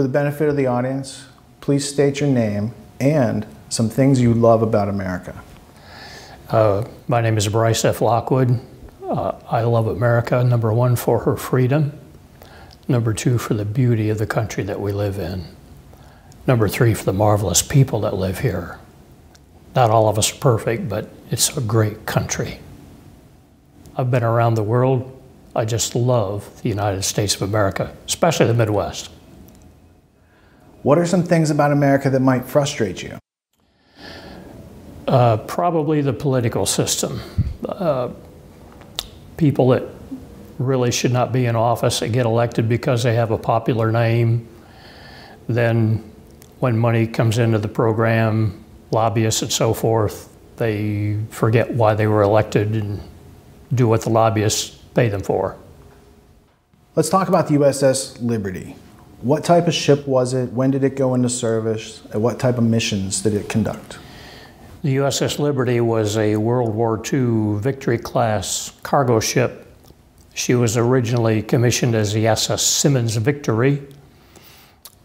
For the benefit of the audience, please state your name and some things you love about America. Uh, my name is Bryce F. Lockwood. Uh, I love America, number one, for her freedom, number two, for the beauty of the country that we live in, number three, for the marvelous people that live here. Not all of us are perfect, but it's a great country. I've been around the world. I just love the United States of America, especially the Midwest. What are some things about America that might frustrate you? Uh, probably the political system. Uh, people that really should not be in office that get elected because they have a popular name. Then, when money comes into the program, lobbyists and so forth, they forget why they were elected and do what the lobbyists pay them for. Let's talk about the USS Liberty. What type of ship was it? When did it go into service? And what type of missions did it conduct? The USS Liberty was a World War II Victory class cargo ship. She was originally commissioned as the SS Simmons Victory.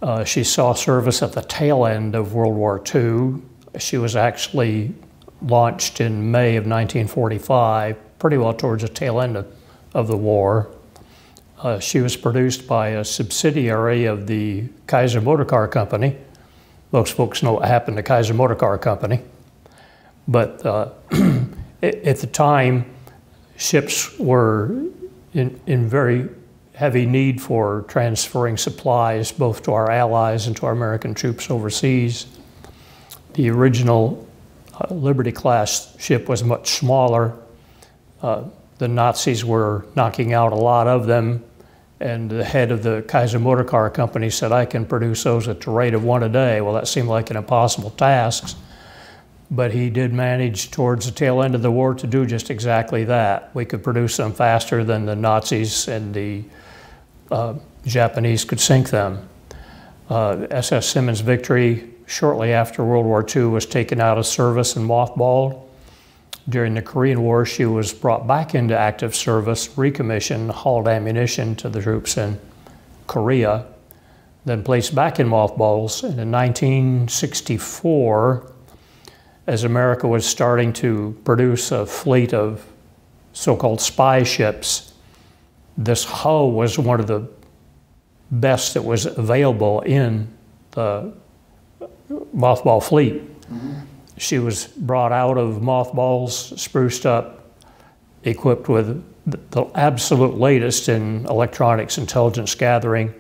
Uh, she saw service at the tail end of World War II. She was actually launched in May of 1945 pretty well towards the tail end of, of the war. Uh, she was produced by a subsidiary of the Kaiser Motor Car Company. Most folks know what happened to Kaiser Motor Car Company. But uh, at the time, ships were in, in very heavy need for transferring supplies both to our allies and to our American troops overseas. The original uh, Liberty class ship was much smaller uh, the Nazis were knocking out a lot of them, and the head of the Kaiser Motor Car Company said, I can produce those at the rate of one a day. Well, that seemed like an impossible task, but he did manage towards the tail end of the war to do just exactly that. We could produce them faster than the Nazis and the uh, Japanese could sink them. Uh, SS Simmons Victory, shortly after World War II, was taken out of service and mothballed. During the Korean War, she was brought back into active service, recommissioned, hauled ammunition to the troops in Korea, then placed back in mothballs. And in 1964, as America was starting to produce a fleet of so-called spy ships, this hull was one of the best that was available in the mothball fleet. Mm -hmm. She was brought out of mothballs, spruced up, equipped with the absolute latest in electronics intelligence gathering,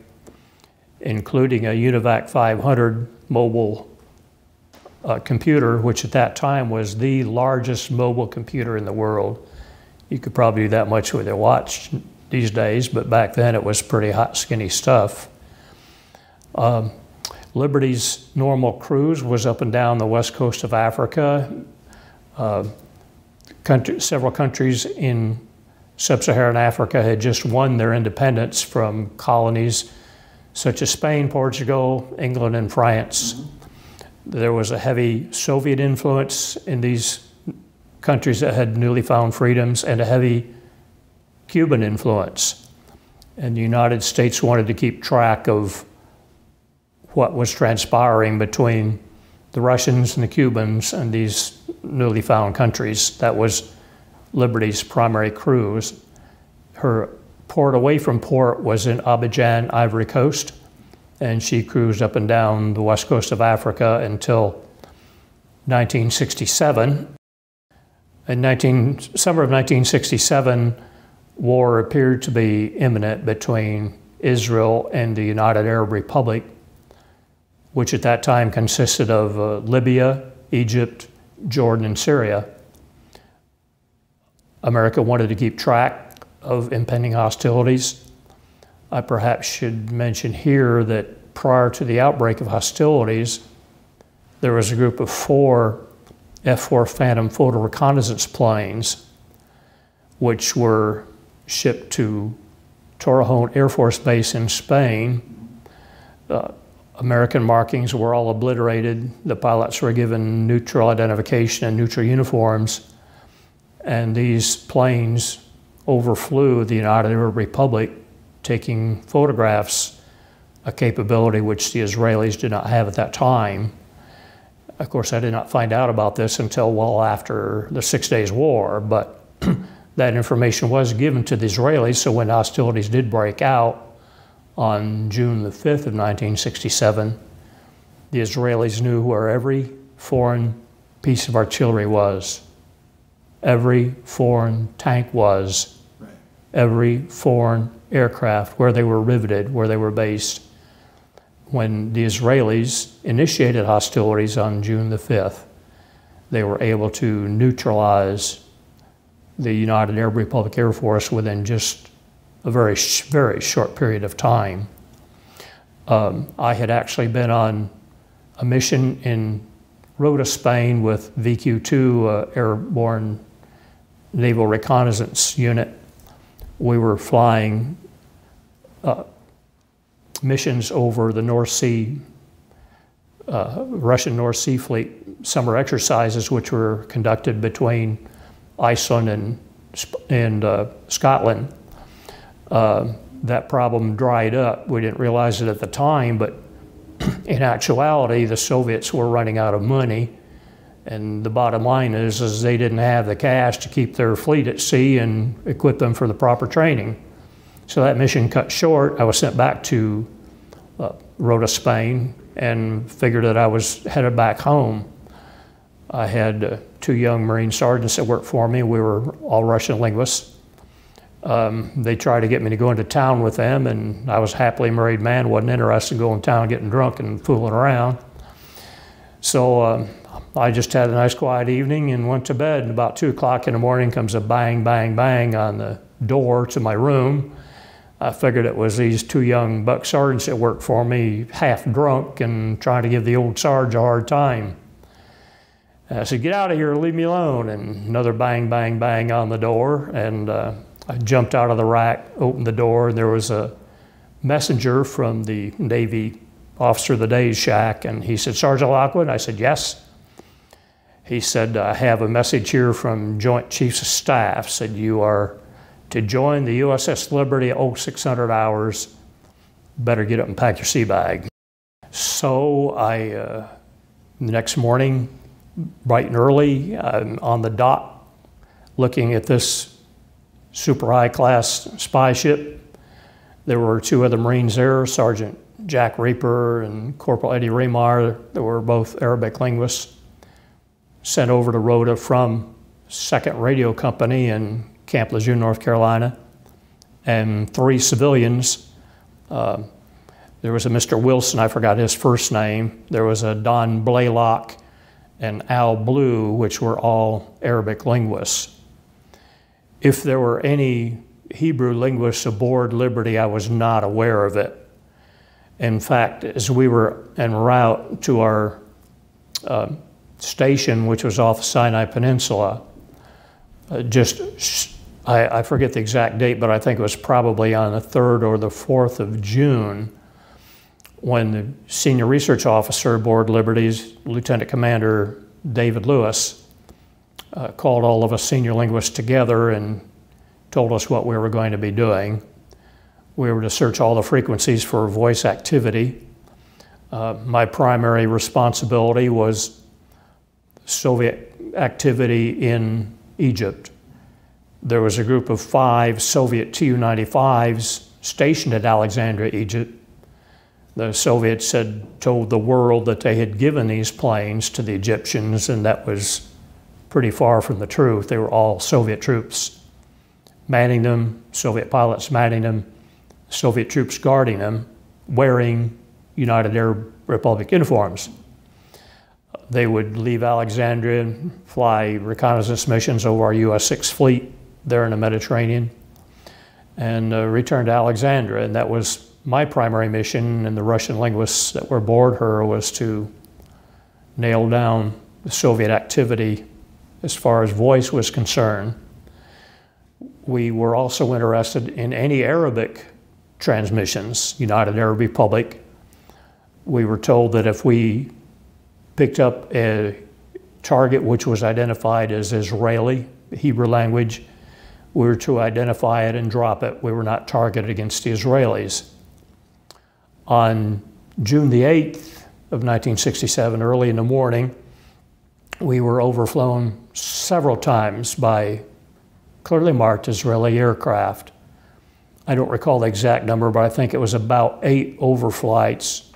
including a UNIVAC 500 mobile uh, computer, which at that time was the largest mobile computer in the world. You could probably do that much with a watch these days, but back then it was pretty hot, skinny stuff. Um, Liberty's normal cruise was up and down the west coast of Africa. Uh, country, several countries in sub-Saharan Africa had just won their independence from colonies such as Spain, Portugal, England, and France. Mm -hmm. There was a heavy Soviet influence in these countries that had newly found freedoms and a heavy Cuban influence. And the United States wanted to keep track of what was transpiring between the Russians and the Cubans and these newly found countries. That was Liberty's primary cruise. Her port away from port was in Abidjan, Ivory Coast, and she cruised up and down the west coast of Africa until 1967. In 19, summer of 1967, war appeared to be imminent between Israel and the United Arab Republic which at that time consisted of uh, Libya, Egypt, Jordan, and Syria. America wanted to keep track of impending hostilities. I perhaps should mention here that prior to the outbreak of hostilities, there was a group of four F-4 Phantom photo reconnaissance planes, which were shipped to Torrejon Air Force Base in Spain. Uh, American markings were all obliterated. The pilots were given neutral identification and neutral uniforms. And these planes overflew the United Arab Republic, taking photographs a capability which the Israelis did not have at that time. Of course, I did not find out about this until well after the Six Days War, but that information was given to the Israelis, so when hostilities did break out on June the 5th of 1967, the Israelis knew where every foreign piece of artillery was, every foreign tank was, every foreign aircraft, where they were riveted, where they were based. When the Israelis initiated hostilities on June the 5th, they were able to neutralize the United Arab Republic Air Force within just a very, very short period of time. Um, I had actually been on a mission in Rota, Spain with VQ-2 uh, Airborne Naval Reconnaissance Unit. We were flying uh, missions over the North Sea, uh, Russian North Sea Fleet summer exercises, which were conducted between Iceland and, and uh, Scotland. Uh, that problem dried up. We didn't realize it at the time, but in actuality, the Soviets were running out of money. And the bottom line is, is they didn't have the cash to keep their fleet at sea and equip them for the proper training. So that mission cut short. I was sent back to uh, Rota, Spain, and figured that I was headed back home. I had uh, two young Marine sergeants that worked for me. We were all Russian linguists. Um, they tried to get me to go into town with them, and I was a happily married man, wasn't interested in going to town, getting drunk, and fooling around. So um, I just had a nice quiet evening and went to bed. And about two o'clock in the morning comes a bang, bang, bang on the door to my room. I figured it was these two young buck sergeants that worked for me, half drunk and trying to give the old sarge a hard time. I said, Get out of here, leave me alone. And another bang, bang, bang on the door. And uh, I jumped out of the rack, opened the door, and there was a messenger from the Navy officer of the day's shack. And he said, Sergeant Lockwood? I said, Yes. He said, I have a message here from Joint Chiefs of Staff. Said, You are to join the USS Liberty at 0600 hours. Better get up and pack your sea bag. So I, uh, the next morning, bright and early, I'm on the dock looking at this super high class spy ship. There were two other Marines there, Sergeant Jack Reaper and Corporal Eddie Remar, that were both Arabic linguists, sent over to Rota from Second Radio Company in Camp Lejeune, North Carolina, and three civilians. Uh, there was a Mr. Wilson, I forgot his first name. There was a Don Blalock and Al Blue, which were all Arabic linguists. If there were any Hebrew linguists aboard Liberty, I was not aware of it. In fact, as we were en route to our uh, station, which was off the Sinai Peninsula, uh, just I, I, forget the exact date, but I think it was probably on the 3rd or the 4th of June when the senior research officer aboard Liberties, Lieutenant Commander David Lewis, uh, called all of us senior linguists together and told us what we were going to be doing. We were to search all the frequencies for voice activity. Uh, my primary responsibility was Soviet activity in Egypt. There was a group of five Soviet Tu 95s stationed at Alexandria, Egypt. The Soviets had told the world that they had given these planes to the Egyptians, and that was pretty far from the truth. They were all Soviet troops manning them, Soviet pilots manning them, Soviet troops guarding them, wearing United Arab Republic uniforms. They would leave Alexandria and fly reconnaissance missions over our US 6 fleet there in the Mediterranean and uh, return to Alexandria. And that was my primary mission, and the Russian linguists that were aboard her was to nail down the Soviet activity as far as voice was concerned. We were also interested in any Arabic transmissions, United Arab Republic. We were told that if we picked up a target which was identified as Israeli, Hebrew language, we were to identify it and drop it. We were not targeted against the Israelis. On June the 8th of 1967, early in the morning, we were overflown several times by clearly marked Israeli aircraft. I don't recall the exact number, but I think it was about eight overflights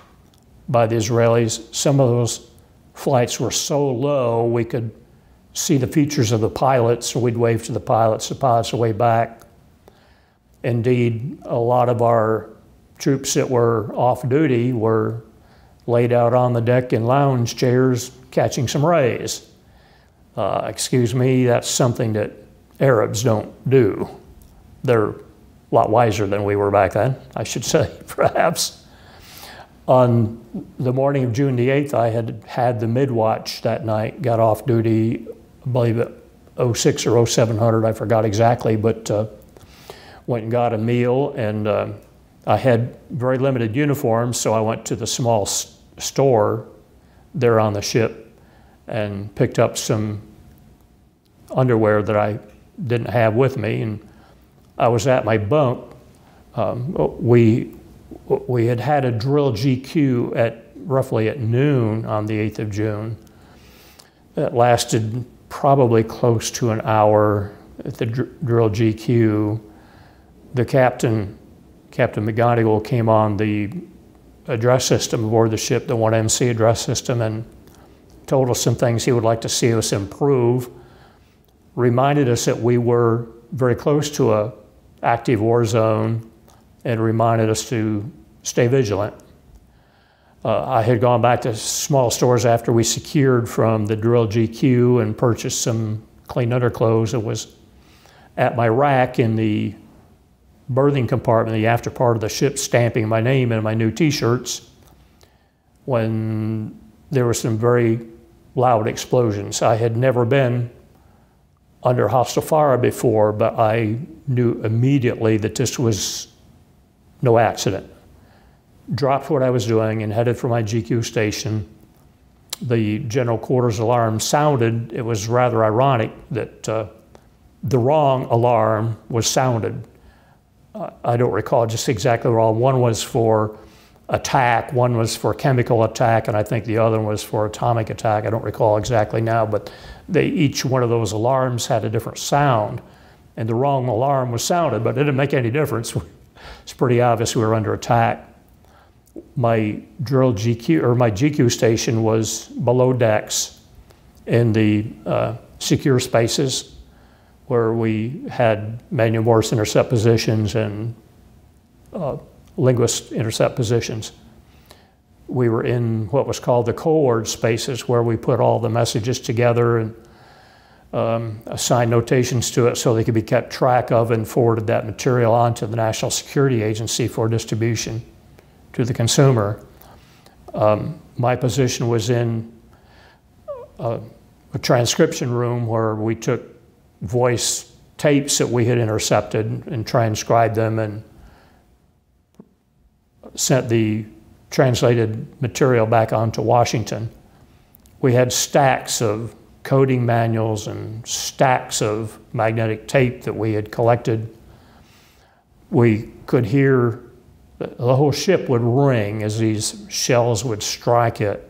by the Israelis. Some of those flights were so low we could see the features of the pilots, so we'd wave to the pilots, to pass the pilots way back. Indeed, a lot of our troops that were off duty were laid out on the deck in lounge chairs catching some rays. Uh, excuse me, that's something that Arabs don't do. They're a lot wiser than we were back then, I should say, perhaps. On the morning of June the 8th, I had had the midwatch that night, got off duty, I believe at 06 or 0700, I forgot exactly, but uh, went and got a meal and uh, I had very limited uniforms, so I went to the small store there on the ship and picked up some underwear that I didn't have with me. And I was at my bunk. Um, we, we had had a drill GQ at roughly at noon on the 8th of June. It lasted probably close to an hour at the dr drill GQ. The captain Captain McGonagle came on the address system aboard the ship, the 1MC address system, and told us some things he would like to see us improve. Reminded us that we were very close to a active war zone and reminded us to stay vigilant. Uh, I had gone back to small stores after we secured from the drill GQ and purchased some clean underclothes that was at my rack in the berthing compartment, the after part of the ship, stamping my name in my new T-shirts when there were some very loud explosions. I had never been under hostile fire before, but I knew immediately that this was no accident. Dropped what I was doing and headed for my GQ station. The general quarters alarm sounded. It was rather ironic that uh, the wrong alarm was sounded I don't recall just exactly all. One was for attack, one was for chemical attack, and I think the other one was for atomic attack. I don't recall exactly now, but they, each one of those alarms had a different sound, and the wrong alarm was sounded, but it didn't make any difference. it's pretty obvious we were under attack. My drill GQ or my GQ station was below decks in the uh, secure spaces where we had manual Morse intercept positions and uh, linguist intercept positions. We were in what was called the co-ord spaces where we put all the messages together and um, assigned notations to it so they could be kept track of and forwarded that material on to the National Security Agency for distribution to the consumer. Um, my position was in a, a transcription room where we took voice tapes that we had intercepted and transcribed them and sent the translated material back on to Washington. We had stacks of coding manuals and stacks of magnetic tape that we had collected. We could hear the whole ship would ring as these shells would strike it.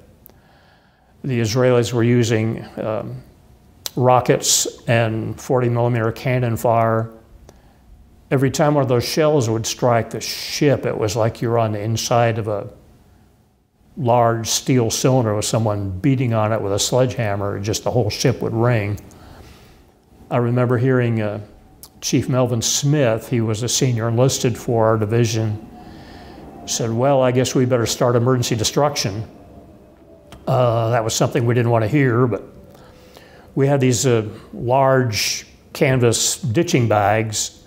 The Israelis were using um, rockets and 40 millimeter cannon fire. Every time one of those shells would strike the ship, it was like you were on the inside of a large steel cylinder with someone beating on it with a sledgehammer, just the whole ship would ring. I remember hearing uh, Chief Melvin Smith, he was a senior enlisted for our division, said, Well, I guess we better start emergency destruction. Uh, that was something we didn't want to hear, but we had these uh, large canvas ditching bags,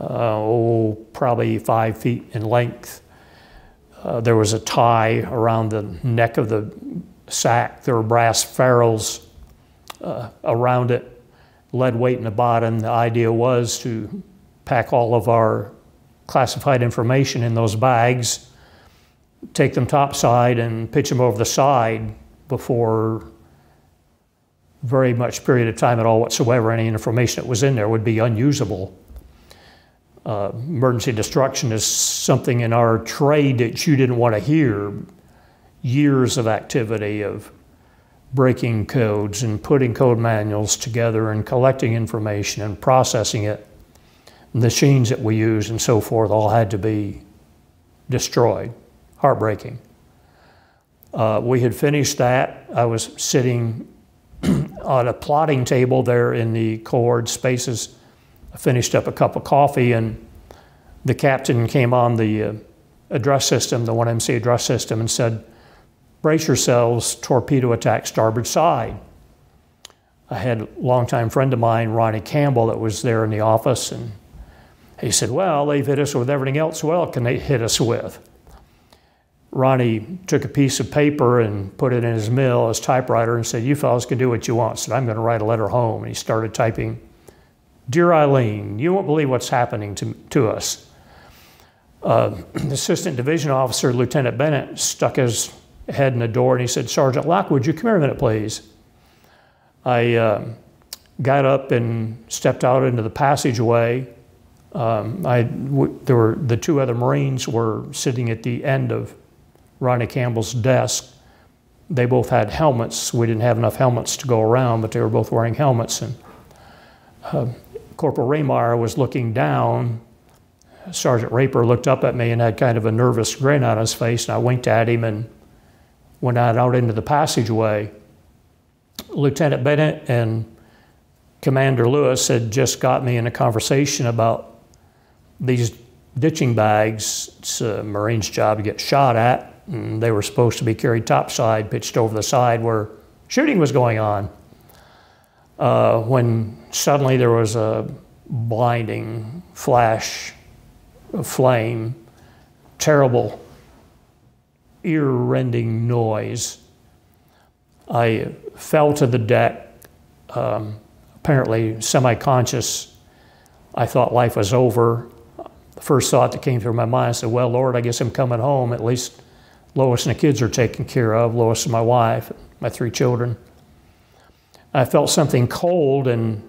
oh, probably five feet in length. Uh, there was a tie around the neck of the sack. There were brass ferrules uh, around it, lead weight in the bottom. The idea was to pack all of our classified information in those bags, take them topside and pitch them over the side before very much period of time at all whatsoever, any information that was in there would be unusable. Uh, emergency destruction is something in our trade that you didn't want to hear. Years of activity of breaking codes and putting code manuals together and collecting information and processing it. The machines that we use and so forth all had to be destroyed. Heartbreaking. Uh, we had finished that. I was sitting on a plotting table there in the co spaces. I finished up a cup of coffee, and the captain came on the uh, address system, the 1MC address system, and said, Brace yourselves, torpedo attack starboard side. I had a longtime friend of mine, Ronnie Campbell, that was there in the office, and he said, Well, they've hit us with everything else. Well, can they hit us with? Ronnie took a piece of paper and put it in his mill, his typewriter, and said, You fellows can do what you want. said, I'm going to write a letter home. And he started typing, Dear Eileen, you won't believe what's happening to, to us. Uh, assistant division officer, Lieutenant Bennett, stuck his head in the door and he said, Sergeant Lockwood, you come here a minute, please. I uh, got up and stepped out into the passageway. Um, I, there were the two other Marines were sitting at the end of Ronnie Campbell's desk. They both had helmets. We didn't have enough helmets to go around, but they were both wearing helmets. And uh, Corporal Rehmeyer was looking down. Sergeant Raper looked up at me and had kind of a nervous grin on his face, and I winked at him and went out, out into the passageway. Lieutenant Bennett and Commander Lewis had just got me in a conversation about these ditching bags. It's a Marine's job to get shot at. And they were supposed to be carried topside, pitched over the side where shooting was going on. Uh, when suddenly there was a blinding flash of flame, terrible, ear rending noise. I fell to the deck, um, apparently semi conscious. I thought life was over. The first thought that came through my mind I said, Well, Lord, I guess I'm coming home. At least Lois and the kids are taken care of, Lois and my wife, my three children. I felt something cold and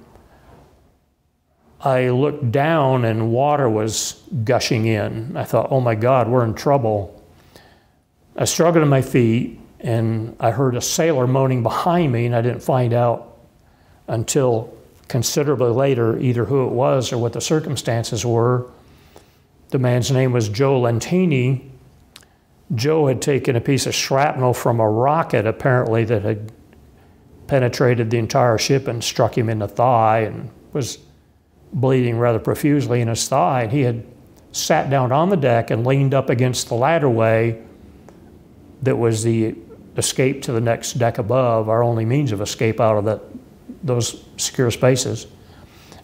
I looked down and water was gushing in. I thought, oh my God, we're in trouble. I struggled to my feet and I heard a sailor moaning behind me, and I didn't find out until considerably later either who it was or what the circumstances were. The man's name was Joe Lentini, Joe had taken a piece of shrapnel from a rocket, apparently, that had penetrated the entire ship and struck him in the thigh and was bleeding rather profusely in his thigh. And he had sat down on the deck and leaned up against the ladderway that was the escape to the next deck above, our only means of escape out of that, those secure spaces,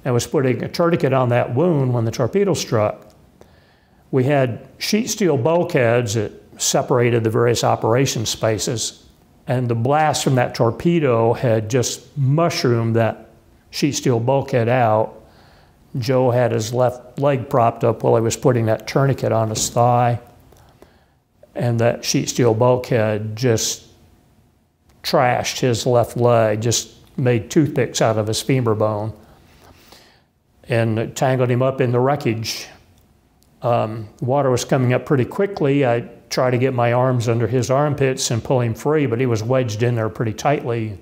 and was putting a tourniquet on that wound when the torpedo struck. We had sheet steel bulkheads that separated the various operation spaces. And the blast from that torpedo had just mushroomed that sheet steel bulkhead out. Joe had his left leg propped up while he was putting that tourniquet on his thigh. And that sheet steel bulkhead just trashed his left leg, just made toothpicks out of his femur bone, and tangled him up in the wreckage. Um, water was coming up pretty quickly. I tried to get my arms under his armpits and pull him free, but he was wedged in there pretty tightly.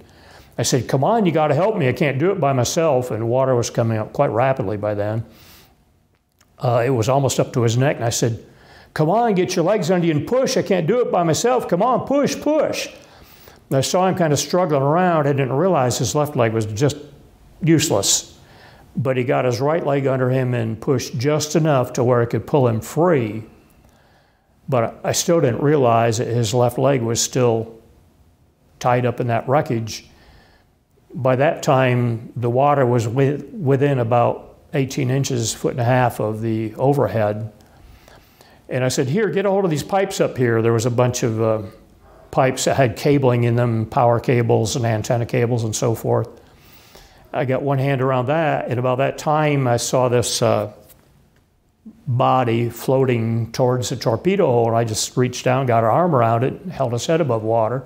I said, Come on, you got to help me. I can't do it by myself. And water was coming up quite rapidly by then. Uh, it was almost up to his neck. And I said, Come on, get your legs under you and push. I can't do it by myself. Come on, push, push. And I saw him kind of struggling around. I didn't realize his left leg was just useless. But he got his right leg under him and pushed just enough to where it could pull him free but I still didn't realize that his left leg was still tied up in that wreckage. By that time, the water was within about 18 inches, foot and a half of the overhead. And I said, Here, get a hold of these pipes up here. There was a bunch of uh, pipes that had cabling in them, power cables and antenna cables and so forth. I got one hand around that, and about that time, I saw this uh, body floating towards the torpedo hole. And I just reached down, got her arm around it, held his head above water.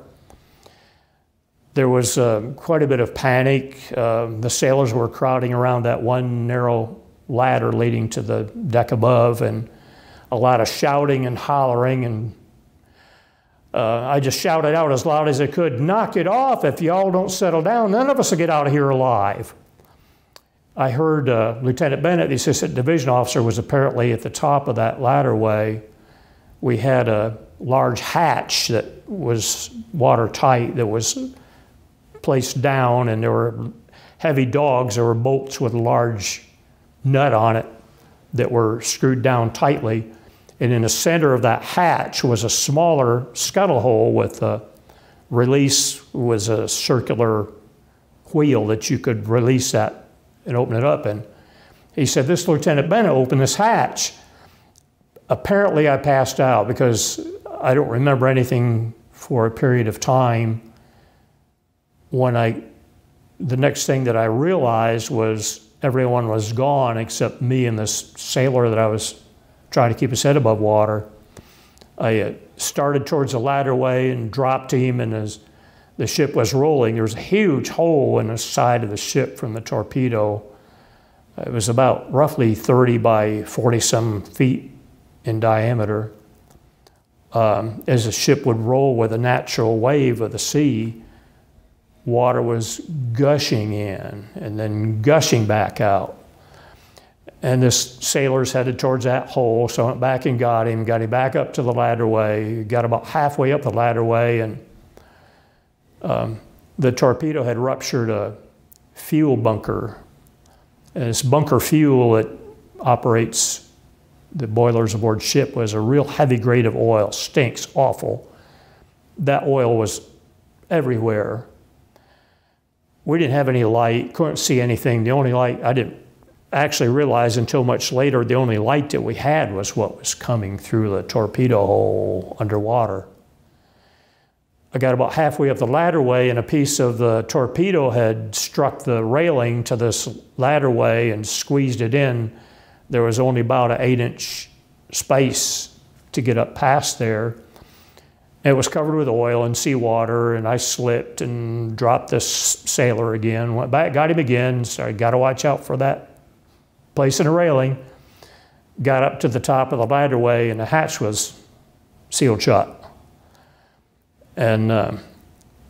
There was uh, quite a bit of panic. Uh, the sailors were crowding around that one narrow ladder leading to the deck above, and a lot of shouting and hollering. And uh, I just shouted out as loud as I could, Knock it off! If y'all don't settle down, none of us will get out of here alive. I heard uh, Lieutenant Bennett, the assistant division officer, was apparently at the top of that ladderway. We had a large hatch that was watertight that was placed down, and there were heavy dogs. There were bolts with a large nut on it that were screwed down tightly. And in the center of that hatch was a smaller scuttle hole with a release was a circular wheel that you could release that and open it up. And he said, This Lieutenant Bennett opened this hatch. Apparently, I passed out because I don't remember anything for a period of time. When I, the next thing that I realized was everyone was gone except me and this sailor that I was trying to keep his head above water. I uh, started towards the ladderway and dropped him, and as the ship was rolling, there was a huge hole in the side of the ship from the torpedo. It was about roughly 30 by 40 some feet in diameter. Um, as the ship would roll with a natural wave of the sea, water was gushing in and then gushing back out. And this sailor's headed towards that hole, so I went back and got him, got him back up to the ladderway, got about halfway up the ladderway, and um, the torpedo had ruptured a fuel bunker. And this bunker fuel that operates the boilers aboard ship was a real heavy grade of oil, stinks awful. That oil was everywhere. We didn't have any light, couldn't see anything. The only light I didn't actually realize until much later, the only light that we had was what was coming through the torpedo hole underwater. I got about halfway up the ladderway, and a piece of the torpedo had struck the railing to this ladderway and squeezed it in. There was only about an eight inch space to get up past there. It was covered with oil and seawater, and I slipped and dropped this sailor again. Went back, got him again. So I got to watch out for that place in the railing. Got up to the top of the ladderway, and the hatch was sealed shut. And uh,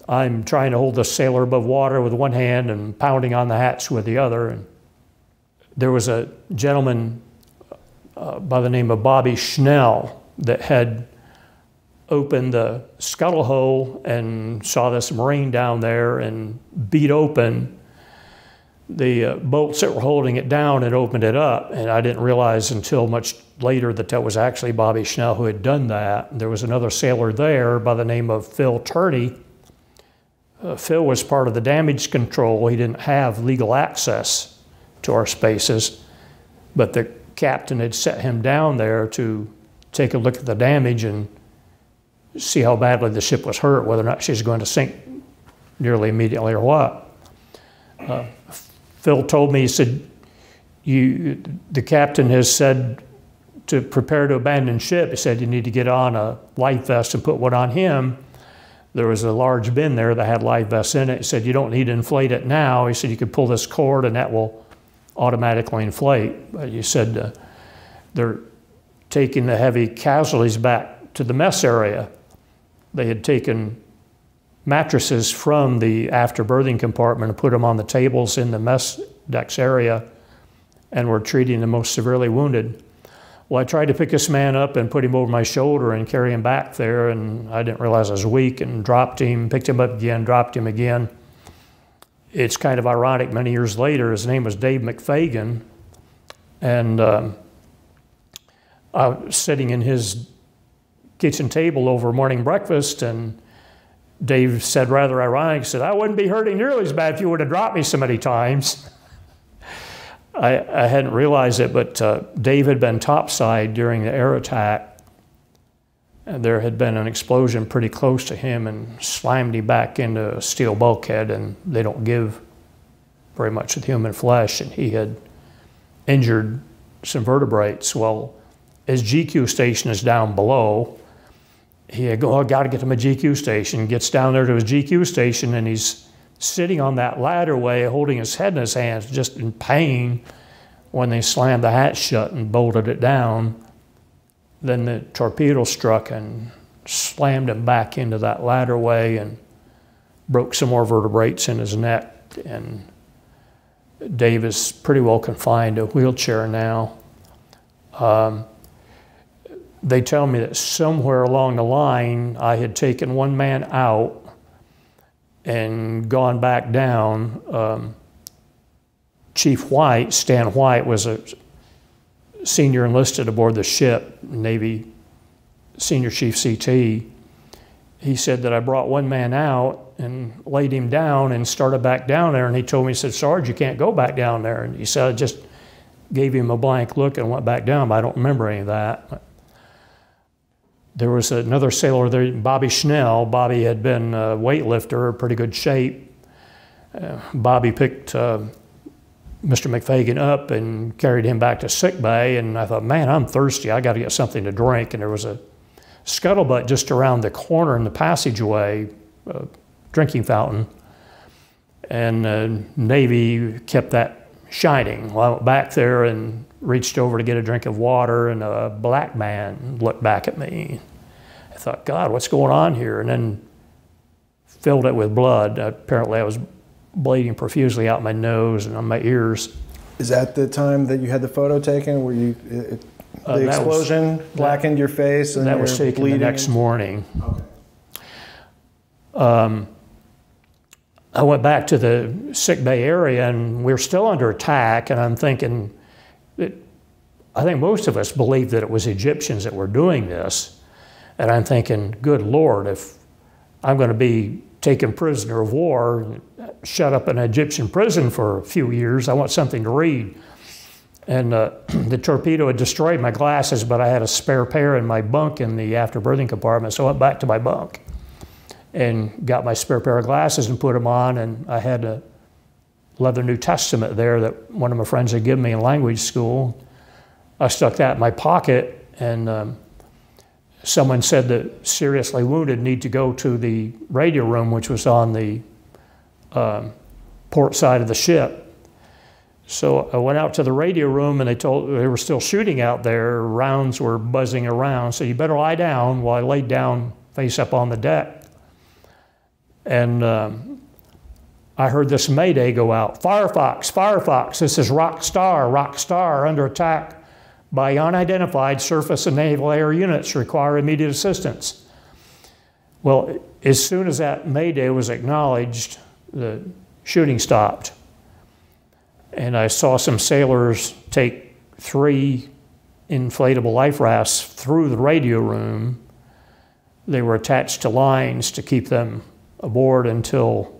I'm trying to hold the sailor above water with one hand and pounding on the hatch with the other. And there was a gentleman uh, by the name of Bobby Schnell that had opened the scuttle hole and saw this Marine down there and beat open the uh, bolts that were holding it down and opened it up. And I didn't realize until much later that that was actually Bobby Schnell who had done that. There was another sailor there by the name of Phil Tourney. Uh, Phil was part of the damage control. He didn't have legal access to our spaces, but the captain had set him down there to take a look at the damage and see how badly the ship was hurt, whether or not she's going to sink nearly immediately or what. Uh, Phil told me, he said, you, the captain has said to prepare to abandon ship. He said you need to get on a life vest and put one on him. There was a large bin there that had life vests in it. He said you don't need to inflate it now. He said you could pull this cord and that will automatically inflate. But he said uh, they're taking the heavy casualties back to the mess area. They had taken mattresses from the afterberthing compartment and put them on the tables in the mess decks area and were treating the most severely wounded. Well, I tried to pick this man up and put him over my shoulder and carry him back there, and I didn't realize I was weak and dropped him, picked him up again, dropped him again. It's kind of ironic, many years later, his name was Dave McFagan, and um, I was sitting in his kitchen table over morning breakfast, and Dave said, rather ironic, said, I wouldn't be hurting nearly as bad if you would have dropped me so many times. I, I, hadn't realized it, but uh, Dave had been topside during the air attack. And there had been an explosion pretty close to him and slammed him back into a steel bulkhead, and they don't give very much with human flesh. And he had injured some vertebrates. Well, his GQ station is down below, he had oh, got to get to my GQ station. Gets down there to his GQ station, and he's sitting on that ladder way, holding his head in his hands, just in pain. when they slammed the hatch shut and bolted it down, then the torpedo struck and slammed him back into that ladderway and broke some more vertebrates in his neck. And Dave is pretty well confined to a wheelchair now. Um, they tell me that somewhere along the line I had taken one man out and gone back down. Um, Chief White, Stan White, was a senior enlisted aboard the ship, Navy Senior Chief CT. He said that I brought one man out and laid him down and started back down there. And he told me, he said, Sarge, you can't go back down there. And he said, I just gave him a blank look and went back down, but I don't remember any of that. There was another sailor there, Bobby Schnell. Bobby had been a weightlifter, pretty good shape. Uh, Bobby picked uh, Mr. McFagan up and carried him back to sick bay. And I thought, man, I'm thirsty. I got to get something to drink. And there was a scuttlebutt just around the corner in the passageway, a drinking fountain. And uh, Navy kept that shining. Well, I went back there and reached over to get a drink of water, and a black man looked back at me. I thought, God, what's going on here? And then filled it with blood. Apparently, I was bleeding profusely out my nose and on my ears. Is that the time that you had the photo taken where you, it, the uh, explosion was, blackened that, your face and that was taken bleeding? the next morning. Okay. Um, I went back to the sick bay area and we are still under attack. And I'm thinking, that, I think most of us believed that it was Egyptians that were doing this. And I'm thinking, good Lord, if I'm going to be taken prisoner of war, shut up in an Egyptian prison for a few years, I want something to read. And uh, the torpedo had destroyed my glasses, but I had a spare pair in my bunk in the afterberthing compartment, so I went back to my bunk and got my spare pair of glasses and put them on. And I had a leather New Testament there that one of my friends had given me in language school. I stuck that in my pocket, and um, someone said that seriously wounded need to go to the radio room, which was on the um, port side of the ship. So I went out to the radio room and they told they were still shooting out there. Rounds were buzzing around. So you better lie down. While I laid down face up on the deck. And um, I heard this mayday go out Firefox, Firefox, this is Rock Star, Rock Star under attack by unidentified surface and naval air units require immediate assistance. Well, as soon as that mayday was acknowledged, the shooting stopped. And I saw some sailors take three inflatable life rafts through the radio room. They were attached to lines to keep them aboard until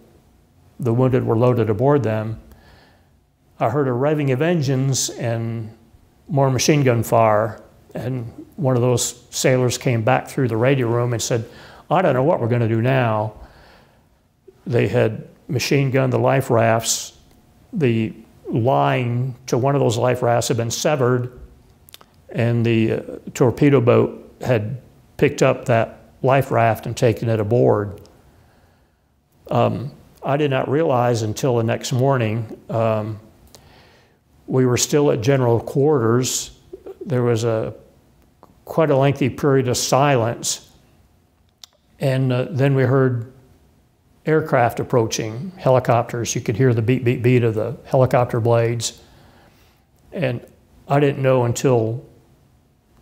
the wounded were loaded aboard them. I heard a revving of engines and more machine gun fire. And one of those sailors came back through the radio room and said, I don't know what we're going to do now. They had machine gunned the life rafts. The line to one of those life rafts had been severed, and the uh, torpedo boat had picked up that life raft and taken it aboard. Um, I did not realize until the next morning. Um, we were still at general quarters. There was a quite a lengthy period of silence, and uh, then we heard aircraft approaching, helicopters. You could hear the beat, beat, beat of the helicopter blades, and I didn't know until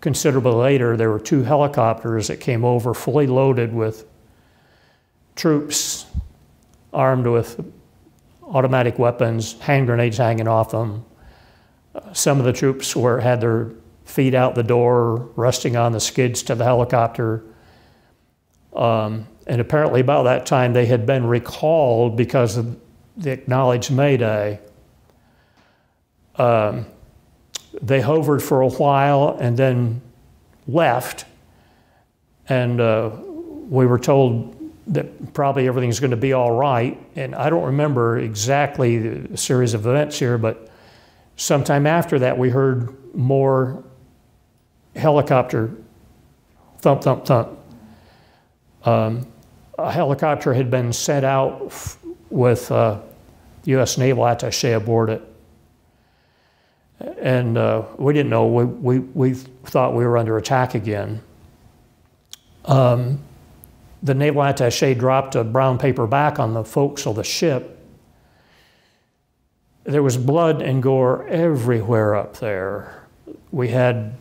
considerably later there were two helicopters that came over fully loaded with troops armed with automatic weapons, hand grenades hanging off them. Some of the troops were had their feet out the door, resting on the skids to the helicopter. Um, and apparently, by that time, they had been recalled because of the acknowledged Mayday. Um, they hovered for a while and then left. And uh, we were told that probably everything's going to be all right. And I don't remember exactly the series of events here, but sometime after that, we heard more helicopter thump, thump, thump. Um, a helicopter had been sent out with uh, U.S. Naval attache aboard it. and uh, we didn't know. We, we, we thought we were under attack again. Um, the naval attache dropped a brown paper back on the forecastle of the ship. There was blood and gore everywhere up there. We had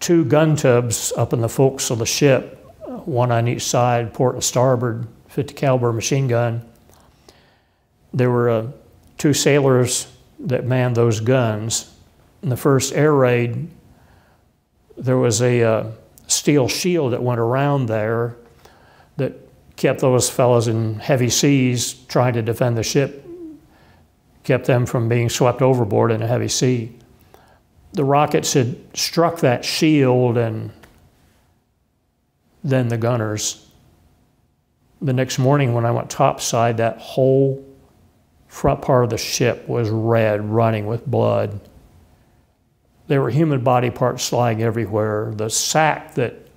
two gun tubs up in the forecastle of the ship, one on each side, port and starboard, 50 caliber machine gun. There were uh, two sailors that manned those guns. In the first air raid, there was a uh, steel shield that went around there that kept those fellows in heavy seas trying to defend the ship, kept them from being swept overboard in a heavy sea. The rockets had struck that shield and then the gunners. The next morning, when I went topside, that whole front part of the ship was red, running with blood. There were human body parts lying everywhere. The sack that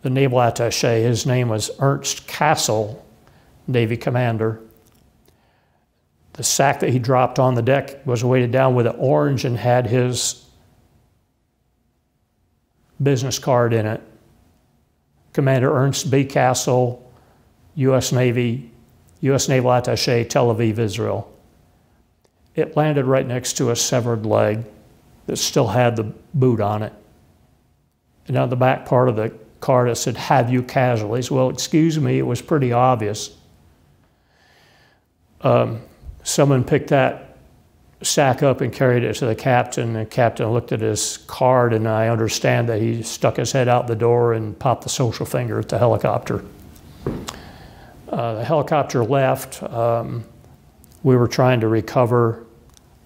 the naval attache, his name was Ernest Castle, Navy commander. The sack that he dropped on the deck was weighted down with an orange and had his business card in it. Commander Ernest B. Castle, U.S. Navy, U.S. Naval Attache, Tel Aviv, Israel. It landed right next to a severed leg that still had the boot on it. And on the back part of the card it said, Have you casualties? Well, excuse me, it was pretty obvious. Um, someone picked that sack up and carried it to the captain. The captain looked at his card, and I understand that he stuck his head out the door and popped the social finger at the helicopter. Uh, the helicopter left. Um, we were trying to recover.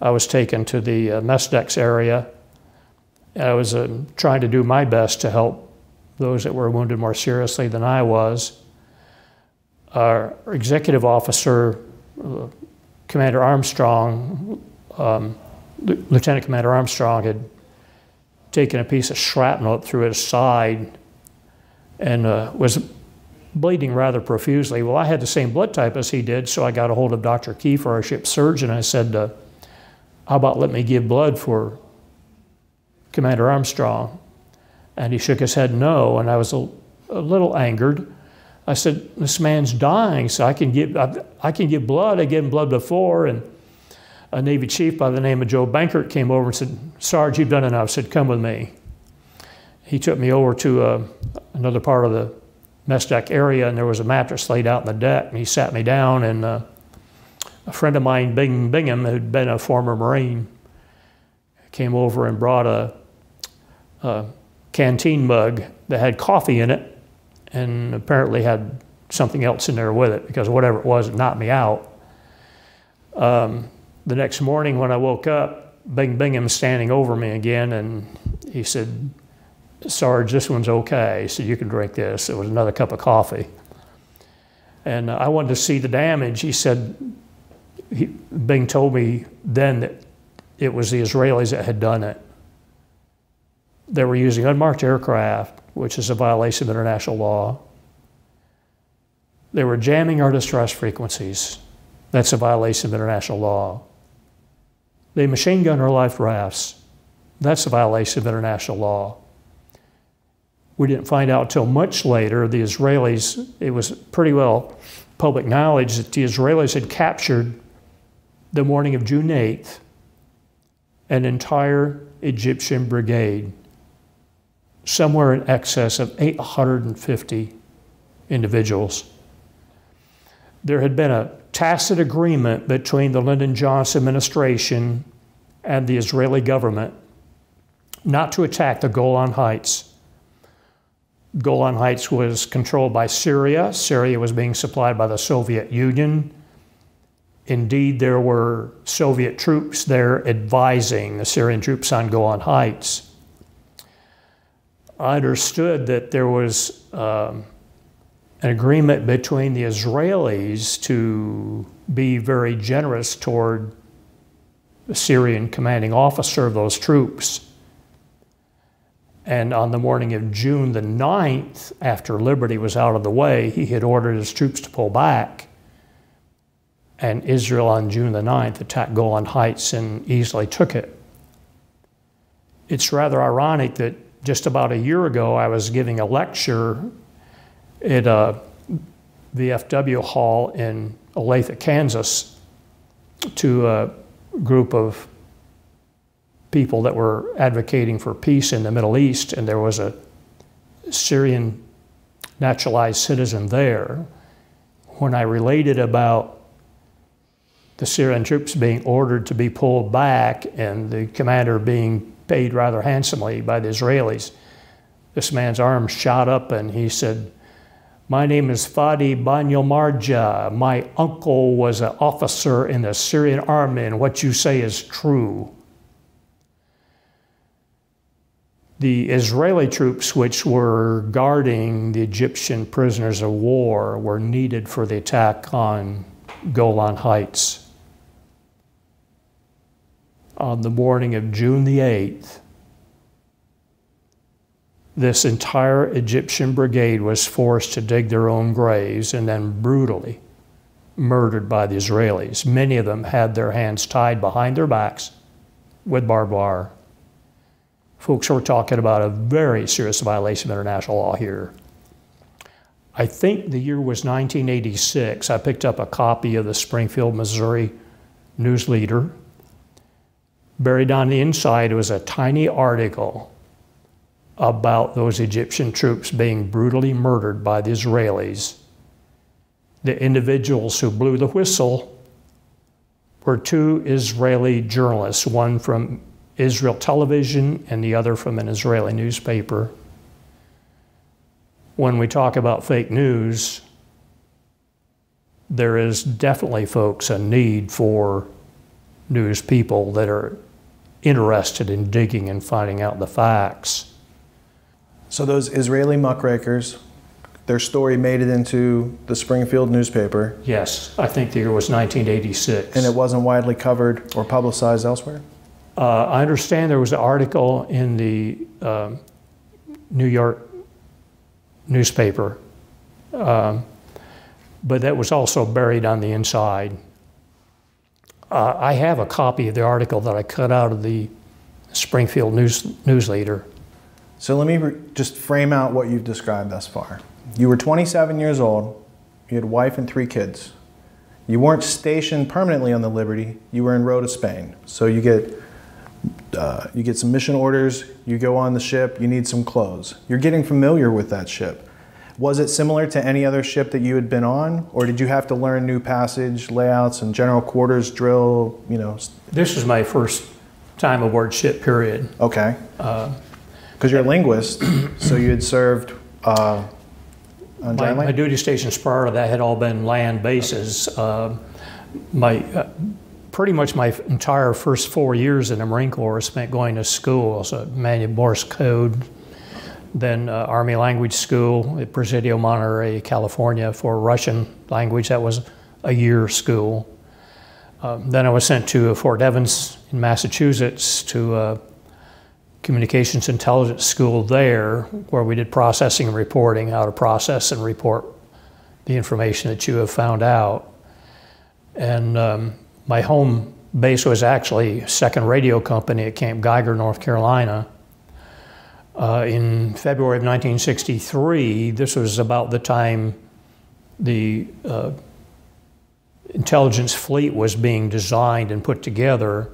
I was taken to the uh, mess decks area. I was uh, trying to do my best to help those that were wounded more seriously than I was. Our executive officer, uh, Commander Armstrong, um, Lieutenant Commander Armstrong had taken a piece of shrapnel through his side and uh, was bleeding rather profusely. Well, I had the same blood type as he did, so I got a hold of Dr. Kiefer, our ship surgeon. I said, uh, How about let me give blood for Commander Armstrong? And he shook his head no, and I was a, a little angered. I said, This man's dying, so I can give, I, I can give blood. I gave him blood before. And a Navy chief by the name of Joe Bankert came over and said, Sarge, you've done enough. I said, Come with me. He took me over to uh, another part of the mess deck area, and there was a mattress laid out on the deck, and he sat me down, and uh, a friend of mine, Bing Bingham, who'd been a former Marine, came over and brought a, a canteen mug that had coffee in it, and apparently had something else in there with it, because whatever it was, it knocked me out. Um, the next morning when I woke up, Bing Bingham standing over me again, and he said, Sarge, this one's okay. Said, you can drink this. It was another cup of coffee. And I wanted to see the damage. He said, he, Bing told me then that it was the Israelis that had done it. They were using unmarked aircraft, which is a violation of international law. They were jamming our distress frequencies. That's a violation of international law. They machine gun our life rafts. That's a violation of international law. We didn't find out until much later, the Israelis, it was pretty well public knowledge that the Israelis had captured the morning of June 8th an entire Egyptian brigade, somewhere in excess of 850 individuals. There had been a tacit agreement between the Lyndon Johnson administration and the Israeli government not to attack the Golan Heights Golan Heights was controlled by Syria. Syria was being supplied by the Soviet Union. Indeed, there were Soviet troops there advising the Syrian troops on Golan Heights. I understood that there was um, an agreement between the Israelis to be very generous toward the Syrian commanding officer of those troops. And on the morning of June the 9th, after Liberty was out of the way, he had ordered his troops to pull back. And Israel on June the 9th attacked Golan Heights and easily took it. it's rather ironic that just about a year ago I was giving a lecture at uh, a VFW hall in Olathe, Kansas, to a group of people that were advocating for peace in the Middle East, and there was a Syrian naturalized citizen there. When I related about the Syrian troops being ordered to be pulled back and the commander being paid rather handsomely by the Israelis, this man's arm shot up and he said, my name is Fadi Banyomarja. My uncle was an officer in the Syrian army, and what you say is true. The Israeli troops, which were guarding the Egyptian prisoners of war, were needed for the attack on Golan Heights. On the morning of June the 8th, this entire Egyptian brigade was forced to dig their own graves and then brutally murdered by the Israelis. Many of them had their hands tied behind their backs with barbed wire. Folks, we're talking about a very serious violation of international law here. I think the year was 1986. I picked up a copy of the Springfield, Missouri News Leader. Buried on the inside was a tiny article about those Egyptian troops being brutally murdered by the Israelis. The individuals who blew the whistle were two Israeli journalists, one from Israel television and the other from an Israeli newspaper. When we talk about fake news, there is definitely, folks, a need for news people that are interested in digging and finding out the facts. So those Israeli muckrakers, their story made it into the Springfield newspaper. Yes, I think the year was 1986. And it wasn't widely covered or publicized elsewhere? Uh, I understand there was an article in the uh, New York newspaper, um, but that was also buried on the inside. Uh, I have a copy of the article that I cut out of the Springfield news, leader. So let me just frame out what you've described thus far. You were 27 years old, you had a wife and three kids. You weren't stationed permanently on the Liberty, you were en route to Spain. So you get, uh, you get some mission orders, you go on the ship, you need some clothes. You're getting familiar with that ship. Was it similar to any other ship that you had been on, or did you have to learn new passage layouts and general quarters drill? You know. This was my first time aboard ship. Period. Okay. Uh, because you're a linguist, so you had served uh, on my, my, duty stations prior to that had all been land bases. Uh, my uh, pretty much my entire first four years in the Marine Corps spent going to school, so manual Morse code, then uh, Army Language School at Presidio Monterey, California for Russian language. That was a year school. Um, then I was sent to Fort Devens in Massachusetts to uh, communications intelligence school there where we did processing and reporting, how to process and report the information that you have found out. And um, my home base was actually Second Radio Company at Camp Geiger, North Carolina. Uh, in February of 1963, this was about the time the uh, intelligence fleet was being designed and put together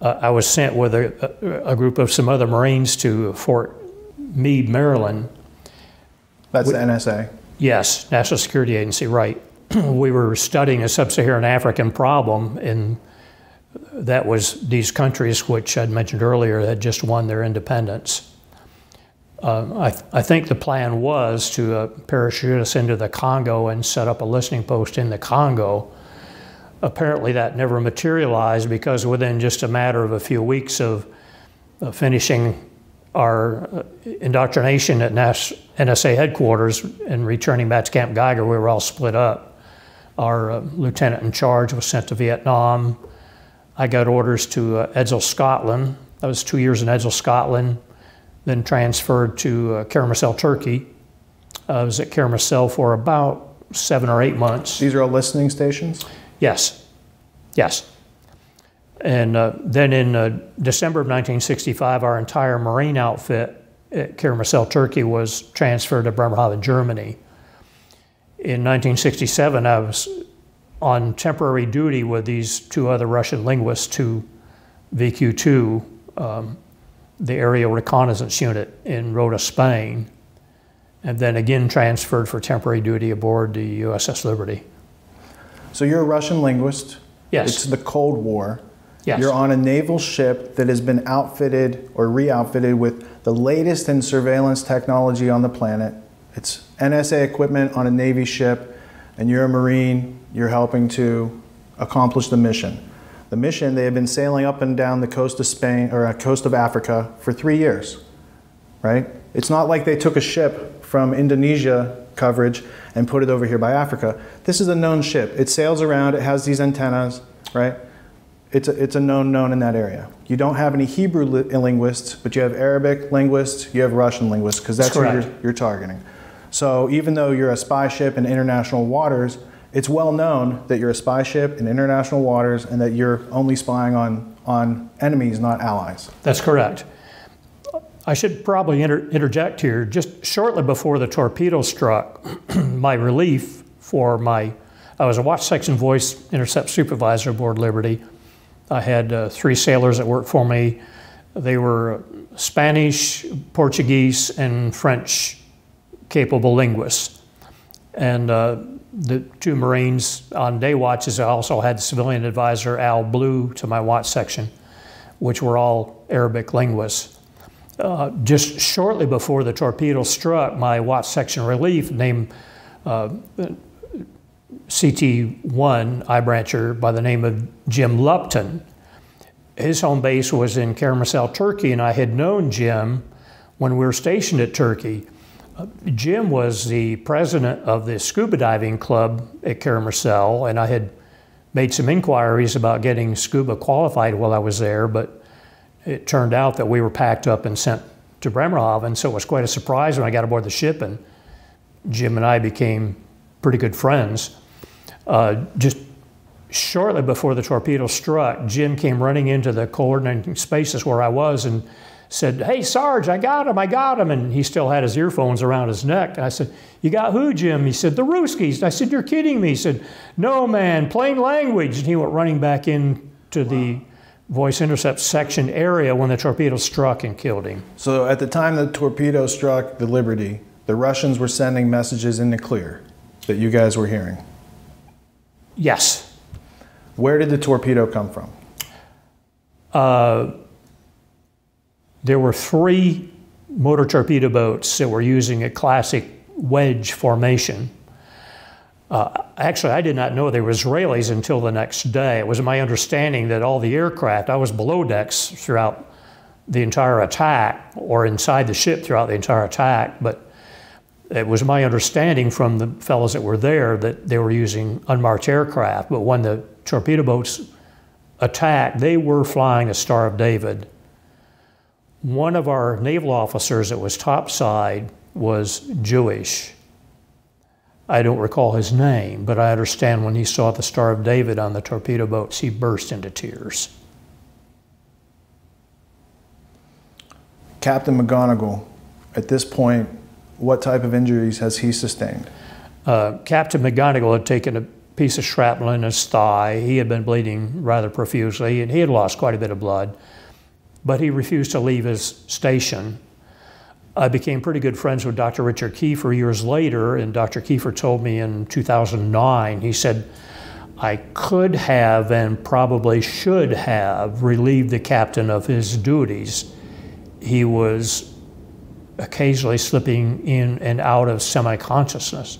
uh, I was sent with a, a, group of some other Marines to Fort Meade, Maryland. That's we, the NSA? Yes, National Security Agency, right. we were studying a sub Saharan African problem, and that was these countries, which I'd mentioned earlier, had just won their independence. Uh, I, th I, think the plan was to uh, parachute us into the Congo and set up a listening post in the Congo apparently that never materialized because within just a matter of a few weeks of uh, finishing our uh, indoctrination at NAS, NSA headquarters and returning back to Camp Geiger, we were all split up. Our uh, lieutenant in charge was sent to Vietnam. I got orders to Edzell, Scotland. I was two years in Edzell, Scotland, then transferred to uh, Turkey. I was at Karamursel for about seven or eight months. These are all listening stations? Yes, yes. And uh, then in uh, December of 1965, our entire Marine outfit at Karamursel, Turkey was transferred to Bremerhaven, Germany. In 1967, I was on temporary duty with these two other Russian linguists to VQ2, um, the Aerial Reconnaissance Unit in Rota, Spain, and then again transferred for temporary duty aboard the USS Liberty. So you're a Russian linguist. Yes. It's the Cold War. Yes. You're on a naval ship that has been outfitted or re-outfitted with the latest in surveillance technology on the planet. It's NSA equipment on a Navy ship, and you're a Marine. You're helping to accomplish the mission. The mission, they have been sailing up and down the coast of Spain or uh, coast of Africa for three years, right? It's not like they took a ship from Indonesia coverage and put it over here by Africa. This is a known ship. It sails around, it has these antennas, right? It's a, it's a known known in that area. You don't have any Hebrew li- linguists, but you have Arabic linguists, you have Russian linguists, because that's That's who you're, you're targeting. So even though you're a spy ship in international waters, it's well known that you're a spy ship in international waters and that you're only spying on, on enemies, not allies. That's correct. I should probably inter- interject here. Just shortly before the torpedo struck, my relief for my, I was a watch section voice intercept supervisor aboard Liberty. I had uh, three sailors that worked for me. They were Spanish, Portuguese, and French capable linguists. And uh, the two Marines on day watches, I also had civilian advisor, Al Blue, to my watch section, which were all Arabic linguists. Uh, just shortly before the torpedo struck, my watch section relief named uh, CT1 eye brancher by the name of Jim Lupton. His home base was in Karamursel, Turkey, and I had known Jim when we were stationed at Turkey. Jim was the president of the scuba diving club at Karamursel, and I had made some inquiries about getting scuba qualified while I was there, but it turned out that we were packed up and sent to Bremerhaven, so it was quite a surprise when I got aboard the ship, and Jim and I became pretty good friends. Uh, just shortly before the torpedo struck, Jim came running into the coordinating spaces where I was and said, Hey, Sarge, I got him, I got him. And he still had his earphones around his neck. And I said, You got who, Jim? He said, The Ruskies. And I said, You're kidding me. He said, No, man, plain language. And he went running back into the voice intercept section area when the torpedo struck and killed him. So at the time the torpedo struck the Liberty, the Russians were sending messages in the clear that you guys were hearing. Yes. Where did the torpedo come from? Uh, there were three motor torpedo boats that were using a classic wedge formation. Uh, actually, I did not know they were Israelis until the next day. It was my understanding that all the aircraft, I was below decks throughout the entire attack, or inside the ship throughout the entire attack, but it was my understanding from the fellows that were there that they were using unmarked aircraft. But when the torpedo boats attacked, they were flying a Star of David. One of our naval officers that was topside was Jewish. I don't recall his name, but I understand when he saw the Star of David on the torpedo boats, he burst into tears. Captain McGonagle, at this point, what type of injuries has he sustained? Uh, Captain McGonagle had taken a piece of shrapnel in his thigh. He had been bleeding rather profusely, and he had lost quite a bit of blood, but he refused to leave his station. I became pretty good friends with Dr. Richard Kiefer years later, and Dr. Kiefer told me in 2009, he said, I could have and probably should have relieved the captain of his duties. He was occasionally slipping in and out of semi consciousness,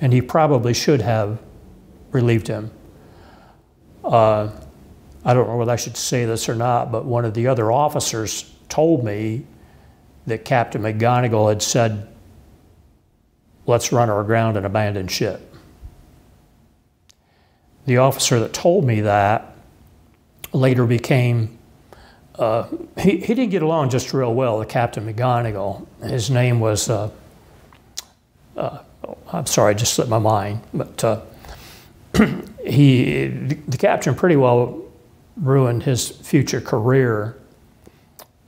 and he probably should have relieved him. Uh, I don't know whether I should say this or not, but one of the other officers told me that Captain McGonagle had said, Let's run her aground and abandon ship. The officer that told me that later became, uh, he, he didn't get along just real well with Captain McGonagle. His name was, uh, uh, I'm sorry, I just slipped my mind, but uh, he, the captain pretty well ruined his future career.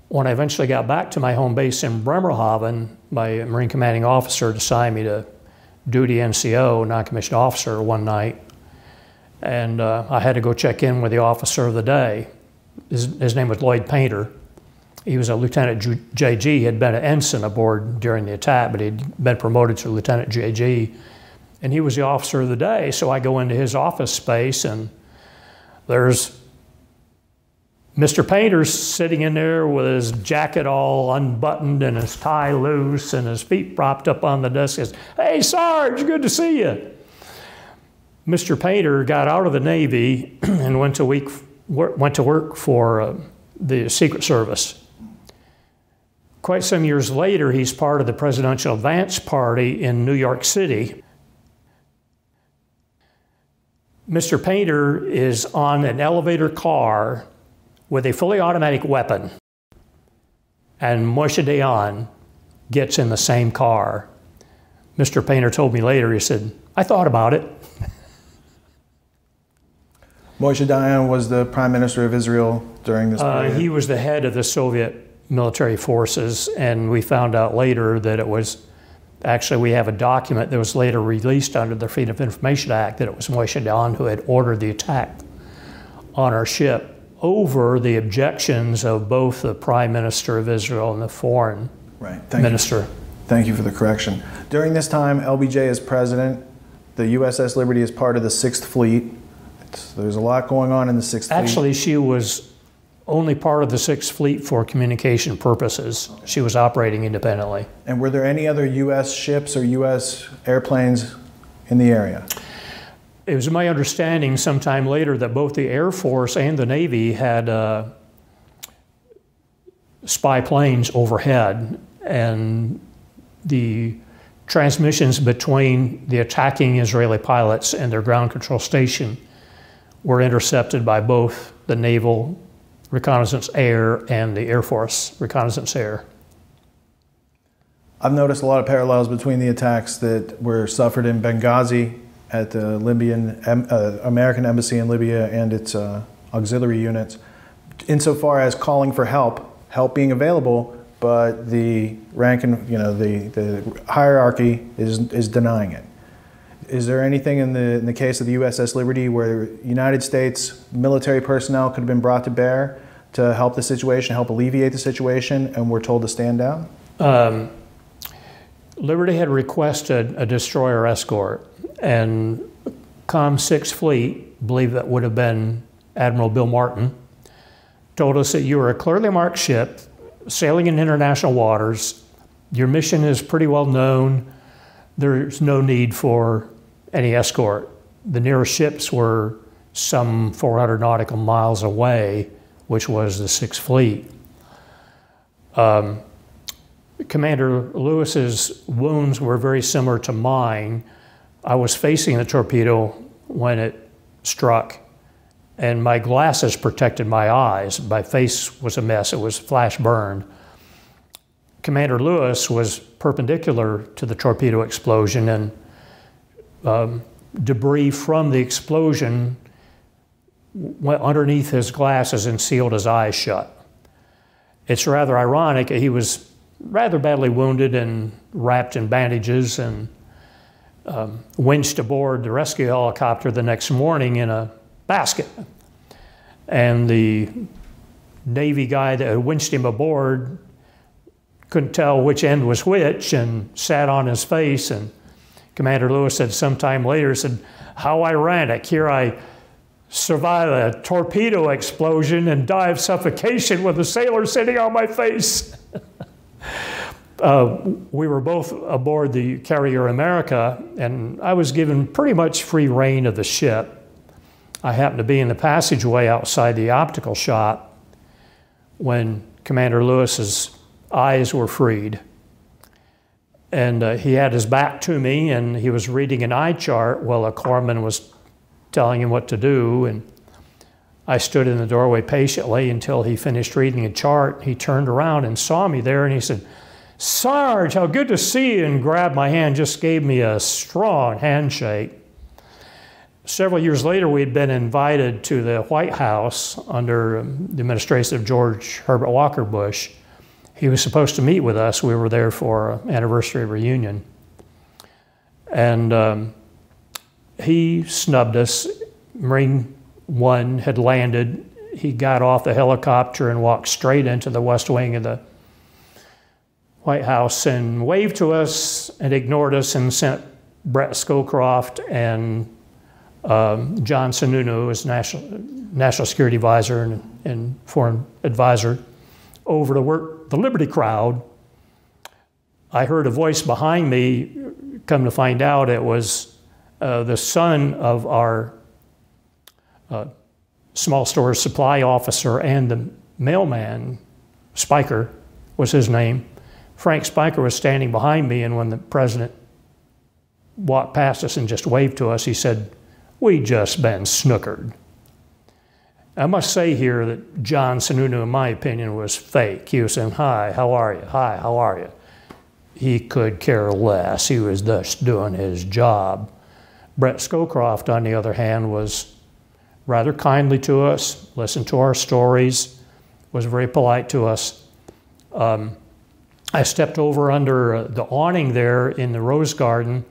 When I eventually got back to my home base in Bremerhaven, my Marine commanding officer assigned me to duty NCO, non-commissioned officer, one night. And uh, I had to go check in with the officer of the day. His, his name was Lloyd Painter. He was a lieutenant JG. He had been an ensign aboard during the attack, but he'd been promoted to lieutenant JG. And he was the officer of the day. So I go into his office space, and there's Mr. Painter's sitting in there with his jacket all unbuttoned and his tie loose and his feet propped up on the desk. Says, "Hey, Sarge, good to see you." Mr. Painter got out of the Navy and went to week went to work for uh, the Secret Service. Quite some years later, he's part of the Presidential Advance Party in New York City. Mr. Painter is on an elevator car with a fully automatic weapon, and Moshe Dayan gets in the same car. Mr. Painter told me later, he said, I thought about it. Moshe Dayan was the prime minister of Israel during this uh, period. Uh, he was the head of the Soviet military forces, and we found out later that it was actually we have a document that was later released under the Freedom of Information Act that it was Moshe Dayan who had ordered the attack on our ship over the objections of both the Prime Minister of Israel and the Foreign right. Thank Minister. You. Thank you for the correction. During this time, LBJ is president. The USS Liberty is part of the Sixth Fleet. It's, there's a lot going on in the Sixth Fleet. Actually, she was only part of the Sixth Fleet for communication purposes. She was operating independently. And were there any other U.S. ships or U.S. airplanes in the area? It was my understanding sometime later that both the Air Force and the Navy had uh, spy planes overhead, and the transmissions between the attacking Israeli pilots and their ground control station were intercepted by both the Naval Reconnaissance Air and the Air Force Reconnaissance Air. I've noticed a lot of parallels between the attacks that were suffered in Benghazi at the Libyan uh, American embassy in Libya and its uh, auxiliary units, insofar as calling for help, help being available, but the rank and you know the, the hierarchy is is denying it. Is there anything in the in the case of the USS Liberty where United States military personnel could have been brought to bear to help the situation, help alleviate the situation, and we're told to stand down? Um, Liberty had requested a destroyer escort, and Com 6 Fleet, believe that would have been Admiral Bill Martin, told us that you are a clearly marked ship sailing in international waters. Your mission is pretty well known. There's no need for any escort. The nearest ships were some 400 nautical miles away, which was the Sixth Fleet. Um, Commander Lewis's wounds were very similar to mine. I was facing the torpedo when it struck, and my glasses protected my eyes. My face was a mess, it was flash burned. Commander Lewis was perpendicular to the torpedo explosion, and um, debris from the explosion went underneath his glasses and sealed his eyes shut. It's rather ironic. He was rather badly wounded and wrapped in bandages and um, winched aboard the rescue helicopter the next morning in a basket. And the Navy guy that winched him aboard couldn't tell which end was which and sat on his face. And Commander Lewis said sometime later, said, how ironic. Here I survive a torpedo explosion and die of suffocation with a sailor sitting on my face. uh, we were both aboard the carrier America, and I was given pretty much free rein of the ship. I happened to be in the passageway outside the optical shop when Commander Lewis's eyes were freed. And uh, he had his back to me, and he was reading an eye chart while a corpsman was telling him what to do. And I stood in the doorway patiently until he finished reading a chart. He turned around and saw me there, and he said, Sarge, how good to see you, and grabbed my hand, just gave me a strong handshake. several years later, we had been invited to the White House under um, the administration of George Herbert Walker Bush. He was supposed to meet with us. We were there for an anniversary reunion. And um, he snubbed us. Marine One had landed. He got off the helicopter and walked straight into the west wing of the White House and waved to us and ignored us and sent Brent Scowcroft and um, John Sununu as national, national security advisor and, and foreign advisor over to work the Liberty crowd. I heard a voice behind me. Come to find out, it was uh, the son of our uh, small store supply officer and the mailman, Spiker was his name. Frank Spiker was standing behind me, and when the president walked past us and just waved to us, he said, We just been snookered. I must say here that John Sununu, in my opinion, was fake. He was saying, Hi, how are you? Hi, how are you? He could care less. He was just doing his job. Brent Scowcroft, on the other hand, was rather kindly to us, listened to our stories, was very polite to us. Um, I stepped over under uh, the awning there in the rose garden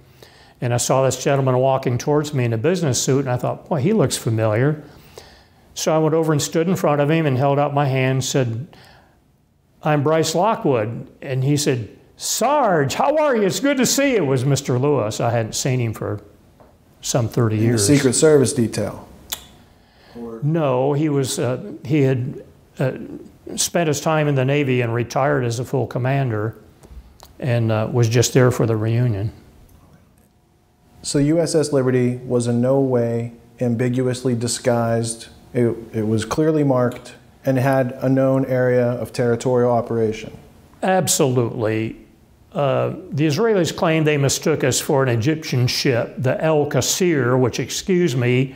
and I saw this gentleman walking towards me in a business suit and I thought, boy, he looks familiar. So I went over and stood in front of him and held out my hand and said, I'm Bryce Lockwood. And he said, Sarge, how are you? It's good to see you. It was Mr. Lewis. I hadn't seen him for some 30 years. Secret Service detail. No, he was, uh, he had uh, spent his time in the Navy and retired as a full commander and uh, was just there for the reunion. So USS Liberty was in no way ambiguously disguised. It, it was clearly marked and had a known area of territorial operation. Absolutely. Uh, the Israelis claimed they mistook us for an Egyptian ship, the El Qasir, which, excuse me,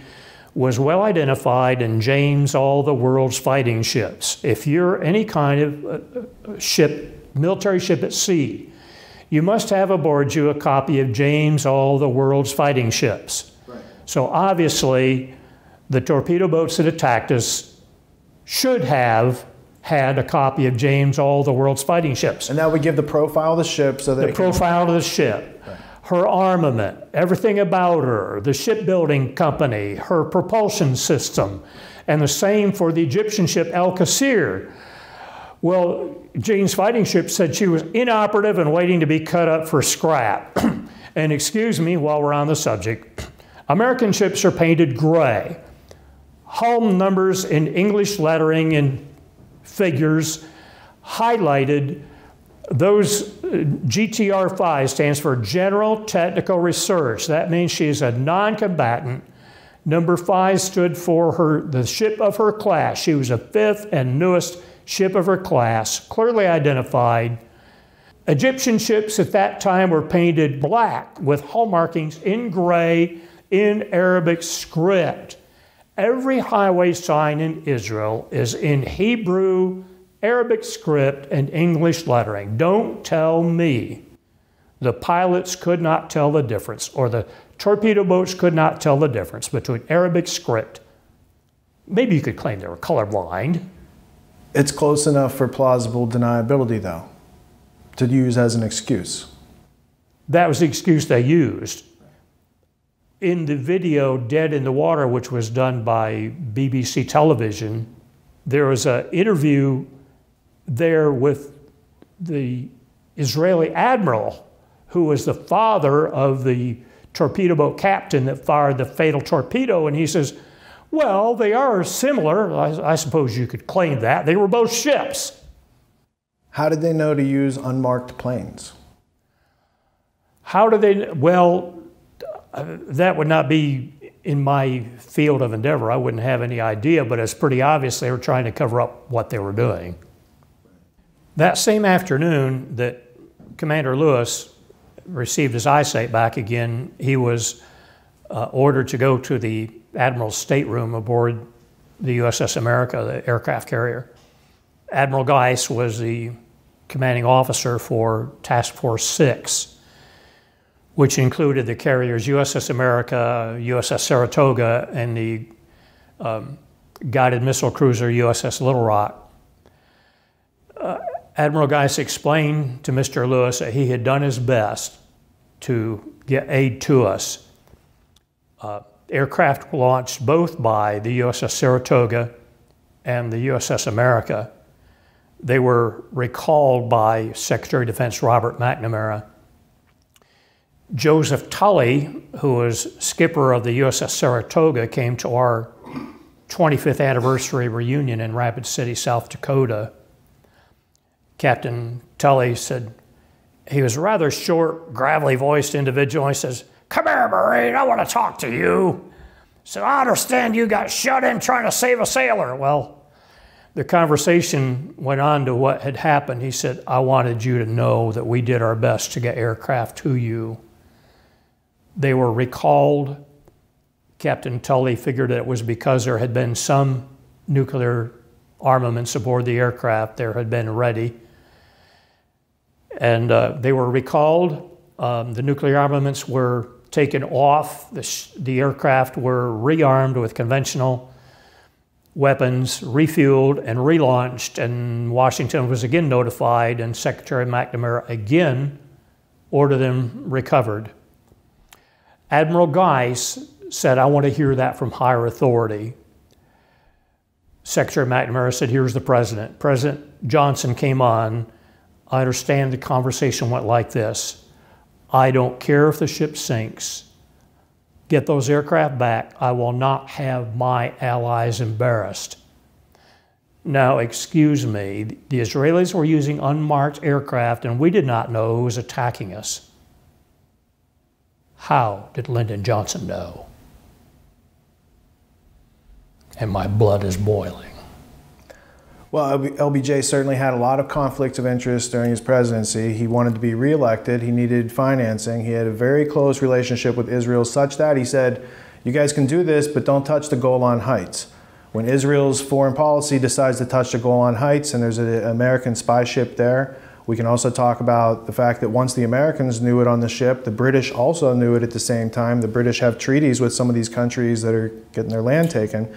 was well identified in Jane's All the World's Fighting Ships. If you're any kind of uh, uh, ship, military ship at sea, you must have aboard you a copy of Jane's All the World's Fighting Ships. Right. So obviously, the torpedo boats that attacked us should have had a copy of Jane's All the World's Fighting Ships. And that would give the profile of the ship so that the profile of the ship her armament, everything about her, the shipbuilding company, her propulsion system, and the same for the Egyptian ship El Qasir. Well, Jane's fighting ship said she was inoperative and waiting to be cut up for scrap. and excuse me while we're on the subject, American ships are painted gray. Hull numbers in English lettering and figures highlighted those uh, GTR 5 stands for General Technical Research. That means she's a non combatant. Number five stood for her, the ship of her class. She was a fifth and newest ship of her class, clearly identified. Egyptian ships at that time were painted black with hull markings in gray in Arabic script. Every highway sign in Israel is in Hebrew Arabic script and English lettering. Don't tell me the pilots could not tell the difference, or the torpedo boats could not tell the difference between Arabic script. Maybe you could claim they were colorblind. It's close enough for plausible deniability, though, to use as an excuse. That was the excuse they used. In the video Dead in the Water, which was done by BBC television, there was an interview there with the Israeli admiral, who was the father of the torpedo boat captain that fired the fatal torpedo. And he says, Well, they are similar. I, I suppose you could claim that. They were both ships. How did they know to use unmarked planes? How did they? Well, uh, that would not be in my field of endeavor. I wouldn't have any idea, but it's pretty obvious they were trying to cover up what they were doing. That same afternoon that Commander Lewis received his eyesight back again, he was uh, ordered to go to the Admiral's stateroom aboard the USS America, the aircraft carrier. Admiral Geis was the commanding officer for Task Force 6. which included the carriers USS America, USS Saratoga, and the um, guided missile cruiser USS Little Rock. Admiral Geis explained to Mr. Lewis that he had done his best to get aid to us. Uh, aircraft launched both by the USS Saratoga and the USS America. They were recalled by Secretary of Defense Robert McNamara. Joseph Tully, who was skipper of the USS Saratoga, came to our 25th anniversary reunion in Rapid City, South Dakota. Captain Tully said, he was a rather short, gravelly voiced individual. He says, Come here, Marine, I want to talk to you. He said, I understand you got shut in trying to save a sailor. Well, the conversation went on to what had happened. He said, I wanted you to know that we did our best to get aircraft to you. They were recalled. Captain Tully figured that it was because there had been some nuclear armaments aboard the aircraft there had been ready. And uh, they were recalled. Um, the nuclear armaments were taken off. The, the aircraft were rearmed with conventional weapons, refueled, and relaunched. And Washington was again notified, and Secretary McNamara again ordered them recovered. Admiral Geis said, I want to hear that from higher authority. Secretary McNamara said, Here's the president. President Johnson came on. I understand the conversation went like this I don't care if the ship sinks. Get those aircraft back. I will not have my allies embarrassed. Now, excuse me, the Israelis were using unmarked aircraft and we did not know who was attacking us. How did Lyndon Johnson know? And my blood is boiling. Well, LBJ certainly had a lot of conflicts of interest during his presidency. He wanted to be reelected. He needed financing. He had a very close relationship with Israel, such that he said, You guys can do this, but don't touch the Golan Heights. When Israel's foreign policy decides to touch the Golan Heights and there's an American spy ship there, we can also talk about the fact that once the Americans knew it on the ship, the British also knew it at the same time. The British have treaties with some of these countries that are getting their land taken.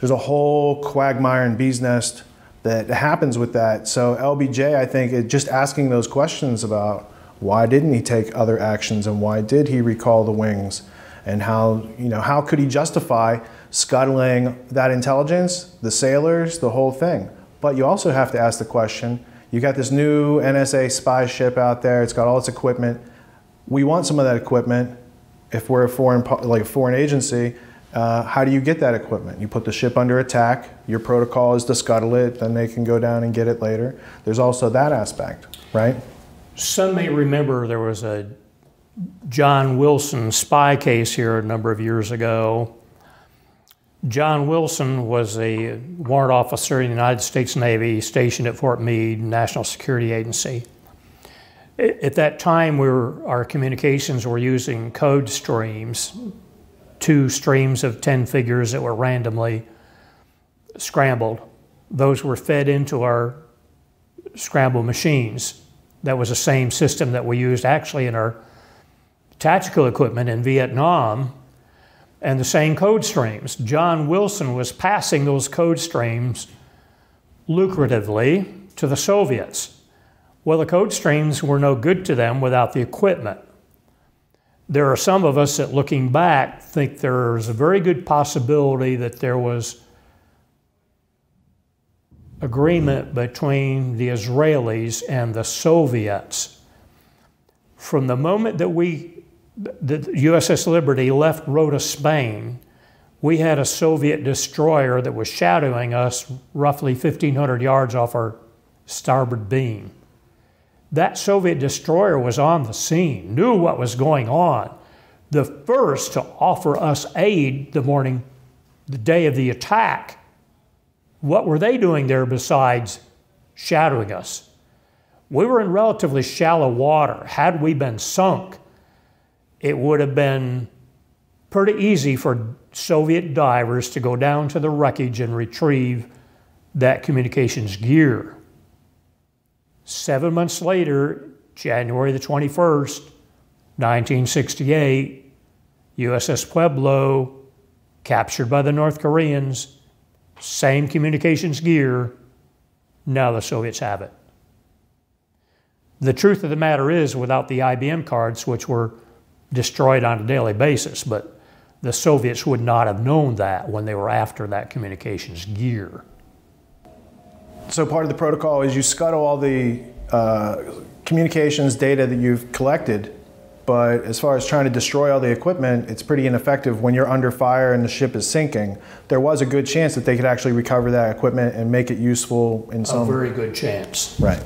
There's a whole quagmire and bee's nest that happens with that. So LBJ, I think, just asking those questions about why didn't he take other actions and why did he recall the wings, and how you know how could he justify scuttling that intelligence, the sailors, the whole thing. But you also have to ask the question you got this new NSA spy ship out there. It's got all its equipment. We want some of that equipment. If we're a foreign, like a foreign agency, uh, how do you get that equipment? You put the ship under attack. Your protocol is to scuttle it. Then they can go down and get it later. There's also that aspect, right? Some may remember there was a John Wilson spy case here a number of years ago John Wilson was a warrant officer in the United States Navy stationed at Fort Meade, National Security Agency. At that time, we were, our communications were using code streams, two streams of 10 figures that were randomly scrambled. Those were fed into our scramble machines. That was the same system that we used actually in our tactical equipment in Vietnam and the same code streams. John Wilson was passing those code streams lucratively to the Soviets. Well, the code streams were no good to them without the equipment. There are some of us that, looking back, think there's a very good possibility that there was agreement between the Israelis and the Soviets. From the moment that we the USS Liberty left Rota, Spain, we had a Soviet destroyer that was shadowing us roughly 1,500 yards off our starboard beam. That Soviet destroyer was on the scene, knew what was going on, the first to offer us aid the morning, the day of the attack. What were they doing there besides shadowing us? We were in relatively shallow water. Had we been sunk, it would have been pretty easy for Soviet divers to go down to the wreckage and retrieve that communications gear. Seven months later, January the 21st, 1968, USS Pueblo, captured by the North Koreans, same communications gear, now the Soviets have it. The truth of the matter is, without the IBM cards, which were destroyed on a daily basis, but the Soviets would not have known that when they were after that communications gear. So part of the protocol is you scuttle all the uh, communications data that you've collected, but as far as trying to destroy all the equipment, it's pretty ineffective when you're under fire and the ship is sinking. There was a good chance that they could actually recover that equipment and make it useful in some. A very good chance. Right.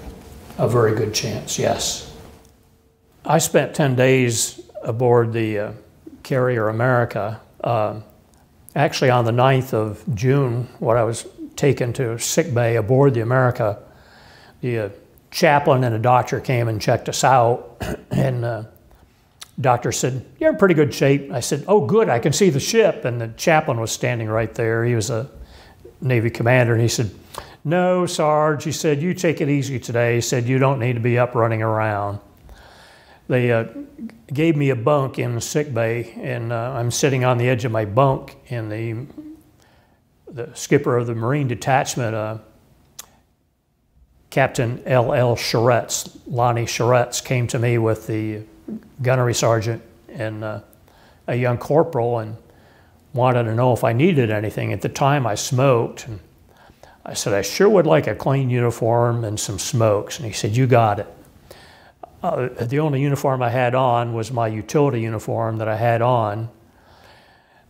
A very good chance, yes. I spent 10 days aboard the uh, Carrier America. Uh, actually, on the 9th of June, what I was taken to sick bay aboard the America, the uh, chaplain and a doctor came and checked us out, and uh, doctor said, You're in pretty good shape. I said, Oh, good, I can see the ship. And the chaplain was standing right there. He was a Navy commander, and he said, No, Sarge, he said, You take it easy today. He said, You don't need to be up running around. They uh, gave me a bunk in the sick bay, and uh, I'm sitting on the edge of my bunk, and the, the skipper of the Marine detachment, uh, Captain L.L. Charetz, Lonnie Charetz, came to me with the gunnery sergeant and uh, a young corporal and wanted to know if I needed anything. At the time, I smoked. And I said, I sure would like a clean uniform and some smokes. And he said, You got it. Uh, the only uniform I had on was my utility uniform that I had on.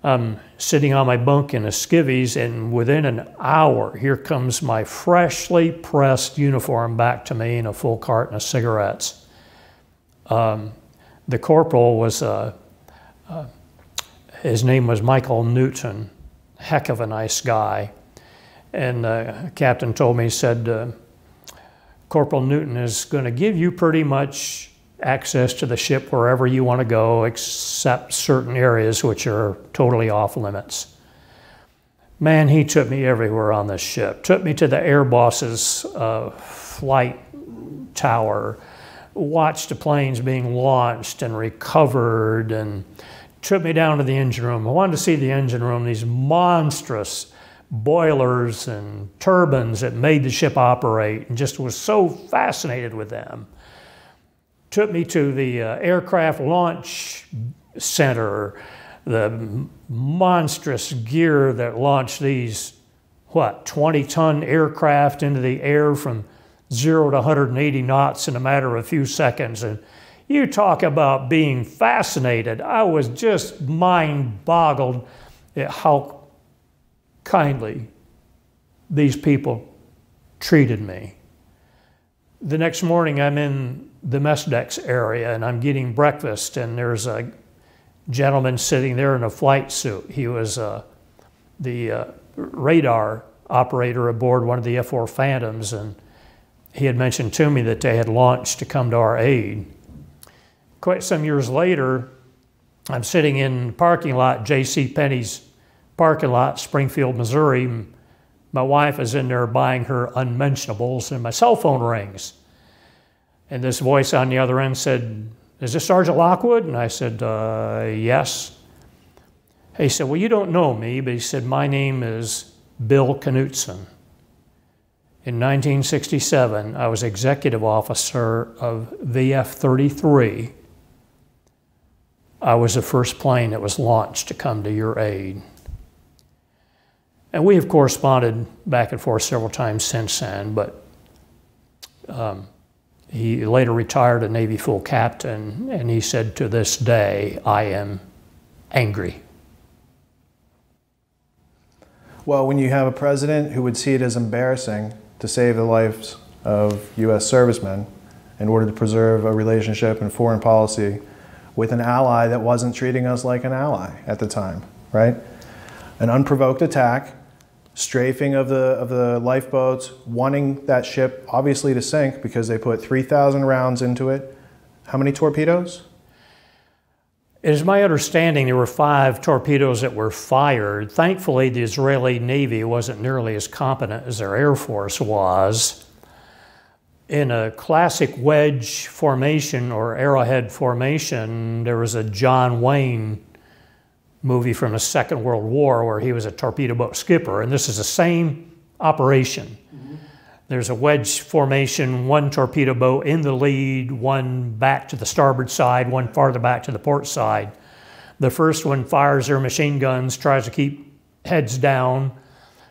I'm sitting on my bunk in a skivvies, and within an hour, here comes my freshly pressed uniform back to me and a full carton of cigarettes. Um, the corporal was, uh, uh, his name was Michael Newton, heck of a nice guy. And the uh, captain told me, he said, uh, Corporal Newton is going to give you pretty much access to the ship wherever you want to go, except certain areas which are totally off limits. Man, he took me everywhere on this ship. Took me to the air boss's uh, flight tower, watched the planes being launched and recovered, and took me down to the engine room. I wanted to see the engine room, these monstrous boilers and turbines that made the ship operate, and just was so fascinated with them. Took me to the uh, aircraft launch center, the monstrous gear that launched these, what, 20 ton aircraft into the air from zero to 180 knots in a matter of a few seconds. And you talk about being fascinated. I was just mind boggled at how kindly these people treated me. The next morning, I'm in the mess decks area and I'm getting breakfast, and there's a gentleman sitting there in a flight suit. He was uh, the uh, radar operator aboard one of the F 4 Phantoms, and he had mentioned to me that they had launched to come to our aid. Quite some years later, I'm sitting in parking lot, J.C. Penney's parking lot, Springfield, Missouri. My wife is in there buying her unmentionables, and my cell phone rings. And this voice on the other end said, Is this Sergeant Lockwood? And I said, uh, Yes. He said, Well, you don't know me, but he said, My name is Bill Knutson. In 1967, I was executive officer of VF 33. I was the first plane that was launched to come to your aid. And we have corresponded back and forth several times since then, but um, he later retired a Navy full captain, and he said, To this day, I am angry. Well, when you have a president who would see it as embarrassing to save the lives of U.S. servicemen in order to preserve a relationship and foreign policy with an ally that wasn't treating us like an ally at the time, right? An unprovoked attack strafing of the, of the lifeboats, wanting that ship obviously to sink because they put 3,000 rounds into it. How many torpedoes? It is my understanding there were five torpedoes that were fired. Thankfully, the Israeli Navy wasn't nearly as competent as their Air Force was. in a classic wedge formation or arrowhead formation, there was a John Wayne movie from the Second World War where he was a torpedo boat skipper, and this is the same operation. There's a wedge formation, one torpedo boat in the lead, one back to the starboard side, one farther back to the port side. The first one fires their machine guns, tries to keep heads down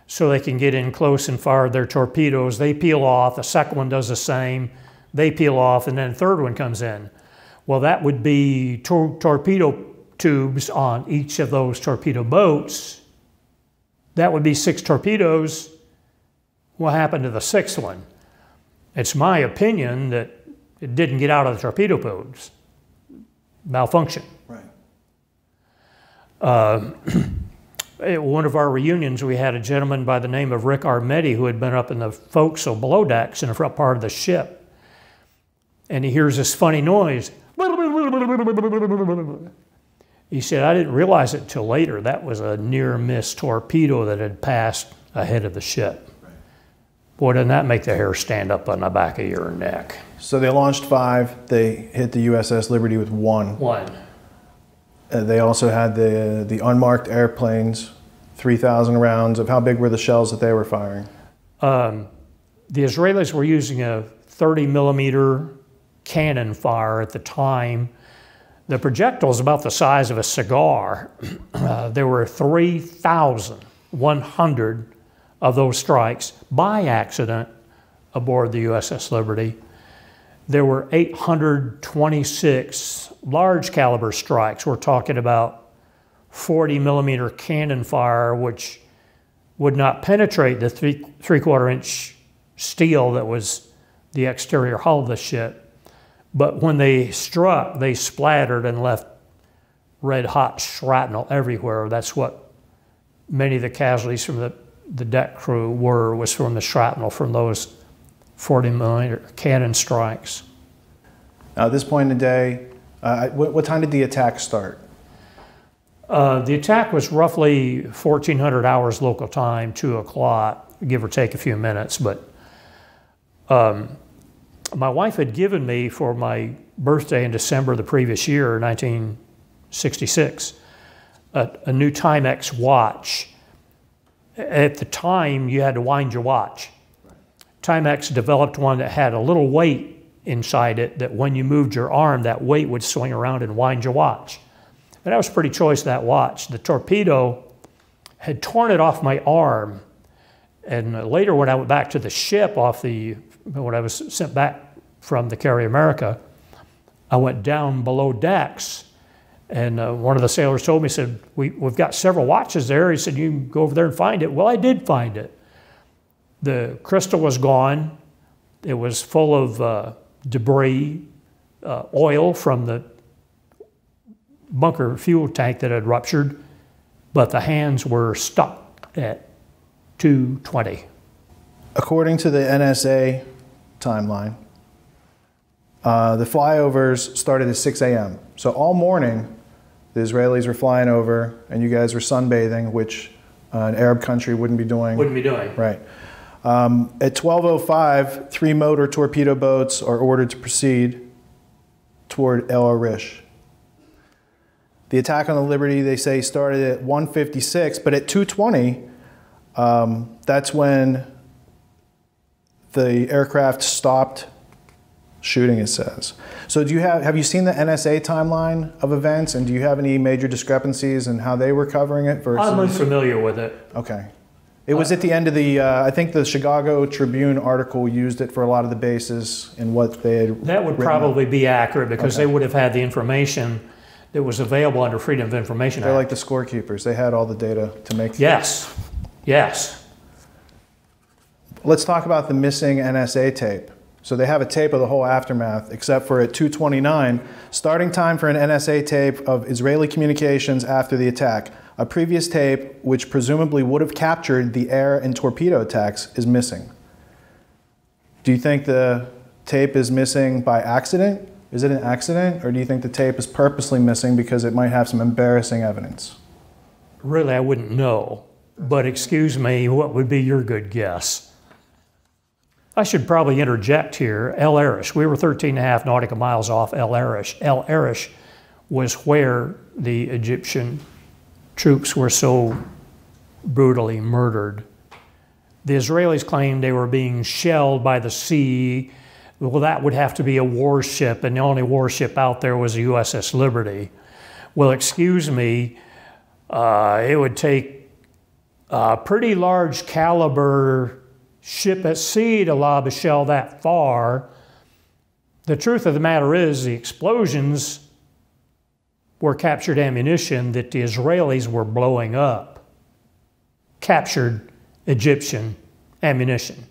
so they can get in close and fire their torpedoes. They peel off, the second one does the same, they peel off, and then the third one comes in. Well, that would be tor torpedo tubes on each of those torpedo boats. That would be six torpedoes what happened to the sixth one? It's my opinion that it didn't get out of the torpedo tubes. Malfunction. Right. Uh, at one of our reunions, we had a gentleman by the name of Rick Aimetti who had been up in the forecastle below decks in the front part of the ship. And he hears this funny noise. He said, I didn't realize it until later. That was a near miss torpedo that had passed ahead of the ship. Boy, doesn't that make the hair stand up on the back of your neck? So they launched five. They hit the USS Liberty with one. One. Uh, they also had the the unmarked airplanes, 3,000 rounds of how big were the shells that they were firing? Um, the Israelis were using a 30 millimeter cannon fire at the time. The projectile is about the size of a cigar. Uh, there were 3,100 of those strikes by accident aboard the USS Liberty. There were 826 large caliber strikes. We're talking about 40 millimeter cannon fire, which would not penetrate the three, three quarter inch steel that was the exterior hull of the ship. But when they struck, they splattered and left red hot shrapnel everywhere. That's what many of the casualties from the the deck crew were was from the shrapnel from those 40 millimeter cannon strikes. Now, at this point in the day, uh, what, what, time did the attack start? Uh, the attack was roughly 1400 hours local time, 2 o'clock, give or take a few minutes. But um, my wife had given me for my birthday in December of the previous year, 1966, a, a new Timex watch at the time, you had to wind your watch. Timex developed one that had a little weight inside it that when you moved your arm, that weight would swing around and wind your watch. And that was pretty choice, that watch. The torpedo had torn it off my arm. And later, when I went back to the ship off the, when I was sent back from the Carry America, I went down below decks and uh, one of the sailors told me, said, we, We've got several watches there. He said, You can go over there and find it. Well, I did find it. The crystal was gone, it was full of uh, debris, uh, oil from the bunker fuel tank that had ruptured, but the hands were stuck at 220. According to the NSA timeline, uh, the flyovers started at 6 a.m. So all morning, the Israelis were flying over, and you guys were sunbathing, which uh, an Arab country wouldn't be doing. Wouldn't be doing. Right. Um, at 12:05, three motor torpedo boats are ordered to proceed toward El Arish. The attack on the Liberty, they say, started at 1:56, but at 2:20, um, that's when the aircraft stopped shooting, it says. So do you have, have you seen the NSA timeline of events and do you have any major discrepancies in how they were covering it versus? I'm unfamiliar with it. Okay. It was at the end of the, uh, I think the Chicago Tribune article used it for a lot of the bases and what they had. That would probably up. be accurate because okay. they would have had the information that was available under Freedom of Information They're Act. like the scorekeepers. They had all the data to make. Yes. Yes. Let's talk about the missing NSA tape. So they have a tape of the whole aftermath, except for at 229, starting time for an NSA tape of Israeli communications after the attack. A previous tape, which presumably would have captured the air and torpedo attacks, is missing. Do you think the tape is missing by accident? Is it an accident? Or do you think the tape is purposely missing because it might have some embarrassing evidence? Really, I wouldn't know. But excuse me, what would be your good guess? I should probably interject here. El Arish, we were 13 and a half nautical miles off El Arish. El Arish was where the Egyptian troops were so brutally murdered. The Israelis claimed they were being shelled by the sea. Well, that would have to be a warship, and the only warship out there was the USS Liberty. Well, excuse me, uh, it would take a pretty large caliber ship at sea to lob a shell that far. The truth of the matter is, the explosions were captured ammunition that the Israelis were blowing up. Captured Egyptian ammunition,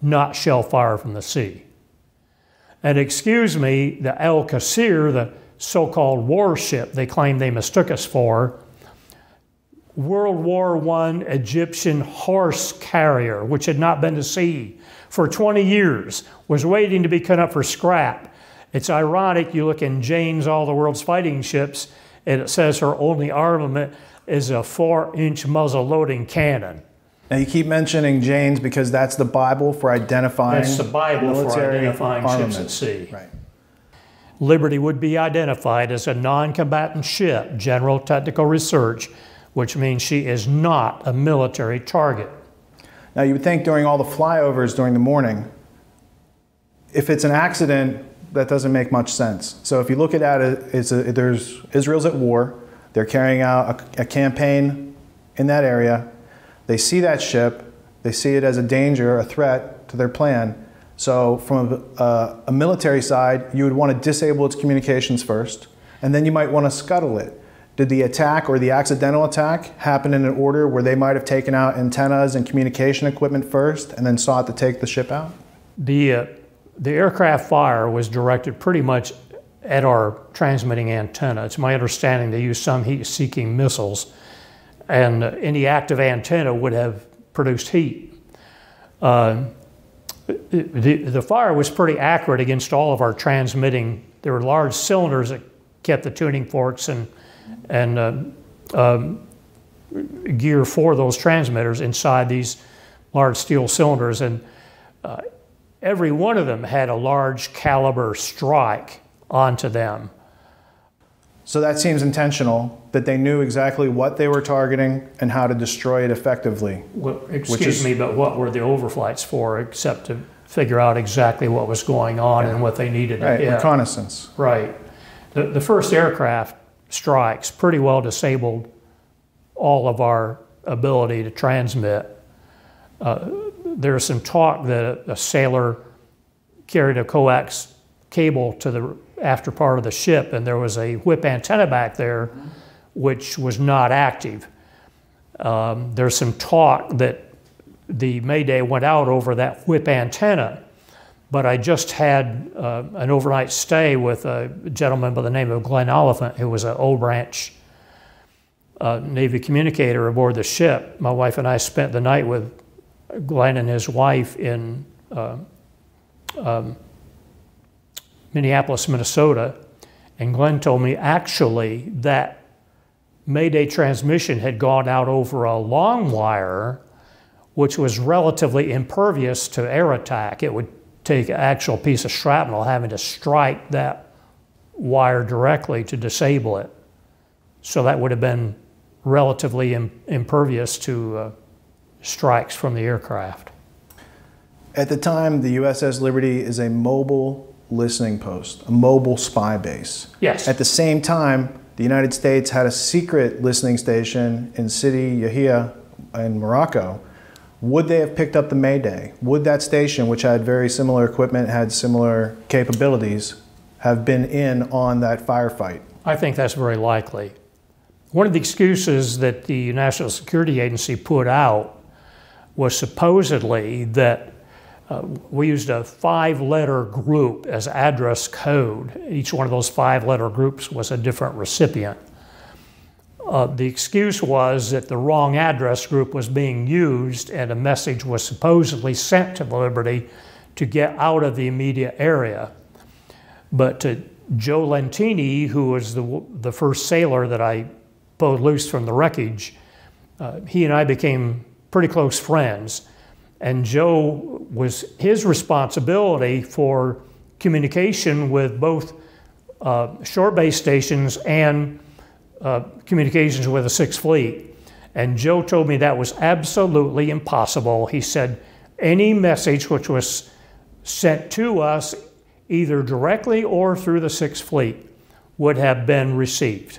not shell fire from the sea. And excuse me, the El Quseir, the so called warship they claim they mistook us for, World War I Egyptian horse carrier, which had not been to sea for 20 years, was waiting to be cut up for scrap. It's ironic, you look in Jane's All the World's Fighting Ships, and it says her only armament is a four inch muzzle loading cannon. Now you keep mentioning Jane's because that's the Bible for identifying. That's the Bible for identifying armament. ships at sea. Right. Liberty would be identified as a non combatant ship, general technical research, which means she is not a military target. Now you would think during all the flyovers during the morning, if it's an accident, that doesn't make much sense. So if you look at it, it's a, there's Israel's at war. They're carrying out a, a campaign in that area. They see that ship. They see it as a danger, a threat to their plan. So from a, a military side, you would want to disable its communications first, and then you might want to scuttle it. Did the attack or the accidental attack happen in an order where they might have taken out antennas and communication equipment first and then sought to take the ship out? The, uh, the aircraft fire was directed pretty much at our transmitting antenna. It's my understanding they used some heat seeking missiles, and uh, any active antenna would have produced heat. Uh, the, the fire was pretty accurate against all of our transmitting. There were large cylinders that kept the tuning forks and, and uh, um, gear for those transmitters inside these large steel cylinders. And uh, every one of them had a large caliber strike onto them. So that seems intentional that they knew exactly what they were targeting and how to destroy it effectively. Well, excuse is, me, but what were the overflights for except to figure out exactly what was going on yeah. and what they needed right, to hit? Reconnaissance. Right. The, the first aircraft strikes pretty well disabled all of our ability to transmit. Uh, there's some talk that a, a sailor carried a coax cable to the after part of the ship, and there was a whip antenna back there, which was not active. Um, there's some talk that the Mayday went out over that whip antenna, but I just had uh, an overnight stay with a gentleman by the name of Glenn Oliphant, who was an old branch uh, Navy communicator aboard the ship. My wife and I spent the night with Glenn and his wife in uh, um, Minneapolis, Minnesota, and Glenn told me actually that Mayday transmission had gone out over a long wire, which was relatively impervious to air attack. It would take an actual piece of shrapnel having to strike that wire directly to disable it. So that would have been relatively impervious to uh, strikes from the aircraft. At the time, the USS Liberty is a mobile listening post, a mobile spy base. Yes. At the same time, the United States had a secret listening station in Sidi Yahia in Morocco. Would they have picked up the Mayday? Would that station, which had very similar equipment, had similar capabilities, have been in on that firefight? I think that's very likely. One of the excuses that the National Security Agency put out was supposedly that uh, we used a five letter group as address code. Each one of those five letter groups was a different recipient. Uh, the excuse was that the wrong address group was being used and a message was supposedly sent to Liberty to get out of the immediate area. But to Joe Lentini, who was the, the first sailor that I pulled loose from the wreckage, uh, he and I became pretty close friends. and Joe was his responsibility for communication with both uh, shore base stations and uh, communications with the Sixth Fleet. And Joe told me that was absolutely impossible. He said any message which was sent to us, either directly or through the Sixth Fleet, would have been received.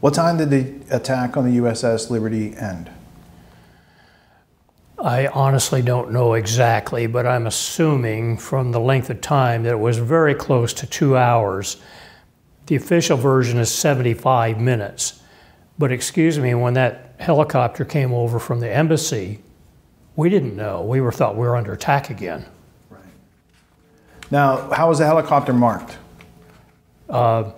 What time did the attack on the USS Liberty end? I honestly don't know exactly, but I'm assuming from the length of time that it was very close to two hours. The official version is 75 minutes. But excuse me, when that helicopter came over from the embassy, we didn't know. We were thought we were under attack again. Right. Now, how was the helicopter marked? Uh,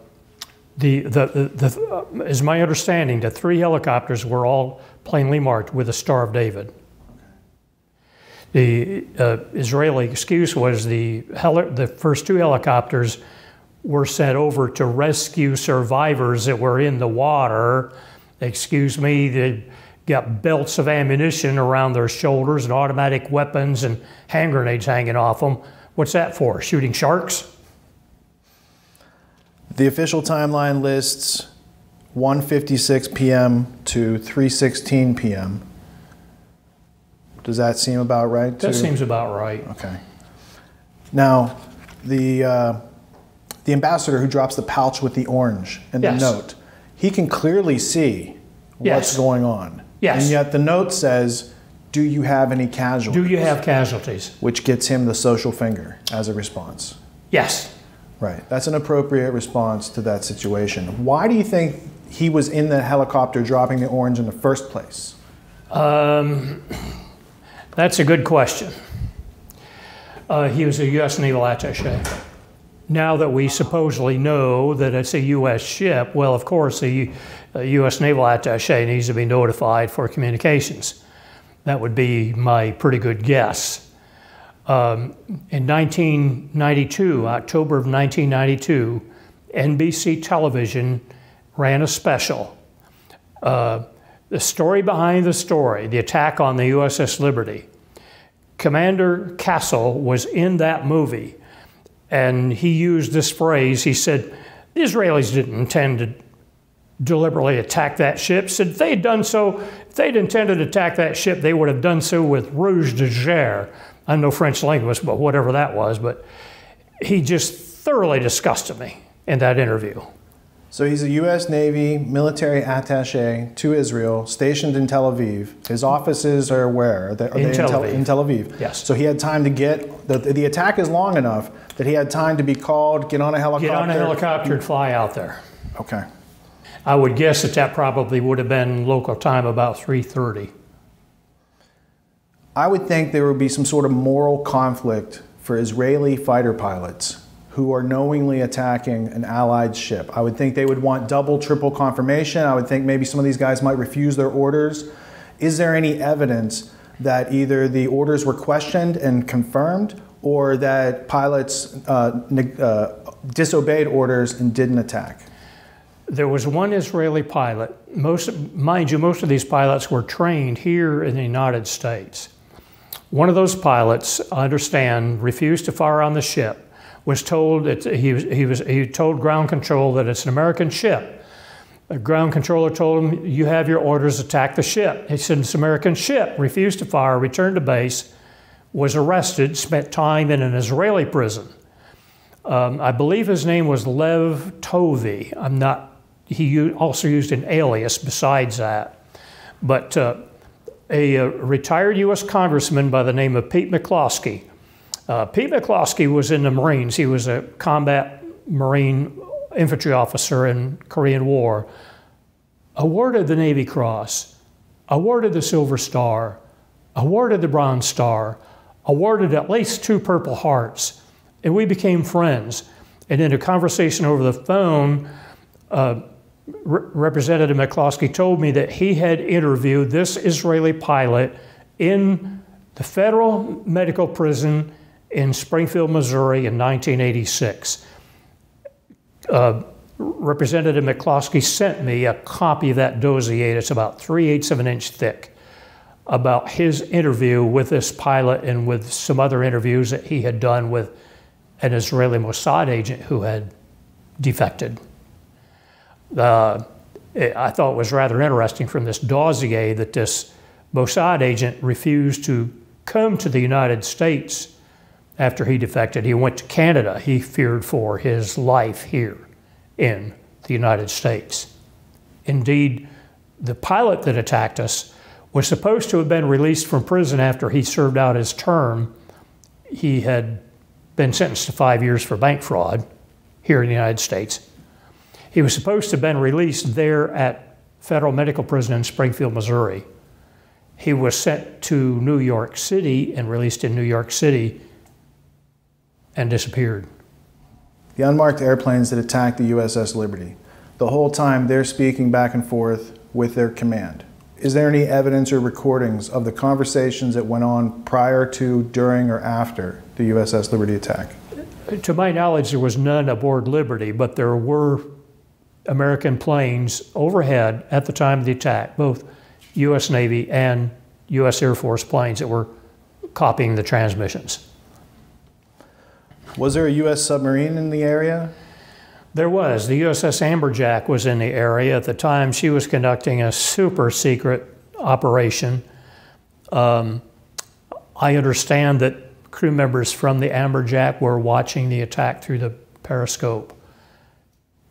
the, the, the, the uh, is my understanding, the three helicopters were all plainly marked with the Star of David. The uh, Israeli excuse was the, the first two helicopters were sent over to rescue survivors that were in the water. Excuse me, they got belts of ammunition around their shoulders and automatic weapons and hand grenades hanging off them. What's that for? Shooting sharks? The official timeline lists 1:56 p.m. to 3:16 p.m. Does that seem about right? That seems about right. Okay. Now, the uh, the ambassador who drops the pouch with the orange and yes. the note, he can clearly see yes. what's going on. Yes. And yet the note says, "Do you have any casualties?" Do you have casualties? Which gets him the social finger as a response. Yes. Right. That's an appropriate response to that situation. Why do you think he was in the helicopter dropping the orange in the first place? Um, that's a good question. Uh, he was a U.S. naval attache. Now that we supposedly know that it's a U.S. ship, well, of course, a U.S. naval attache needs to be notified for communications. That would be my pretty good guess. Um, in 1992, October of 1992, NBC television ran a special. Uh, the story behind the story, the attack on the USS Liberty. Commander Castle was in that movie, and he used this phrase. He said, The Israelis didn't intend to deliberately attack that ship. Said if they'd done so, if they'd intended to attack that ship, they would have done so with ruse de guerre. I'm no French linguist, but whatever that was. But he just thoroughly disgusted me in that interview. So he's a U.S. Navy military attache to Israel, stationed in Tel Aviv. His offices are where? Are they, are in, they Tel Tel, in, Tel, Aviv? Yes. So he had time to get the, the attack is long enough that he had time to be called, get on a helicopter, get on a helicopter and fly out there. Okay. I would guess that that probably would have been local time about 3:30. I would think there would be some sort of moral conflict for Israeli fighter pilots who are knowingly attacking an allied ship. I would think they would want double, triple confirmation. I would think maybe some of these guys might refuse their orders. Is there any evidence that either the orders were questioned and confirmed or that pilots uh, uh, disobeyed orders and didn't attack? There was one Israeli pilot. Most, mind you, most of these pilots were trained here in the United States. One of those pilots, I understand, refused to fire on the ship was told that he was, he was he told ground control that it's an American ship. The ground controller told him, "You have your orders. Attack the ship." He said, "It's an American ship." Refused to fire. Returned to base. Was arrested. Spent time in an Israeli prison. Um, I believe his name was Lev Tovy. I'm not. He also used an alias besides that, but. Uh, a, a retired U.S. congressman by the name of Pete McCloskey uh, Pete McCloskey was in the Marines. He was a combat Marine infantry officer in Korean War. Awarded the Navy Cross, awarded the Silver Star, awarded the Bronze Star, awarded at least two Purple Hearts, and we became friends. And in a conversation over the phone, uh, Re- Representative McCloskey told me that he had interviewed this Israeli pilot in the federal medical prison in Springfield, Missouri in 1986. Uh, Representative McCloskey sent me a copy of that dossier. It's about three eighths of an inch thick. About his interview with this pilot and with some other interviews that he had done with an Israeli Mossad agent who had defected. Uh, I thought it was rather interesting from this dossier that this Mossad agent refused to come to the United States after he defected. He went to Canada. He feared for his life here in the United States. Indeed, the pilot that attacked us was supposed to have been released from prison after he served out his term. He had been sentenced to five years for bank fraud here in the United States. He was supposed to have been released there at Federal Medical Prison in Springfield, Missouri. He was sent to New York City and released in New York City and disappeared. The unmarked airplanes that attacked the USS Liberty, the whole time they're speaking back and forth with their command. Is there any evidence or recordings of the conversations that went on prior to, during, or after the USS Liberty attack? To my knowledge, there was none aboard Liberty, but there were American planes overhead at the time of the attack, both U.S. Navy and U.S. Air Force planes that were copying the transmissions. Was there a U.S. submarine in the area? There was. The USS Amberjack was in the area. At the time, she was conducting a super secret operation. Um, I understand that crew members from the Amberjack were watching the attack through the periscope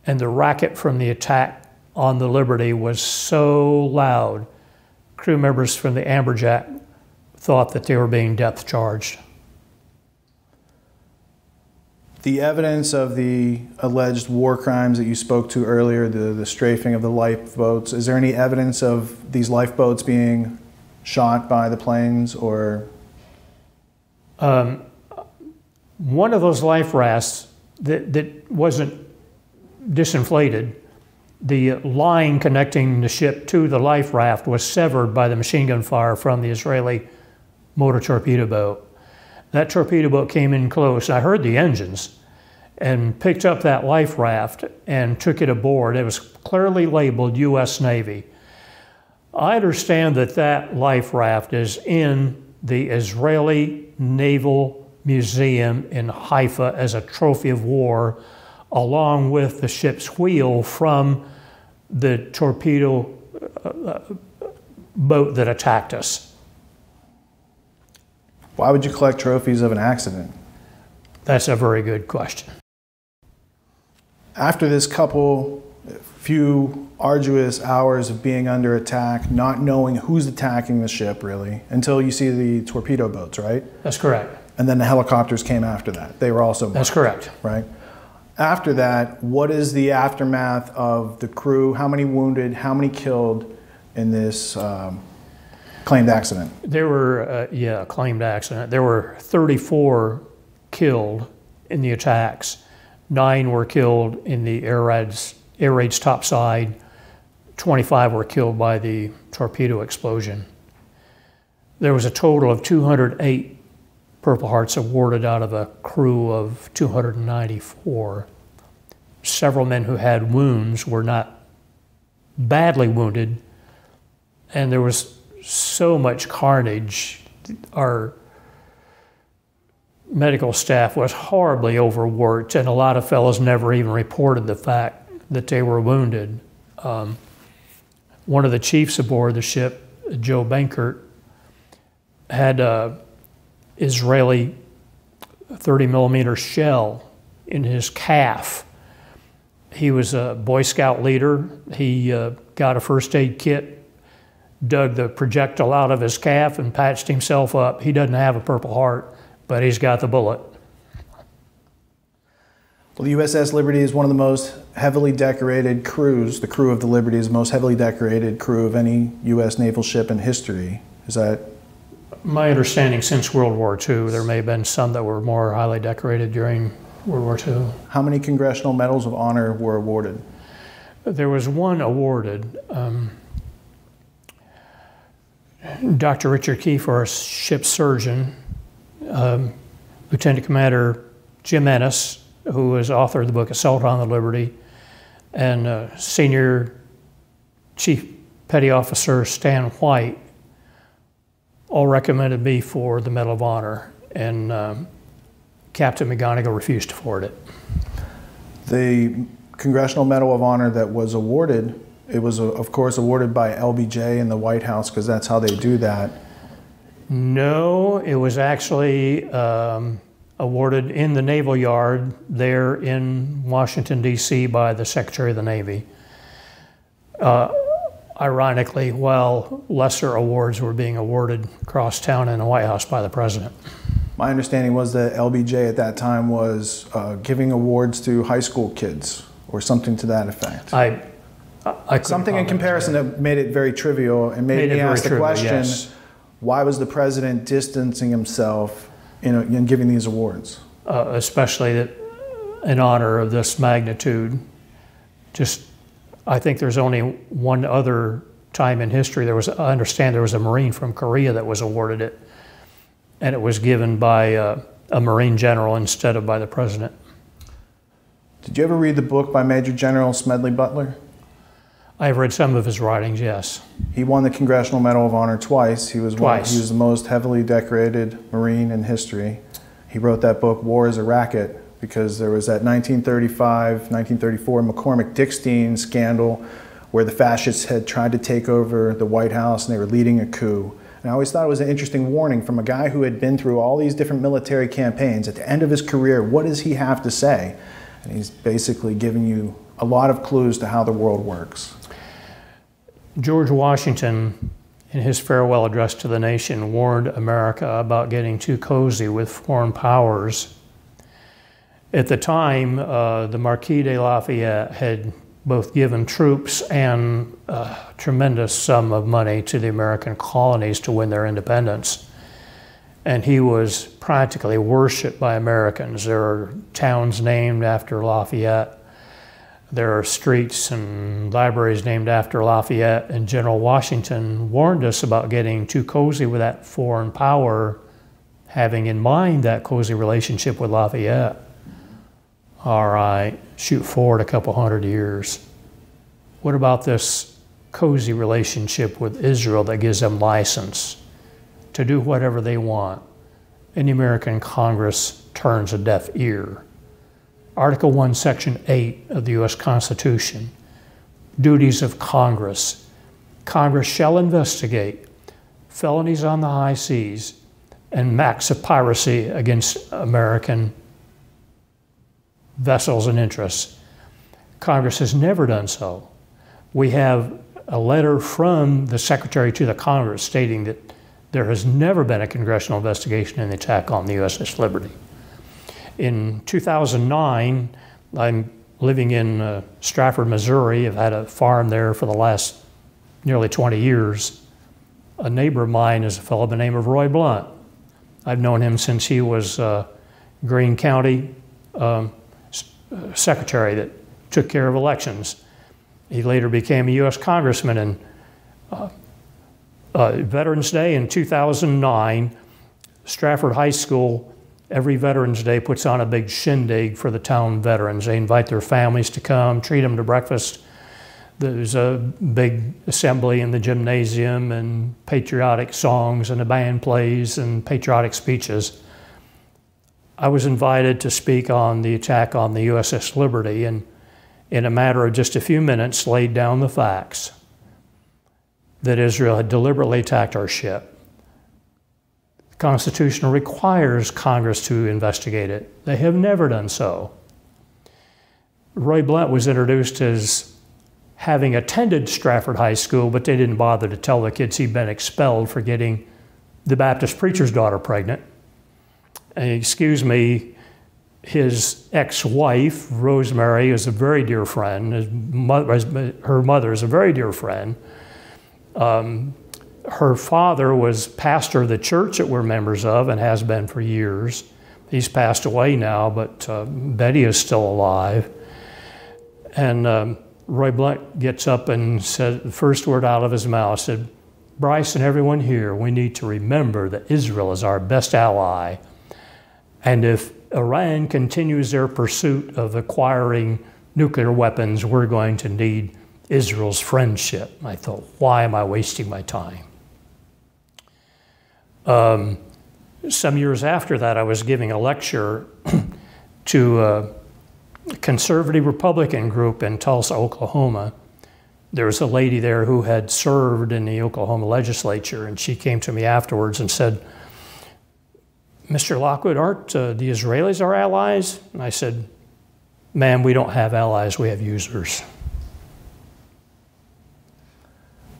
and the racket from the attack on the Liberty was so loud, crew members from the Amberjack thought that they were being depth charged. The evidence of the alleged war crimes that you spoke to earlier, the, the strafing of the lifeboats, is there any evidence of these lifeboats being shot by the planes or? Um, one of those life rafts that, that wasn't disinflated, the line connecting the ship to the life raft was severed by the machine gun fire from the Israeli motor torpedo boat. That torpedo boat came in close. I heard the engines and picked up that life raft and took it aboard. It was clearly labeled U.S. Navy. I understand that that life raft is in the Israeli Naval Museum in Haifa as a trophy of war along with the ship's wheel from the torpedo uh, uh, boat that attacked us. Why would you collect trophies of an accident? That's a very good question. After this couple, few arduous hours of being under attack, not knowing who's attacking the ship really, until you see the torpedo boats, right? That's correct. And then the helicopters came after that. They were also. That's correct. Right? after that, what is the aftermath of the crew? How many wounded? How many killed in this um, claimed accident? There were, uh, yeah, claimed accident. There were 34 killed in the attacks. Nine were killed in the air raids, air raids topside. 25 were killed by the torpedo explosion. There was a total of 208 Purple Hearts awarded out of a crew of 294. Several men who had wounds were not badly wounded, and there was so much carnage. Our medical staff was horribly overworked, and a lot of fellows never even reported the fact that they were wounded. Um, one of the chiefs aboard the ship, Joe Bankert, had a Israeli 30 millimeter shell in his calf. He was a Boy Scout leader. He uh, got a first aid kit, dug the projectile out of his calf, and patched himself up. He doesn't have a Purple Heart, but he's got the bullet. Well, the USS Liberty is one of the most heavily decorated crews. The crew of the Liberty is the most heavily decorated crew of any U.S. naval ship in history. Is that my understanding since World War II, there may have been some that were more highly decorated during World War II. How many Congressional Medals of Honor were awarded? There was one awarded. Um, Dr. Richard Kiepfer, our ship surgeon, um, Lieutenant Commander Jim Ennes, who was author of the book Assault on the Liberty, and uh, Senior Chief Petty Officer Stan White all recommended me for the Medal of Honor, and um, Captain McGonagle refused to forward it. The Congressional Medal of Honor that was awarded, it was, uh, of course, awarded by LBJ in the White House because that's how they do that. No, it was actually um, awarded in the Naval Yard there in Washington, D.C., by the Secretary of the Navy. Uh, ironically, while lesser awards were being awarded across town in the White House by the President. My understanding was that LBJ at that time was uh, giving awards to high school kids or something to that effect. I something in comparison that. that made it very trivial and made, made me ask the trivial, question yes. why was the president distancing himself in, in giving these awards? Uh, especially that in honor of this magnitude. Just, I think there's only one other time in history there was, I understand there was a Marine from Korea that was awarded it, and it was given by uh, a Marine general instead of by the president. Did you ever read the book by Major General Smedley Butler? I've read some of his writings, yes. He won the Congressional Medal of Honor twice. He was twice. One, he was the most heavily decorated Marine in history. He wrote that book, War is a Racket, because there was that 1935, 1934 McCormick Dickstein scandal where the fascists had tried to take over the White House and they were leading a coup. And I always thought it was an interesting warning from a guy who had been through all these different military campaigns. At the end of his career, what does he have to say? And he's basically giving you a lot of clues to how the world works. George Washington, in his farewell address to the nation, warned America about getting too cozy with foreign powers. At the time, uh, the Marquis de Lafayette had both given troops and a tremendous sum of money to the American colonies to win their independence. And he was practically worshiped by Americans. There are towns named after Lafayette. There are streets and libraries named after Lafayette, and General Washington warned us about getting too cozy with that foreign power, having in mind that cozy relationship with Lafayette. All right, shoot forward a couple hundred years. What about this cozy relationship with Israel that gives them license to do whatever they want? And the American Congress turns a deaf ear. Article 1, Section 8 of the U.S. Constitution, duties of Congress. Congress shall investigate felonies on the high seas and acts of piracy against American vessels and interests. Congress has never done so. We have a letter from the Secretary to the Congress stating that there has never been a congressional investigation in the attack on the USS Liberty. In 2009, I'm living in uh, Strafford, Missouri. I've had a farm there for the last nearly 20 years. A neighbor of mine is a fellow by the name of Roy Blunt. I've known him since he was uh, Greene County um, uh, secretary that took care of elections. He later became a U.S. congressman. And uh, uh, Veterans Day in 2009, Strafford High School every Veterans Day puts on a big shindig for the town veterans. They invite their families to come, treat them to breakfast. There's a big assembly in the gymnasium and patriotic songs and a band plays and patriotic speeches. I was invited to speak on the attack on the USS Liberty and in a matter of just a few minutes laid down the facts that Israel had deliberately attacked our ship Constitution requires Congress to investigate it. They have never done so. Roy Blunt was introduced as having attended Strafford High School, but they didn't bother to tell the kids he'd been expelled for getting the Baptist preacher's daughter pregnant. And excuse me, his ex-wife, Rosemary, is a very dear friend. Mother, her mother is a very dear friend. Um, her father was pastor of the church that we're members of and has been for years. He's passed away now, but uh, Betty is still alive. And um, Roy Blunt gets up and said, the first word out of his mouth said, Bryce and everyone here, we need to remember that Israel is our best ally. And if Iran continues their pursuit of acquiring nuclear weapons, we're going to need Israel's friendship. I thought, why am I wasting my time? Um, some years after that, I was giving a lecture to a conservative Republican group in Tulsa, Oklahoma. There was a lady there who had served in the Oklahoma legislature, and she came to me afterwards and said, Mr. Lockwood, aren't uh, the Israelis our allies? And I said, Ma'am, we don't have allies, we have users.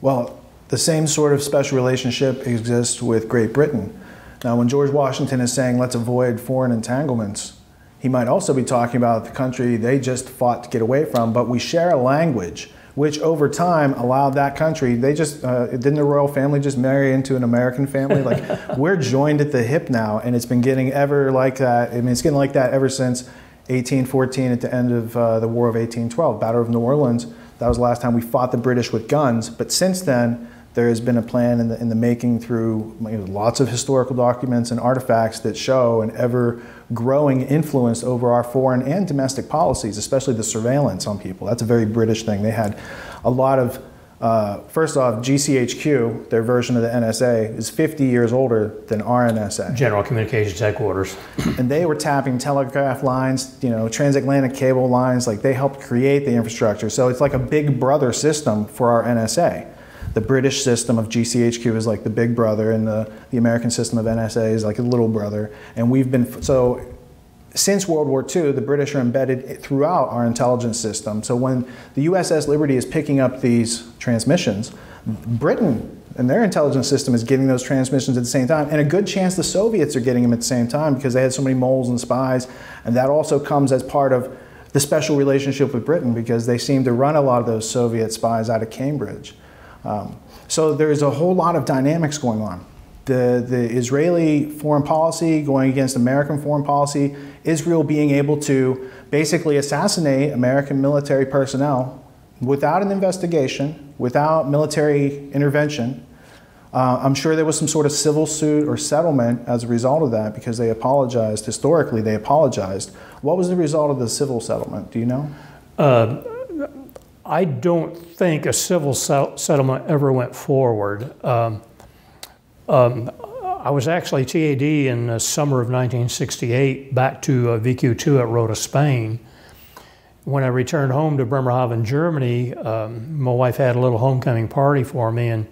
Well, the same sort of special relationship exists with Great Britain. Now, when George Washington is saying, let's avoid foreign entanglements, he might also be talking about the country they just fought to get away from, but we share a language which over time allowed that country they just uh, didn't the royal family just marry into an american family like we're joined at the hip now and it's been getting ever like that i mean it's getting like that ever since 1814 at the end of uh, the war of 1812 battle of new orleans that was the last time we fought the british with guns but since then there has been a plan in the, in the making through you know, lots of historical documents and artifacts that show an ever growing influence over our foreign and domestic policies, especially the surveillance on people. That's a very British thing. They had a lot of, uh, first off, GCHQ, their version of the NSA, is 50 years older than our NSA. General Communications Headquarters. and they were tapping telegraph lines, you know, transatlantic cable lines, like they helped create the infrastructure. So it's like a big brother system for our NSA the British system of GCHQ is like the big brother, and the, the American system of NSA is like a little brother. And we've been, so since World War II, the British are embedded throughout our intelligence system. So when the USS Liberty is picking up these transmissions, Britain and their intelligence system is getting those transmissions at the same time. And a good chance the Soviets are getting them at the same time because they had so many moles and spies. And that also comes as part of the special relationship with Britain because they seem to run a lot of those Soviet spies out of Cambridge. Um, so there's a whole lot of dynamics going on. The, the Israeli foreign policy going against American foreign policy, Israel being able to basically assassinate American military personnel without an investigation, without military intervention. Uh, I'm sure there was some sort of civil suit or settlement as a result of that because they apologized. Historically, they apologized. What was the result of the civil settlement? Do you know? Uh, I don't think a civil settlement ever went forward. Um, um, I was actually TAD in the summer of 1968 back to uh, VQ2 at Rota, Spain. When I returned home to Bremerhaven, Germany, um, my wife had a little homecoming party for me, and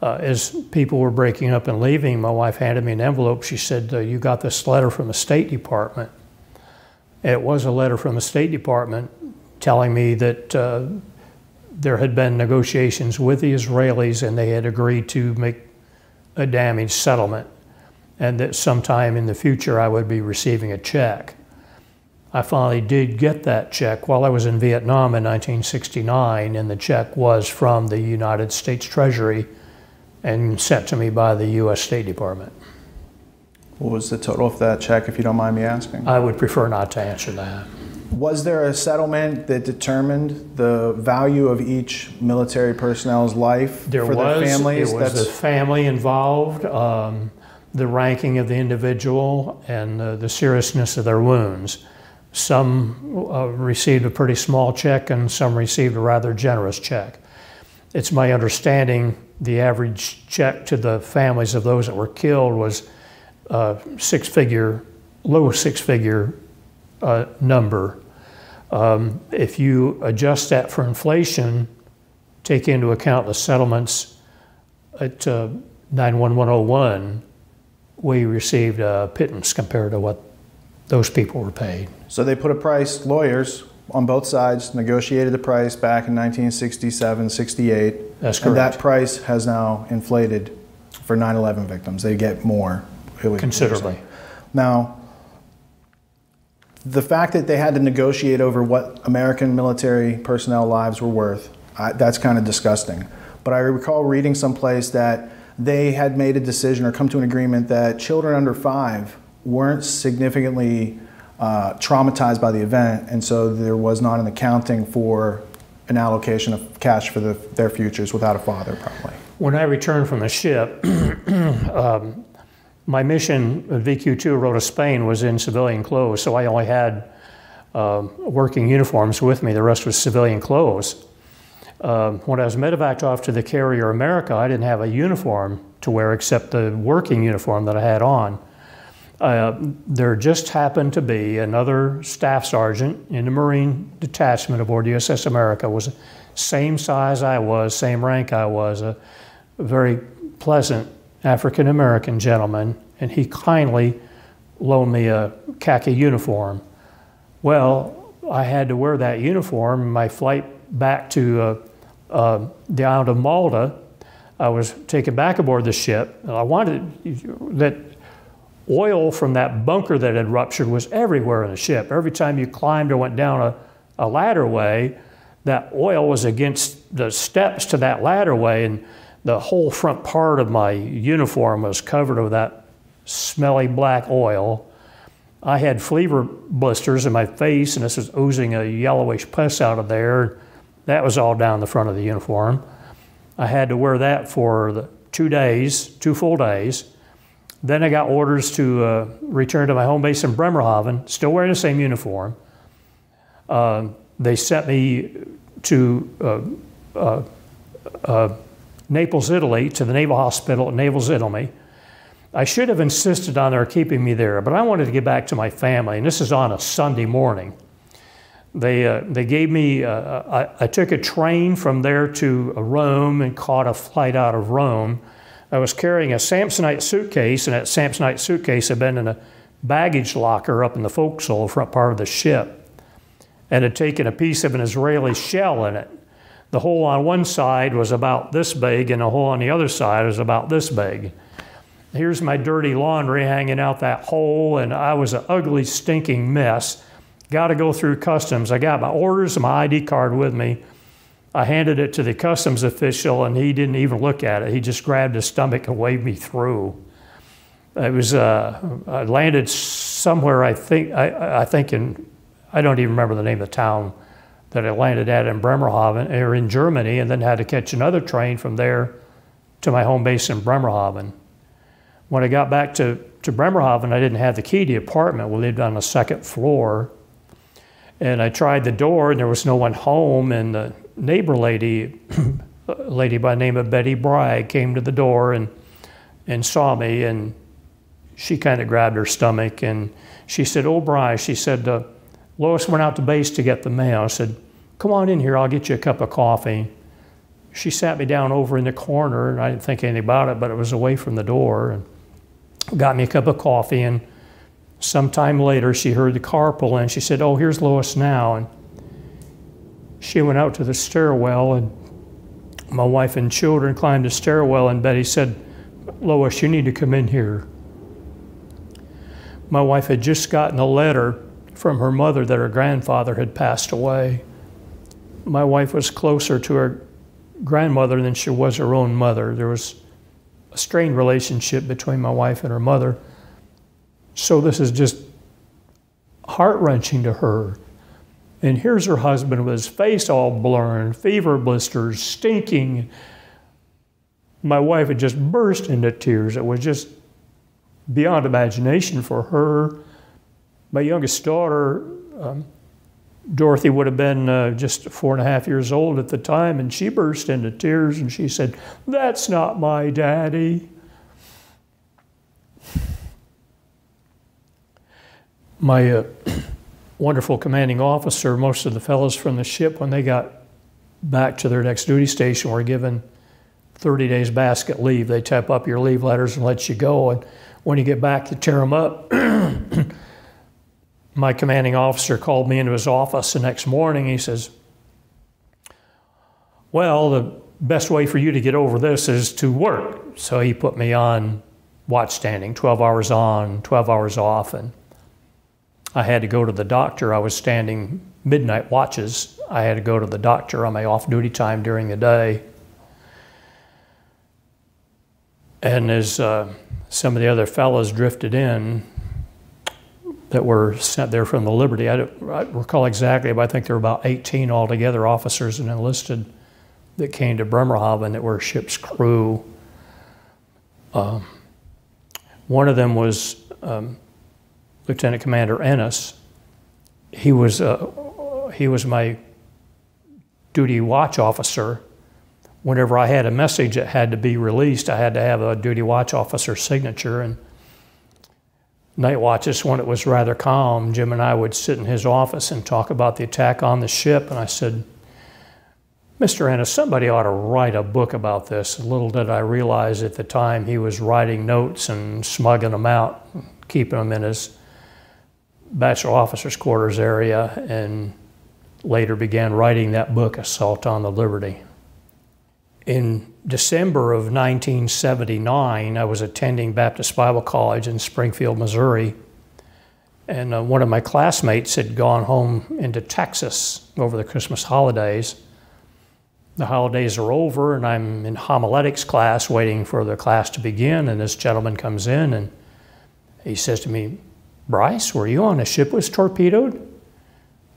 uh, as people were breaking up and leaving, my wife handed me an envelope. She said, uh, You got this letter from the State Department. it was a letter from the State Department telling me that uh, there had been negotiations with the Israelis and they had agreed to make a damage settlement and that sometime in the future I would be receiving a check. I finally did get that check while I was in Vietnam in 1969, and the check was from the United States Treasury and sent to me by the U.S. State Department. What was the total of that check, if you don't mind me asking? I would prefer not to answer that. Was there a settlement that determined the value of each military personnel's life there for was, their families? There was That's... the family involved, um, the ranking of the individual, and uh, the seriousness of their wounds. Some uh, received a pretty small check, and some received a rather generous check. It's my understanding the average check to the families of those that were killed was uh, six figure, low six figure uh, number. Um, if you adjust that for inflation, take into account the settlements at uh, 91101, we received a pittance compared to what those people were paid. So they put a price, lawyers on both sides negotiated the price back in 1967, 68. That's correct. And that price has now inflated for 9 11 victims. They get more. Considerably. Now, the fact that they had to negotiate over what American military personnel lives were worth, I, that's kind of disgusting. But I recall reading someplace that they had made a decision or come to an agreement that children under five weren't significantly uh, traumatized by the event, and so there was not an accounting for an allocation of cash for the, their futures without a father, probably. When I returned from the ship, um, my mission at VQ2 Rota Spain was in civilian clothes, so I only had uh, working uniforms with me. The rest was civilian clothes. Um, when I was medevaced off to the Carrier America, I didn't have a uniform to wear except the working uniform that I had on. Uh, there just happened to be another staff sergeant in the Marine detachment aboard USS America, was same size I was, same rank I was, a very pleasant African American gentleman, and he kindly loaned me a khaki uniform. Well, I had to wear that uniform. My flight back to uh, uh, the island of Malta, I was taken back aboard the ship. and I wanted that oil from that bunker that had ruptured was everywhere in the ship. Every time you climbed or went down a, a ladderway, that oil was against the steps to that ladderway, and the whole front part of my uniform was covered with that smelly black oil. I had fever blisters in my face, and this was oozing a yellowish pus out of there. That was all down the front of the uniform. I had to wear that for two days, two full days. Then I got orders to uh, return to my home base in Bremerhaven, still wearing the same uniform. Uh, they sent me to uh, uh, uh, Naples, Italy, to the Naval Hospital at Naples, Italy. I should have insisted on their keeping me there, but I wanted to get back to my family, and this is on a Sunday morning. They, uh, they gave me, uh, uh, I, I took a train from there to uh, Rome and caught a flight out of Rome I was carrying a Samsonite suitcase, and that Samsonite suitcase had been in a baggage locker up in the forecastle, front part of the ship, and had taken a piece of an Israeli shell in it. The hole on one side was about this big, and the hole on the other side was about this big. Here's my dirty laundry hanging out that hole, and I was an ugly, stinking mess. Got to go through customs. I got my orders and my ID card with me. I handed it to the customs official, and he didn't even look at it. He just grabbed his stomach and waved me through. It was uh, I landed somewhere. I think I, I think in I don't even remember the name of the town that I landed at in Bremerhaven or in Germany, and then had to catch another train from there to my home base in Bremerhaven. When I got back to, to Bremerhaven, I didn't have the key to the apartment. We lived on the second floor. And I tried the door, and there was no one home. And the neighbor lady, lady by name of Betty Bragg, came to the door and, and saw me, and she kind of grabbed her stomach and she said, Oh, Bry, she said, uh, Lois went out to base to get the mail. I said, Come on in here, I'll get you a cup of coffee. She sat me down over in the corner, and I didn't think anything about it, but it was away from the door, and got me a cup of coffee. And sometime later, she heard the car pull in. She said, Oh, here's Lois now. And she went out to the stairwell, and my wife and children climbed the stairwell, and Betty said, Lois, you need to come in here. My wife had just gotten a letter from her mother that her grandfather had passed away. My wife was closer to her grandmother than she was her own mother. There was a strained relationship between my wife and her mother. So this is just heart wrenching to her. And here's her husband with his face all blurred, fever blisters, stinking. My wife had just burst into tears. It was just beyond imagination for her. My youngest daughter, um, Dorothy, would have been uh, just four and a half years old at the time, and she burst into tears and she said, That's not my daddy. My uh, wonderful commanding officer, most of the fellows from the ship, when they got back to their next duty station, were given 30 days basket leave. They type up your leave letters and let you go. And when you get back to tear them up, my commanding officer called me into his office the next morning. He says, Well, the best way for you to get over this is to work. So he put me on watch standing, 12 hours on, 12 hours off. And I had to go to the doctor. I was standing midnight watches. I had to go to the doctor on my off duty time during the day. And as uh, some of the other fellows drifted in that were sent there from the Liberty, I don't I recall exactly, but I think there were about 18 altogether officers and enlisted that came to Bremerhaven that were ship's crew. Um, one of them was um, Lieutenant Commander Ennes. He was, uh, he was my duty watch officer. Whenever I had a message that had to be released, I had to have a duty watch officer's signature. And night watches, when it was rather calm, Jim and I would sit in his office and talk about the attack on the ship. And I said, Mr. Ennes, somebody ought to write a book about this. Little did I realize at the time he was writing notes and smugging them out, keeping them in his bachelor officers' quarters area, and later began writing that book, Assault on the Liberty. In December of 1979, I was attending Baptist Bible College in Springfield, Missouri, and uh, one of my classmates had gone home into Texas over the Christmas holidays. The holidays are over, and I'm in homiletics class waiting for the class to begin, and this gentleman comes in and he says to me, Bryce, were you on a ship that was torpedoed?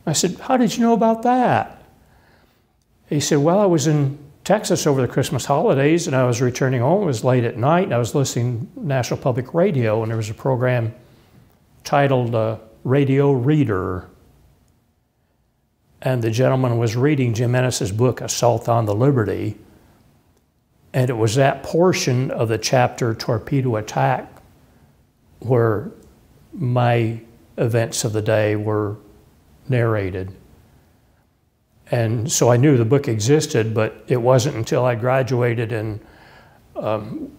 I said, How did you know about that? He said, Well, I was in Texas over the Christmas holidays and I was returning home. It was late at night and I was listening to National Public Radio and there was a program titled uh, Radio Reader. And the gentleman was reading Jim Ennes's book, Assault on the Liberty. And it was that portion of the chapter, Torpedo Attack, where my events of the day were narrated. And so I knew the book existed, but it wasn't until I graduated and um,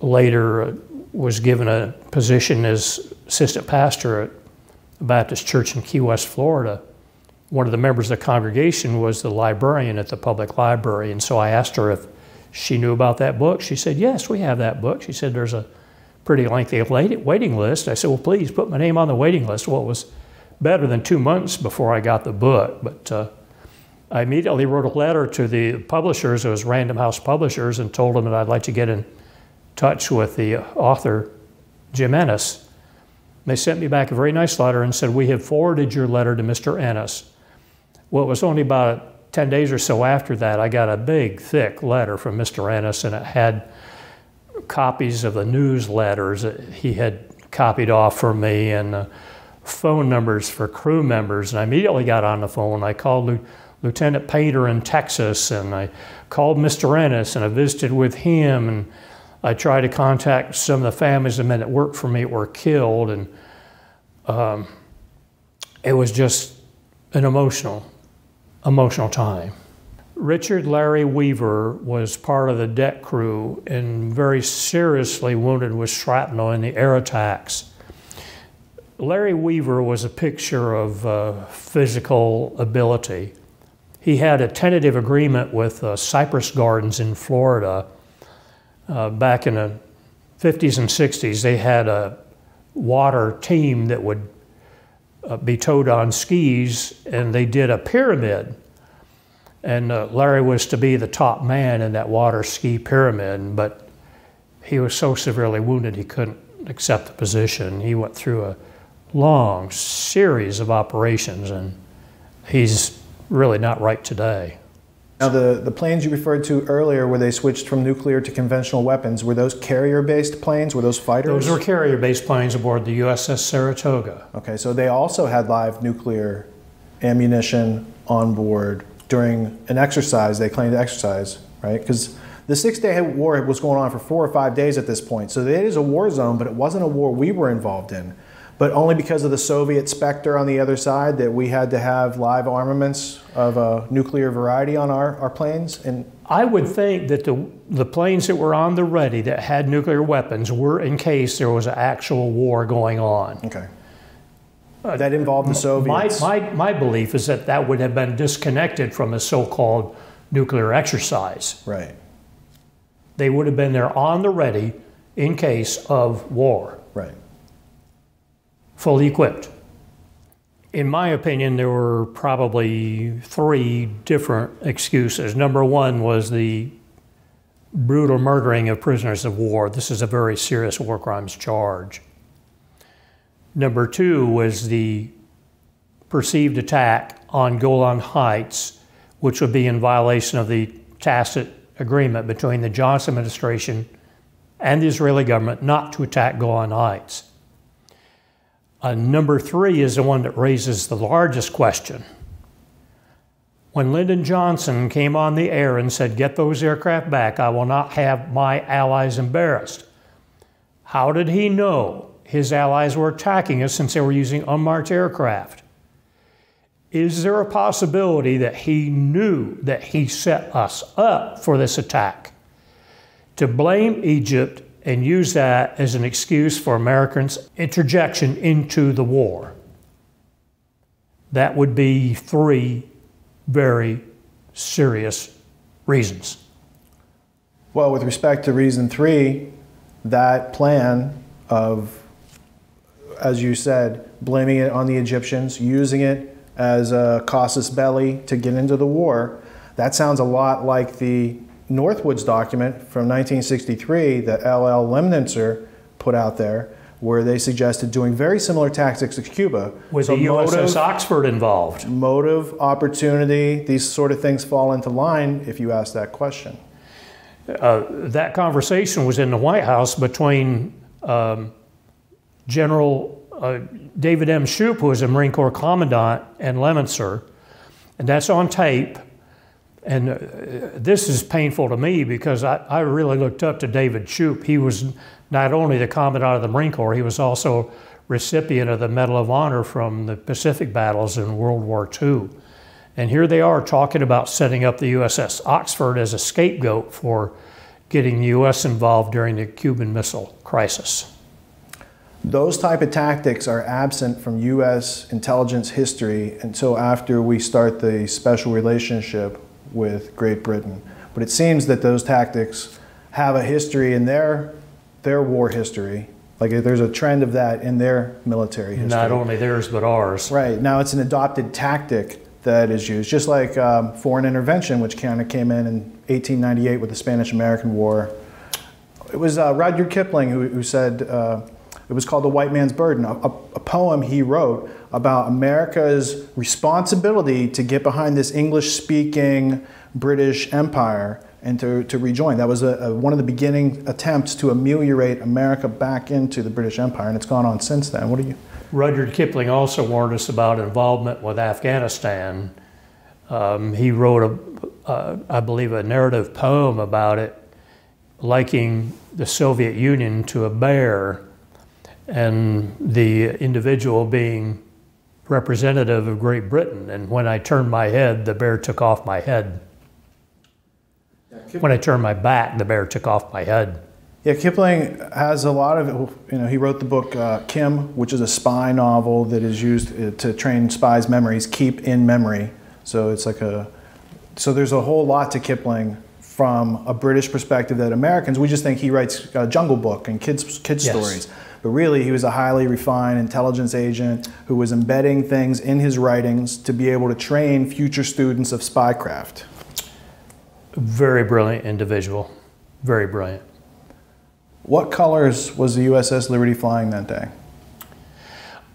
later uh, was given a position as assistant pastor at a Baptist church in Key West, Florida. One of the members of the congregation was the librarian at the public library, and so I asked her if she knew about that book. She said, Yes, we have that book. She said, There's a pretty lengthy waiting list. I said, Well, please put my name on the waiting list. Well, it was better than two months before I got the book, but uh, I immediately wrote a letter to the publishers, it was Random House Publishers, and told them that I'd like to get in touch with the author, Jim Ennes. They sent me back a very nice letter and said, We have forwarded your letter to Mr. Ennes. Well, it was only about 10 days or so after that, I got a big, thick letter from Mr. Ennes, and it had copies of the newsletters that he had copied off for me and uh, phone numbers for crew members. And I immediately got on the phone. I called Lieutenant Painter in Texas and I called Mr. Ennes and I visited with him. And I tried to contact some of the families of men that worked for me that were killed. And um, it was just an emotional, emotional time. Richard Larry Weaver was part of the deck crew and very seriously wounded with shrapnel in the air attacks. Larry Weaver was a picture of uh, physical ability. He had a tentative agreement with uh, Cypress Gardens in Florida uh, back in the 50s and 60s. They had a water team that would uh, be towed on skis, and they did a pyramid and uh, Larry was to be the top man in that water ski pyramid, but he was so severely wounded he couldn't accept the position. He went through a long series of operations, and he's really not right today. Now, the, the planes you referred to earlier, where they switched from nuclear to conventional weapons, were those carrier based planes? Were those fighters? Those were carrier based planes aboard the USS Saratoga. Okay, so they also had live nuclear ammunition on board during an exercise, they claimed to exercise, right? Because the Six Day War was going on for four or five days at this point. So it is a war zone, but it wasn't a war we were involved in. But only because of the Soviet specter on the other side that we had to have live armaments of a nuclear variety on our, our planes. And I would think that the, the planes that were on the ready that had nuclear weapons were in case there was an actual war going on. Okay uh, that involved the Soviets. My, my, my belief is that that would have been disconnected from a so called nuclear exercise. Right. They would have been there on the ready in case of war. Right. Fully equipped. In my opinion, there were probably three different excuses. Number one was the brutal murdering of prisoners of war. This is a very serious war crimes charge. Number two was the perceived attack on Golan Heights, which would be in violation of the tacit agreement between the Johnson administration and the Israeli government not to attack Golan Heights. Uh, number three is the one that raises the largest question. When Lyndon Johnson came on the air and said, Get those aircraft back, I will not have my allies embarrassed. How did he know his allies were attacking us since they were using unmarked aircraft? Is there a possibility that he knew that he set us up for this attack? To blame Egypt and use that as an excuse for Americans' interjection into the war. That would be three very serious reasons. Well, with respect to reason three, that plan of, as you said, blaming it on the Egyptians, using it as a casus belli to get into the war, that sounds a lot like the Northwoods document from 1963 that L.L. Lemnitzer put out there, where they suggested doing very similar tactics to Cuba. Was So the USS motive- Oxford involved? Motive, opportunity, these sort of things fall into line if you ask that question. Uh, that conversation was in the White House between um, General uh, David M. Shoup, who was a Marine Corps commandant, and Lemnitzer, and that's on tape. And uh, this is painful to me because I, I really looked up to David Shoup. He was not only the commandant of the Marine Corps, he was also recipient of the Medal of Honor from the Pacific battles in World War II. And here they are talking about setting up the USS Oxford as a scapegoat for getting the U.S. involved during the Cuban Missile Crisis. Those type of tactics are absent from U.S. intelligence history until after we start the special relationship with Great Britain. But it seems that those tactics have a history in their, their war history. Like there's a trend of that in their military history. Not only theirs, but ours. Right. Now it's an adopted tactic that is used, just like um, foreign intervention, which kind of came in in 1898 with the Spanish American War. It was uh, Rudyard Kipling who, who said uh, it was called The White Man's Burden, a, a, poem he wrote about America's responsibility to get behind this English speaking British Empire and to, to rejoin. That was a, a, one of the beginning attempts to ameliorate America back into the British Empire, and it's gone on since then. What do you? Rudyard Kipling also warned us about involvement with Afghanistan. Um, he wrote, a, uh, I believe, a narrative poem about it, liking the Soviet Union to a bear, and the individual being representative of Great Britain. And when I turned my head, the bear took off my head. When I turned my back, the bear took off my head. Yeah, Kipling has a lot of, you know, he wrote the book uh, Kim, which is a spy novel that is used uh, to train spies' memories, keep in memory. So it's like a, so there's a whole lot to Kipling from a British perspective that Americans, we just think he writes a Jungle Book and kids, kids Yes. stories. But really, he was a highly refined intelligence agent who was embedding things in his writings to be able to train future students of spycraft. Very brilliant individual. Very brilliant. What colors was the USS Liberty flying that day?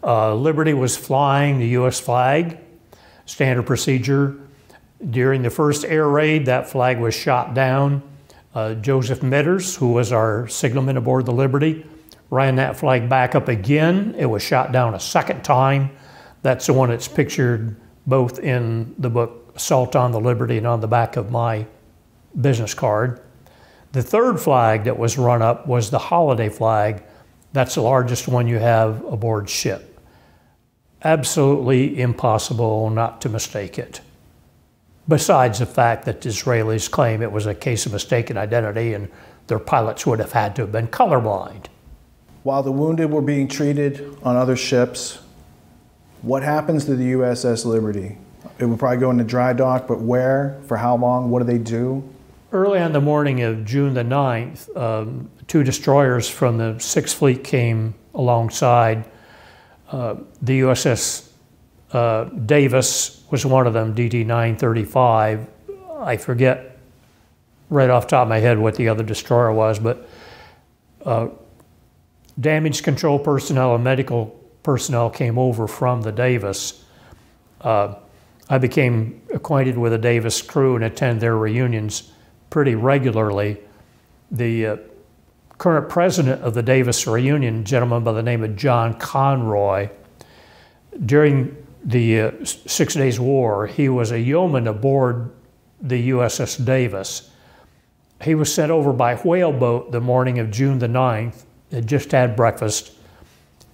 Uh, Liberty was flying the U.S. flag, standard procedure. During the first air raid, that flag was shot down. Uh, Joseph Meadors, who was our signalman aboard the Liberty, ran that flag back up again. It was shot down a second time. That's the one that's pictured both in the book Assault on the Liberty and on the back of my business card. The third flag that was run up was the holiday flag. That's the largest one you have aboard ship. Absolutely impossible not to mistake it. Besides the fact that the Israelis claim it was a case of mistaken identity and their pilots would have had to have been colorblind. While the wounded were being treated on other ships, what happens to the USS Liberty? It would probably go into dry dock, but where? For how long? What do they do? Early on the morning of June the 9th, um, two destroyers from the Sixth Fleet came alongside. Uh, the USS uh, Davis was one of them, DD 935. I forget right off top of my head what the other destroyer was, but uh, damage control personnel and medical personnel came over from the Davis. Uh, I became acquainted with the Davis crew and attend their reunions pretty regularly. The uh, current president of the Davis reunion, gentleman by the name of John Conroy, during the uh, Six Days War. He was a yeoman aboard the USS Davis. He was sent over by whale boat the morning of June the 9th, had just had breakfast.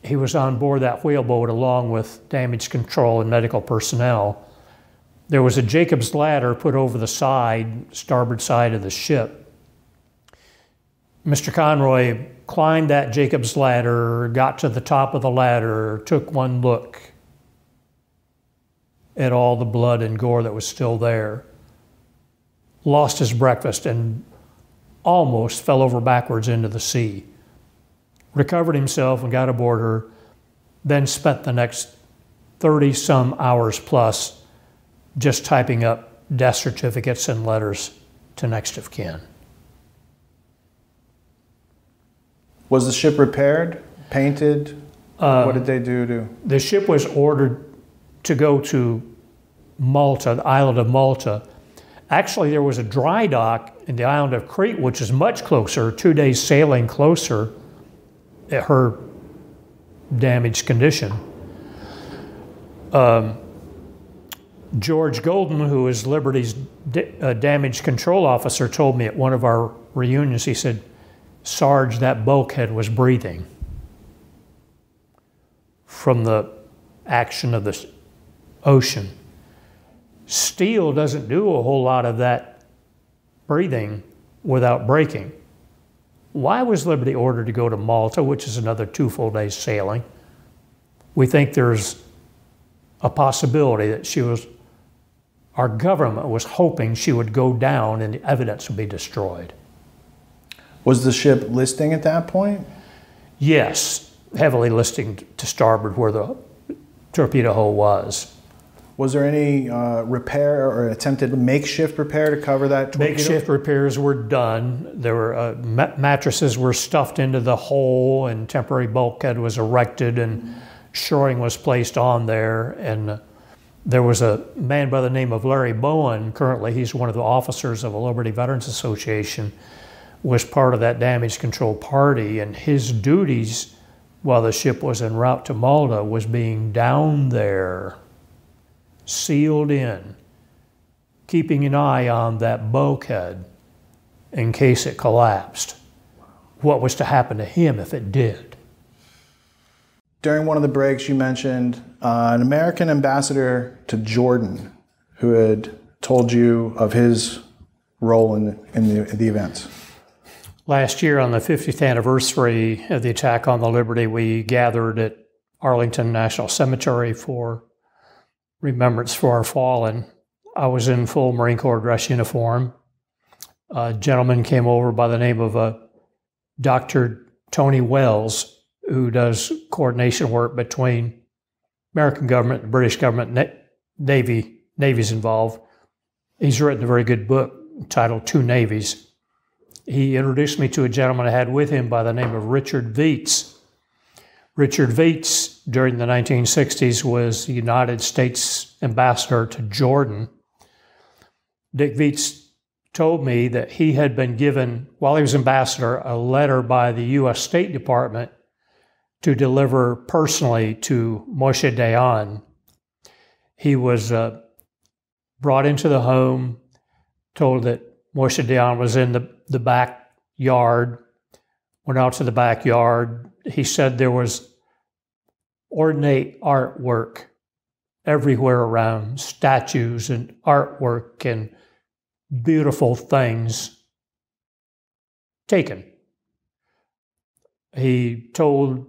He was on board that whaleboat along with damage control and medical personnel. There was a Jacob's ladder put over the side, starboard side of the ship. Mr. Conroy climbed that Jacob's ladder, got to the top of the ladder, took one look at all the blood and gore that was still there, lost his breakfast, and almost fell over backwards into the sea. Recovered himself and got aboard her, then spent the next 30 some hours plus just typing up death certificates and letters to next of kin. Was the ship repaired, painted? Um, what did they do to? The ship was ordered to go to Malta, the island of Malta. Actually, there was a dry dock in the island of Crete, which is much closer, two days sailing closer her damaged condition. Um, George Golden, who is Liberty's uh, damage control officer, told me at one of our reunions, he said, Sarge, that bulkhead was breathing from the action of the ocean. Steel doesn't do a whole lot of that breathing without breaking. Why was Liberty ordered to go to Malta, which is another two full days sailing? We think there's a possibility that she was, our government was hoping she would go down and the evidence would be destroyed. Was the ship listing at that point? Yes, heavily listing to starboard where the torpedo hole was. Was there any uh, repair or attempted makeshift repair to cover that torpedo? Makeshift repairs were done. There were uh, ma- mattresses were stuffed into the hole, and temporary bulkhead was erected, and shoring was placed on there. And uh, there was a man by the name of Larry Bowen. Currently, he's one of the officers of the Liberty Veterans Association was part of that damage control party, and his duties while the ship was en route to Malta was being down there, sealed in, keeping an eye on that bulkhead in case it collapsed. What was to happen to him if it did? During one of the breaks, you mentioned uh, an American ambassador to Jordan who had told you of his role in, in the, the events. Last year, on the 50th anniversary of the attack on the Liberty, we gathered at Arlington National Cemetery for remembrance for our fallen. I was in full Marine Corps dress uniform. A gentleman came over by the name of uh, Dr. Tony Wells, who does coordination work between American government, the British government, Navy. Navy's involved. He's written a very good book titled Two Navies he introduced me to a gentleman I had with him by the name of Richard Viets. Richard Viets, during the 1960s, was the United States ambassador to Jordan. Dick Viets told me that he had been given, while he was ambassador, a letter by the U.S. State Department to deliver personally to Moshe Dayan. He was uh, brought into the home, told that Moshe Dayan was in the, the backyard, went out to the backyard. He said there was ornate artwork everywhere around, statues and artwork and beautiful things taken. He told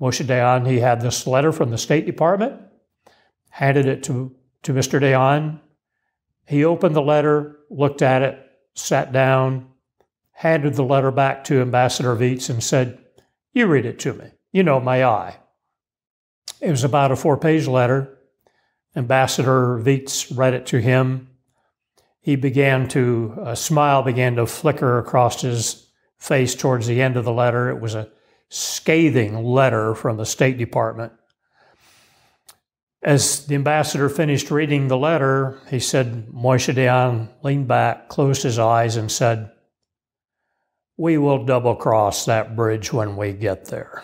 Moshe Dayan he had this letter from the State Department, handed it to, to Mr. Dayan. He opened the letter, looked at it, sat down, handed the letter back to Ambassador Viets and said, You read it to me. You know my eye. It was about a four page letter. Ambassador Viets read it to him. He began to, a smile began to flicker across his face towards the end of the letter. It was a scathing letter from the State Department. As the ambassador finished reading the letter, he said, Moshe Dayan leaned back, closed his eyes, and said, We will double cross that bridge when we get there.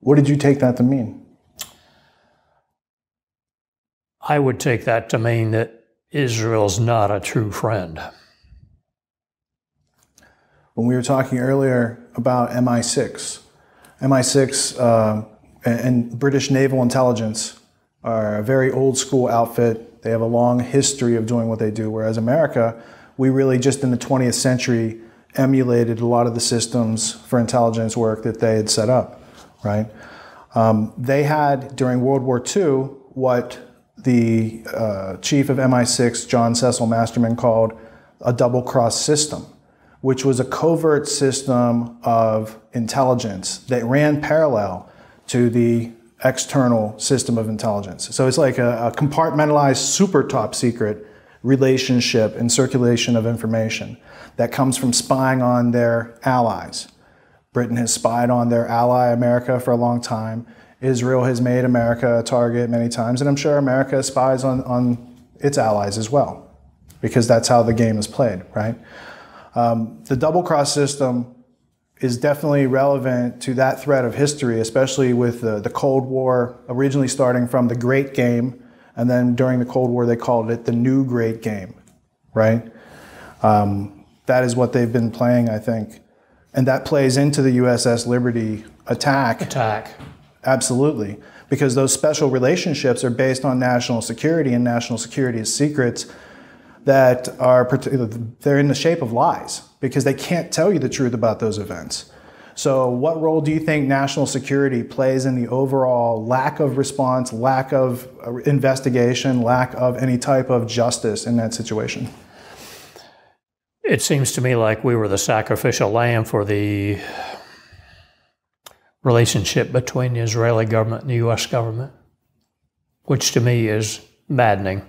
What did you take that to mean? I would take that to mean that Israel's not a true friend. When we were talking earlier about MI6, MI6 uh, and British naval intelligence are a very old school outfit. They have a long history of doing what they do, whereas America, we really just in the 20th century emulated a lot of the systems for intelligence work that they had set up, right? Um, they had during World War II what the uh, chief of MI6, John Cecil Masterman, called a double cross system, which was a covert system of intelligence that ran parallel to the external system of intelligence. So it's like a, a compartmentalized, super top secret relationship and circulation of information that comes from spying on their allies. Britain has spied on their ally America for a long time. Israel has made America a target many times, and I'm sure America spies on, on its allies as well, because that's how the game is played, right? Um, the double cross system is definitely relevant to that thread of history, especially with the, the Cold War originally starting from the Great Game, and then during the Cold War they called it the New Great Game, right? Um, that is what they've been playing, I think, and that plays into the USS Liberty attack. Attack. Absolutely, because those special relationships are based on national security, and national security is secrets that are they're in the shape of lies because they can't tell you the truth about those events. So, what role do you think national security plays in the overall lack of response, lack of investigation, lack of any type of justice in that situation? It seems to me like we were the sacrificial lamb for the relationship between the Israeli government and the U.S. government, which to me is maddening.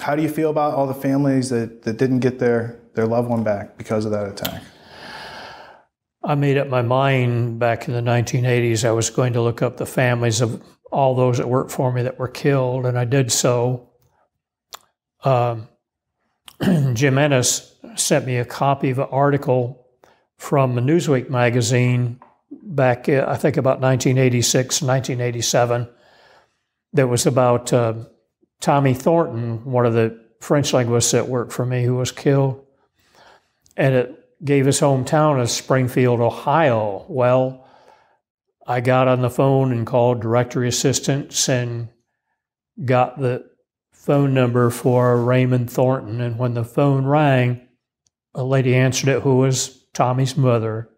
How do you feel about all the families that, that didn't get their, their loved one back because of that attack? I made up my mind back in the 1980s I was going to look up the families of all those that worked for me that were killed, and I did so. Um, Jim Ennes sent me a copy of an article from the Newsweek magazine back, uh, I think, about 1986, 1987, that was about. Uh, Tommy Thornton, one of the French linguists that worked for me, who was killed. And it gave his hometown as Springfield, Ohio. Well, I got on the phone and called directory assistants and got the phone number for Raymond Thornton. And when the phone rang, a lady answered it who was Tommy's mother.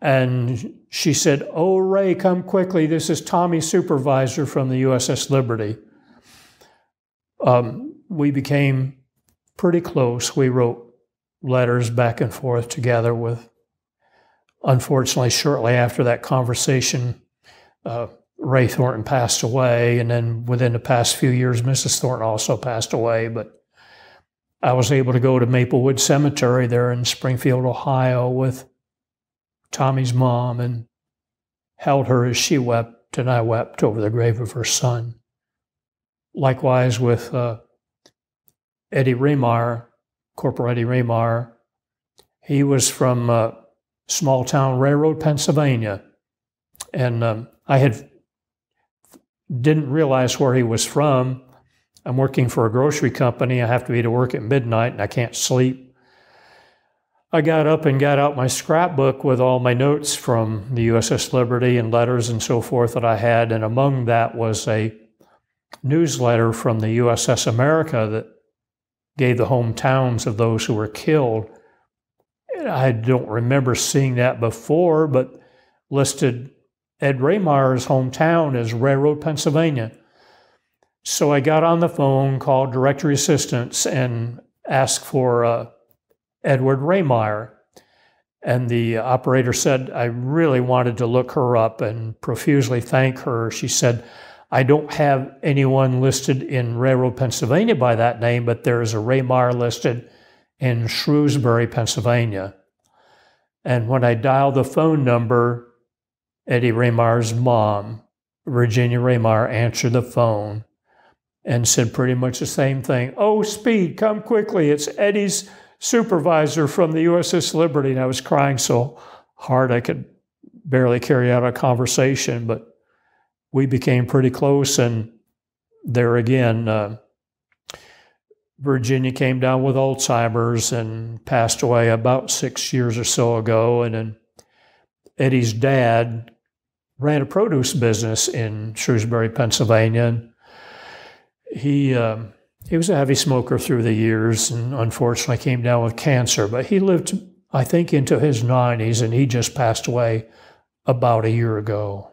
And she said, Oh, Ray, come quickly. This is Tommy's supervisor from the USS Liberty um, we became pretty close. We wrote letters back and forth together with, unfortunately, shortly after that conversation, uh, Ray Thornton passed away. And then within the past few years, Mrs. Thornton also passed away. But I was able to go to Maplewood Cemetery there in Springfield, Ohio with Tommy's mom and held her as she wept, and I wept over the grave of her son. Likewise with uh, Eddie Rehmeyer, Corporal Eddie Rehmeyer. He was from uh, small town Railroad, Pennsylvania. And um, I had didn't realize where he was from. I'm working for a grocery company. I have to be to work at midnight and I can't sleep. I got up and got out my scrapbook with all my notes from the USS Liberty and letters and so forth that I had. And among that was a newsletter from the USS America that gave the hometowns of those who were killed. I don't remember seeing that before, but listed Ed Rehmeyer's hometown is Railroad, Pennsylvania. So I got on the phone, called directory assistance, and asked for uh, Edward Rehmeyer. And the operator said, I really wanted to look her up and profusely thank her. She said, I don't have anyone listed in Railroad, Pennsylvania by that name, but there is a Rehmeyer listed in Shrewsbury, Pennsylvania. And when I dialed the phone number, Eddie Rehmeyer's mom, Virginia Raymar, answered the phone and said pretty much the same thing. Oh, speed, come quickly. It's Eddie's supervisor from the USS Liberty. And I was crying so hard I could barely carry out a conversation, but we became pretty close. And there again, uh, Virginia came down with Alzheimer's and passed away about six years or so ago. And then Eddie's dad ran a produce business in Shrewsbury, Pennsylvania. And he um, he was a heavy smoker through the years, and unfortunately came down with cancer. But he lived, I think, into his 90s, and he just passed away about a year ago.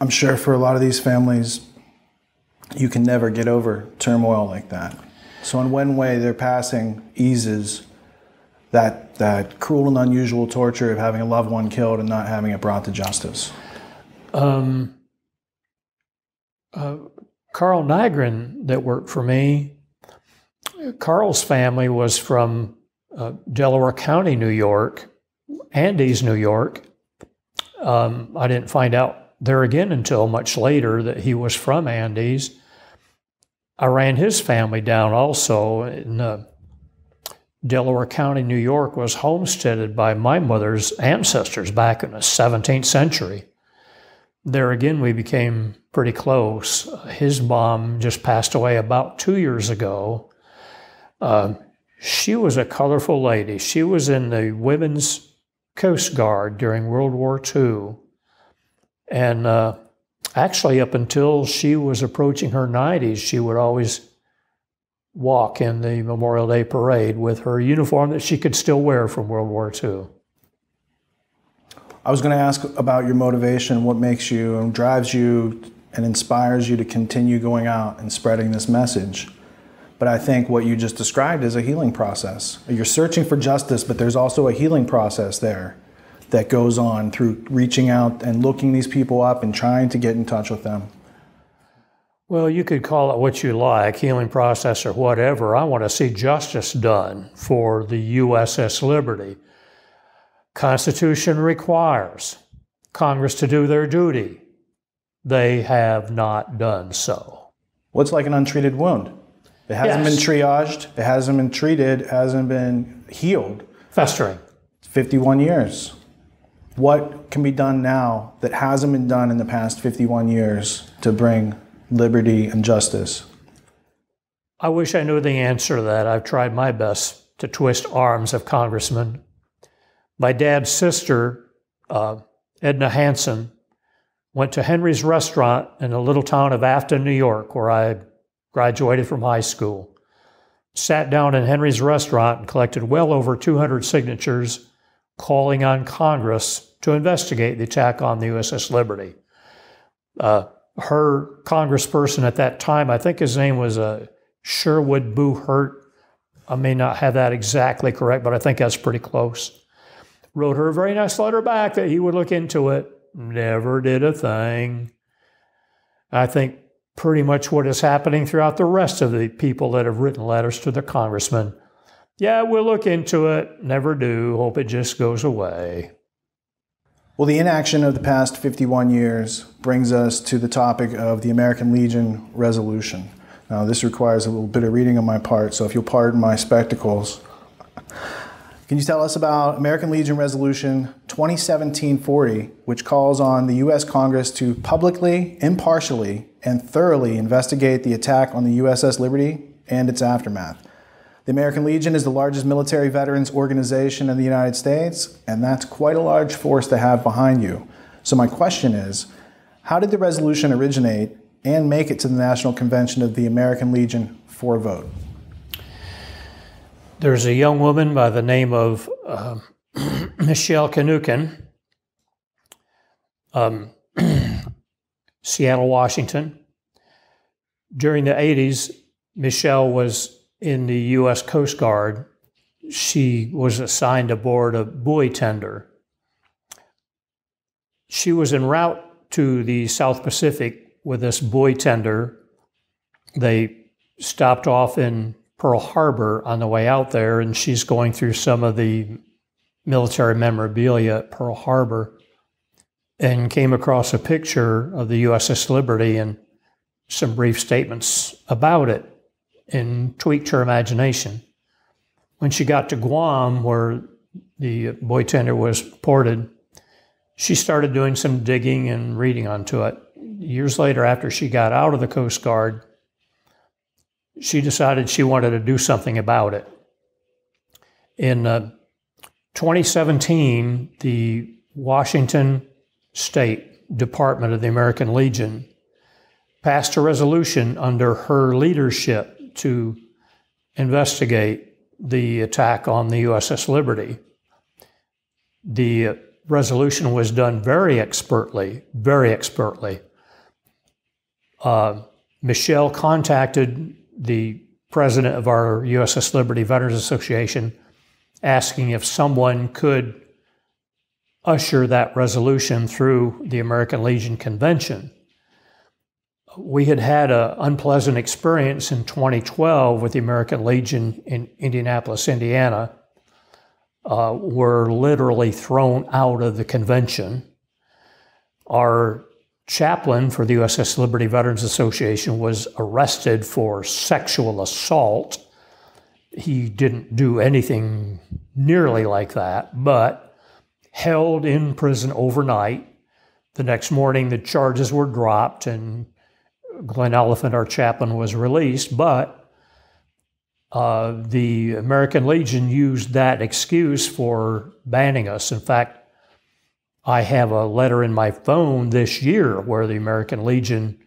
I'm sure for a lot of these families, you can never get over turmoil like that. So in one way, their passing eases that that cruel and unusual torture of having a loved one killed and not having it brought to justice. Um, uh, Carl Nygren, that worked for me, Carl's family was from uh, Delaware County, New York, Andes, New York. Um, I didn't find out there again until much later that he was from Andes. I ran his family down also in uh, Delaware County, New York, was homesteaded by my mother's ancestors back in the 17th century. There again, we became pretty close. His mom just passed away about two years ago. Uh, she was a colorful lady. She was in the Women's Coast Guard during World War II. And uh, actually, up until she was approaching her 90s, she would always walk in the Memorial Day parade with her uniform that she could still wear from World War II. I was going to ask about your motivation, what makes you and drives you and inspires you to continue going out and spreading this message. But I think what you just described is a healing process. You're searching for justice, but there's also a healing process there that goes on through reaching out and looking these people up and trying to get in touch with them. Well, you could call it what you like, healing process or whatever. I want to see justice done for the USS Liberty. Constitution requires Congress to do their duty. They have not done so. What's like an untreated wound? It hasn't yes. been triaged, it hasn't been treated, it hasn't been healed. Festering. 51 years. What can be done now that hasn't been done in the past 51 years to bring liberty and justice? I wish I knew the answer to that. I've tried my best to twist arms of congressmen my dad's sister, uh, Edna Hanson, went to Henry's restaurant in the little town of Afton, New York, where I graduated from high school. Sat down in Henry's restaurant and collected well over 200 signatures calling on Congress to investigate the attack on the USS Liberty. Uh, her congressperson at that time, I think his name was uh, Sherwood Boehlert. I may not have that exactly correct, but I think that's pretty close wrote her a very nice letter back that he would look into it. Never did a thing. I think pretty much what is happening throughout the rest of the people that have written letters to the congressman. Yeah, we'll look into it. Never do. Hope it just goes away. Well, the inaction of the past 51 years brings us to the topic of the American Legion resolution. Now, this requires a little bit of reading on my part, so if you'll pardon my spectacles. Can you tell us about American Legion Resolution 2017-40, which calls on the U.S. Congress to publicly, impartially, and thoroughly investigate the attack on the USS Liberty and its aftermath? The American Legion is the largest military veterans organization in the United States, and that's quite a large force to have behind you. So my question is, how did the resolution originate and make it to the National Convention of the American Legion for a vote? There's a young woman by the name of uh, Michelle Finucane, um, Seattle, Washington. During the 80s, Michelle was in the U.S. Coast Guard. She was assigned aboard a buoy tender. She was en route to the South Pacific with this buoy tender. They stopped off in Pearl Harbor on the way out there, and she's going through some of the military memorabilia at Pearl Harbor and came across a picture of the USS Liberty and some brief statements about it and tweaked her imagination. When she got to Guam, where the buoy tender was ported, she started doing some digging and reading onto it. Years later, after she got out of the Coast Guard, she decided she wanted to do something about it. In uh, 2017, the Washington State Department of the American Legion passed a resolution under her leadership to investigate the attack on the USS Liberty. The resolution was done very expertly, very expertly. Uh, Michelle contacted the president of our USS Liberty Veterans Association asking if someone could usher that resolution through the American Legion Convention. We had had an unpleasant experience in 2012 with the American Legion in Indianapolis, Indiana. Uh, were literally thrown out of the convention. Our chaplain for the USS Liberty Veterans Association was arrested for sexual assault. He didn't do anything nearly like that, but held in prison overnight. The next morning, the charges were dropped, and Glenn Oliphant, our chaplain, was released. But uh, the American Legion used that excuse for banning us. In fact, I have a letter in my phone this year where the American Legion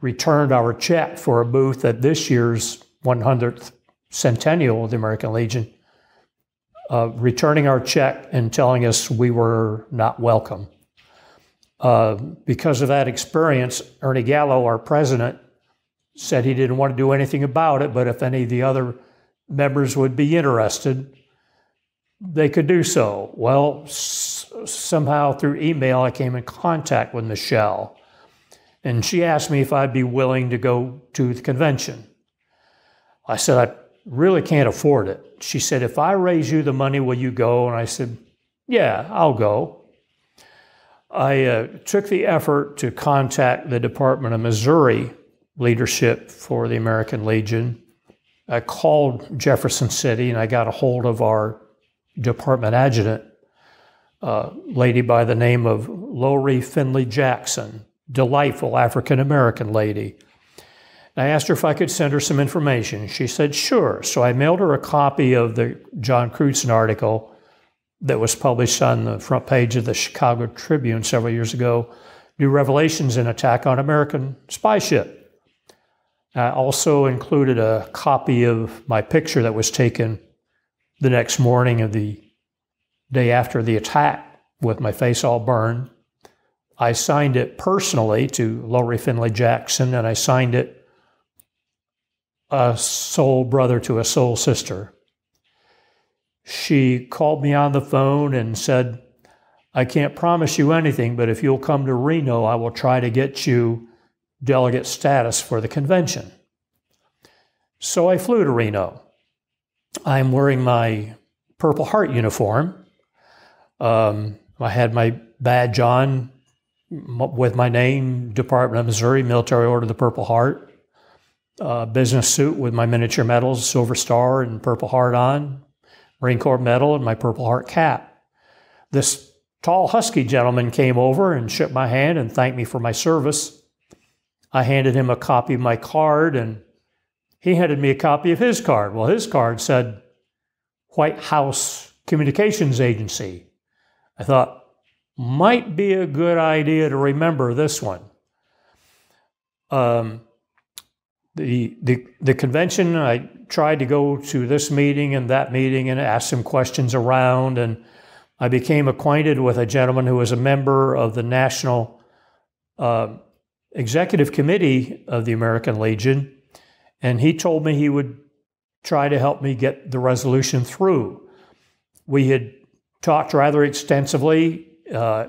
returned our check for a booth at this year's 100th centennial of the American Legion, uh, returning our check and telling us we were not welcome. Uh, because of that experience, Ernie Gallo, our president, said he didn't want to do anything about it, but if any of the other members would be interested, they could do so. Well, somehow through email, I came in contact with Michelle, and she asked me if I'd be willing to go to the convention. I said, I really can't afford it. She said, If I raise you the money, will you go? And I said, Yeah, I'll go. I uh, took the effort to contact the Department of Missouri leadership for the American Legion. I called Jefferson City and I got a hold of our department adjutant, a lady by the name of Lori Finley Jackson, delightful African American lady. I asked her if I could send her some information. She said, sure. So I mailed her a copy of the John Crewdson article that was published on the front page of the Chicago Tribune several years ago New Revelations in Attack on American Spy Ship. I also included a copy of my picture that was taken the next morning of the day after the attack with my face all burned. I signed it personally to Lori Finley Jackson, and I signed it a soul brother to a soul sister. She called me on the phone and said, I can't promise you anything, but if you'll come to Reno, I will try to get you delegate status for the convention. So I flew to Reno. I'm wearing my Purple Heart uniform. Um, I had my badge on with my name, Department of Missouri, Military Order of the Purple Heart. Uh, business suit with my miniature medals, Silver Star and Purple Heart on, Marine Corps medal, and my Purple Heart cap. This tall, husky gentleman came over and shook my hand and thanked me for my service. I handed him a copy of my card and he handed me a copy of his card. Well, his card said White House Communications Agency. I thought, might be a good idea to remember this one. Um, the, the, the convention, I tried to go to this meeting and that meeting and ask some questions around, and I became acquainted with a gentleman who was a member of the National uh, Executive Committee of the American Legion and he told me he would try to help me get the resolution through. We had talked rather extensively. Uh,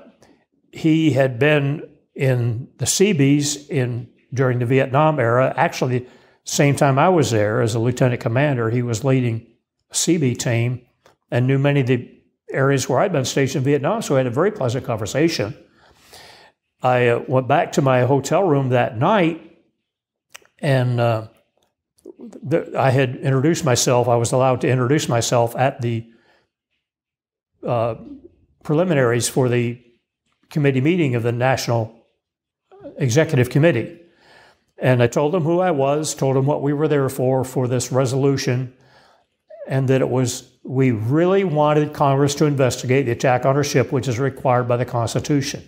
he had been in the Seabees in during the Vietnam era. Actually, same time I was there as a lieutenant commander, he was leading a CB team and knew many of the areas where I'd been stationed in Vietnam. So we had a very pleasant conversation. I uh, went back to my hotel room that night and uh, I had introduced myself. I was allowed to introduce myself at the uh, preliminaries for the committee meeting of the National Executive Committee. And I told them who I was, told them what we were there for, for this resolution, and that it was, we really wanted Congress to investigate the attack on our ship, which is required by the Constitution.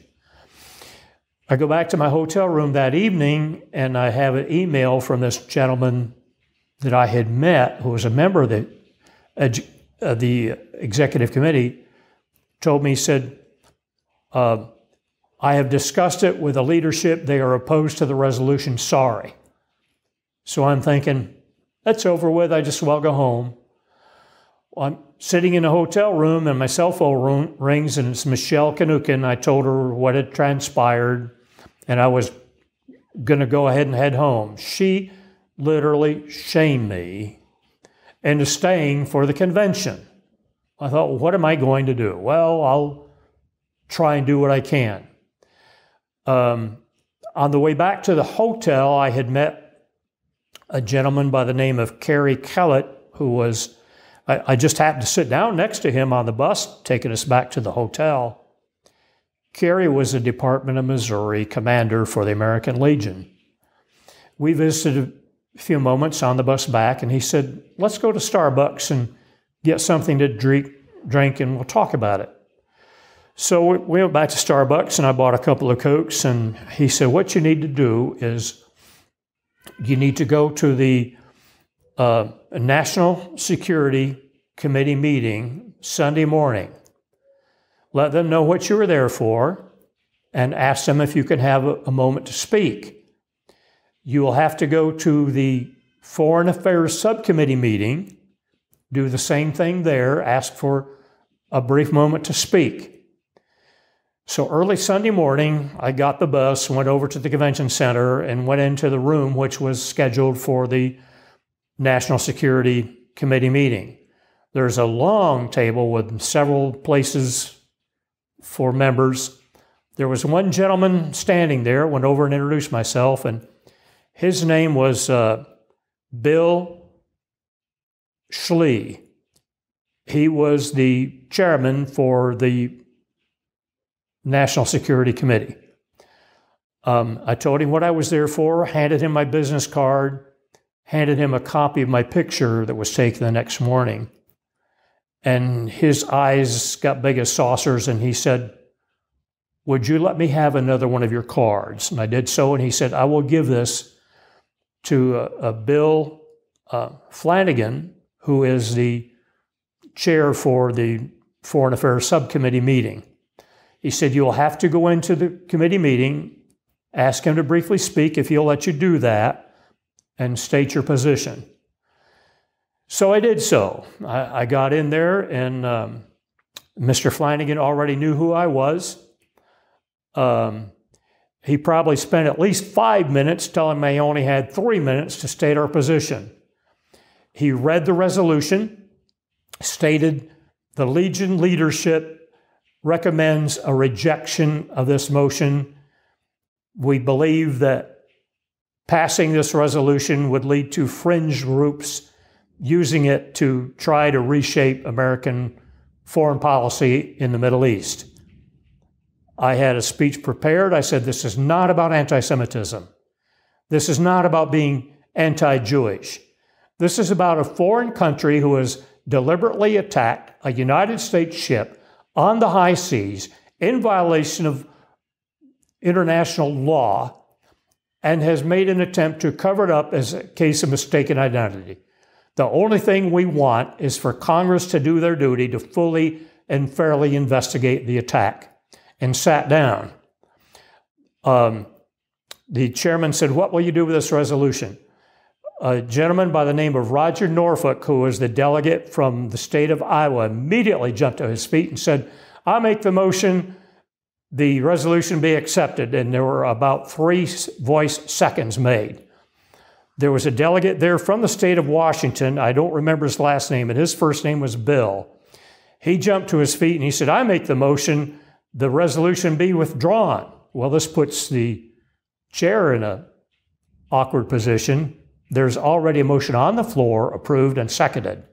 I go back to my hotel room that evening and I have an email from this gentleman that I had met, who was a member of the, uh, the executive committee, told me, said, uh, I have discussed it with the leadership. They are opposed to the resolution. Sorry. So I'm thinking, that's over with. I just well go home. I'm sitting in a hotel room and my cell phone rings and it's Michelle Finucane. I told her what had transpired and I was going to go ahead and head home. She literally shamed me into staying for the convention. I thought, well, what am I going to do? Well, I'll try and do what I can. Um, on the way back to the hotel, I had met a gentleman by the name of Kerry Kellett, who was, I, I just happened to sit down next to him on the bus taking us back to the hotel. Kerry was a Department of Missouri commander for the American Legion. We visited a few moments on the bus back, and he said, Let's go to Starbucks and get something to drink, drink and we'll talk about it. So we went back to Starbucks and I bought a couple of Cokes. And he said, What you need to do is you need to go to the uh, National Security Committee meeting Sunday morning. Let them know what you were there for and ask them if you can have a, a moment to speak. You will have to go to the Foreign Affairs Subcommittee meeting, do the same thing there, ask for a brief moment to speak. So early Sunday morning, I got the bus, went over to the convention center, and went into the room which was scheduled for the National Security Committee meeting. There's a long table with several places for members. There was one gentleman standing there, went over and introduced myself, and his name was uh, Bill Schley. He was the chairman for the National Security Committee. Um, I told him what I was there for, handed him my business card, handed him a copy of my picture that was taken the next morning. And his eyes got big as saucers, and he said, Would you let me have another one of your cards? And I did so, and he said, I will give this to uh, uh, Bill uh, Flanagan, who is the chair for the Foreign Affairs Subcommittee meeting. He said, You'll have to go into the committee meeting, ask him to briefly speak if he'll let you do that, and state your position. So I did so. I, I got in there, and um, Mr. Flanagan already knew who I was. Um, he probably spent at least five minutes telling me I only had three minutes to state our position. He read the resolution, stated the Legion leadership recommends a rejection of this motion. We believe that passing this resolution would lead to fringe groups using it to try to reshape American foreign policy in the Middle East. I had a speech prepared. I said, This is not about anti Semitism. This is not about being anti Jewish. This is about a foreign country who has deliberately attacked a United States ship on the high seas in violation of international law and has made an attempt to cover it up as a case of mistaken identity. The only thing we want is for Congress to do their duty to fully and fairly investigate the attack and sat down. Um, the chairman said, What will you do with this resolution? A gentleman by the name of Roger Norfolk, who was the delegate from the state of Iowa, immediately jumped to his feet and said, I make the motion the resolution be accepted. And there were about three voice seconds made. There was a delegate there from the state of Washington. I don't remember his last name, and his first name was Bill. He jumped to his feet and he said, I make the motion the resolution be withdrawn. Well, this puts the chair in a awkward position there's already a motion on the floor, approved and seconded.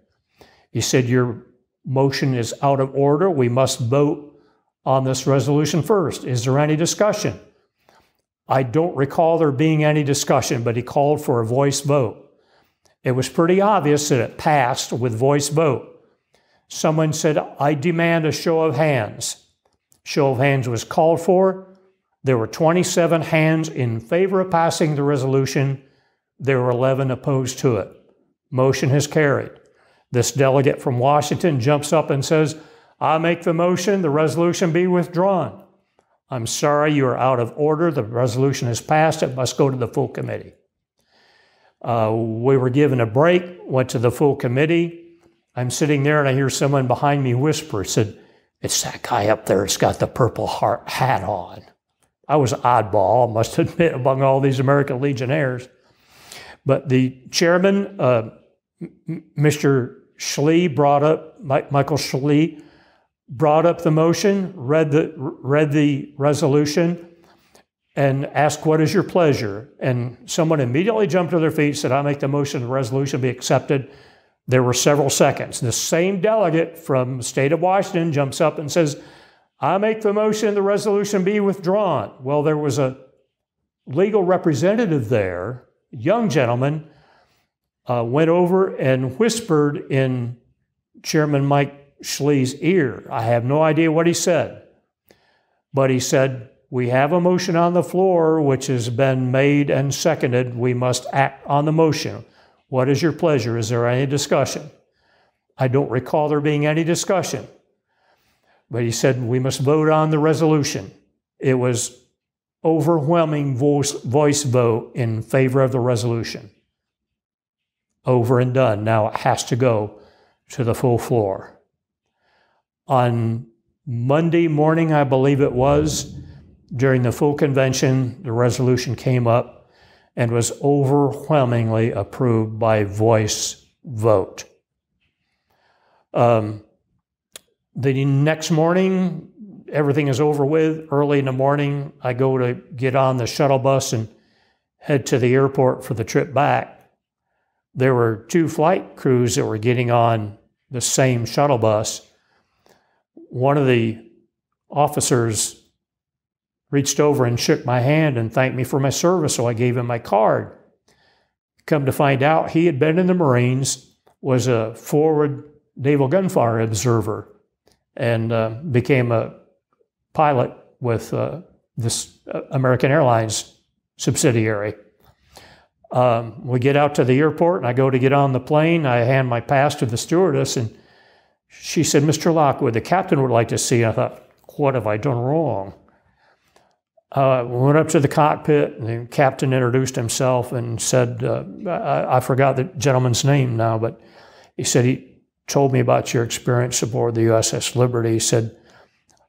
He said, Your motion is out of order. We must vote on this resolution first? Is there any discussion? I don't recall there being any discussion, but he called for a voice vote. It was pretty obvious that it passed with voice vote. Someone said, I demand a show of hands. Show of hands was called for. There were 27 hands in favor of passing the resolution. There were 11 opposed to it. Motion has carried. This delegate from Washington jumps up and says, I make the motion, the resolution be withdrawn. I'm sorry, you are out of order. The resolution is passed. It must go to the full committee. Uh, we were given a break, went to the full committee. I'm sitting there and I hear someone behind me whisper, said, It's that guy up there that's got the purple heart hat on. I was oddball, I must admit, among all these American Legionnaires. But the chairman, uh, Mr. Schlee, brought up, Michael Schlee, brought up the motion, read the, read the resolution, and asked, What is your pleasure? And someone immediately jumped to their feet, said, I make the motion the resolution be accepted. There were several seconds. The same delegate from the state of Washington jumps up and says, I make the motion the resolution be withdrawn. Well, there was a legal representative there, young gentleman, uh, went over and whispered in Chairman Mike Schley's ear. I have no idea what he said, but he said, We have a motion on the floor which has been made and seconded. We must act on the motion. What is your pleasure? Is there any discussion? I don't recall there being any discussion. But he said, we must vote on the resolution. It was overwhelming voice, voice vote in favor of the resolution. Over and done. Now it has to go to the full floor. On Monday morning, I believe it was, during the full convention, the resolution came up and was overwhelmingly approved by voice vote. Um, the next morning, everything is over with. Early in the morning, I go to get on the shuttle bus and head to the airport for the trip back. There were two flight crews that were getting on the same shuttle bus. One of the officers reached over and shook my hand and thanked me for my service, so I gave him my card. Come to find out, he had been in the Marines, was a forward naval gunfire observer and uh, became a pilot with uh, this uh, American Airlines subsidiary. Um, we get out to the airport, and I go to get on the plane. I hand my pass to the stewardess, and she said, Mr. Lockwood, the captain would like to see you. I thought, what have I done wrong? Uh, we went up to the cockpit, and the captain introduced himself and said, uh, I, I, forgot the gentleman's name now, but he said he, told me about your experience aboard the USS Liberty. He said,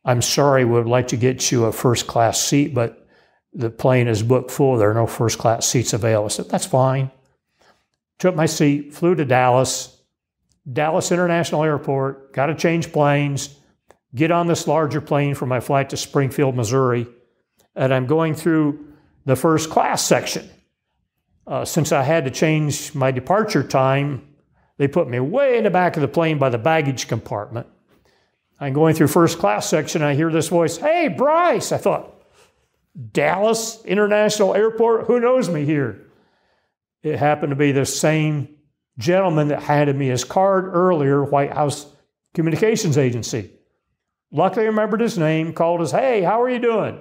I'm sorry, we would like to get you a first class seat, but the plane is booked full. There are no first class seats available. I said, That's fine. Took my seat, flew to Dallas, Dallas International Airport, got to change planes, get on this larger plane for my flight to Springfield, Missouri, and I'm going through the first class section. Uh, since I had to change my departure time they put me way in the back of the plane by the baggage compartment. I'm going through first class section. I hear this voice, Hey, Bryce. I thought, Dallas International Airport? Who knows me here? It happened to be the same gentleman that handed me his card earlier, White House Communications Agency. Luckily, I remembered his name, called us, Hey, how are you doing?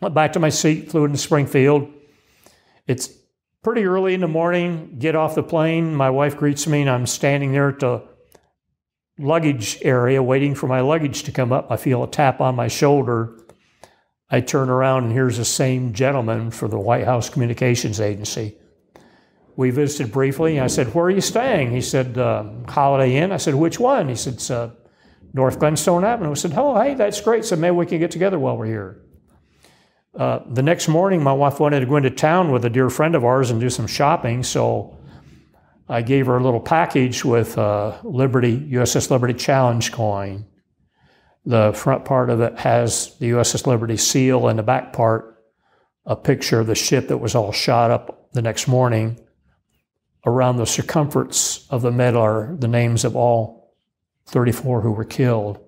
Went back to my seat, flew into Springfield. It's pretty early in the morning, get off the plane. My wife greets me, and I'm standing there at the luggage area waiting for my luggage to come up. I feel a tap on my shoulder. I turn around, and here's the same gentleman for the White House Communications Agency. We visited briefly. I said, Where are you staying? He said, uh, Holiday Inn. I said, Which one? He said, It's uh, North Glenstone Avenue. I said, Oh, hey, that's great. So maybe we can get together while we're here. Uh, the next morning, my wife wanted to go into town with a dear friend of ours and do some shopping, so I gave her a little package with uh, Liberty USS Liberty Challenge coin. The front part of it has the USS Liberty seal, and the back part a picture of the ship that was all shot up the next morning. Around the circumference of the medal are the names of all 34 who were killed.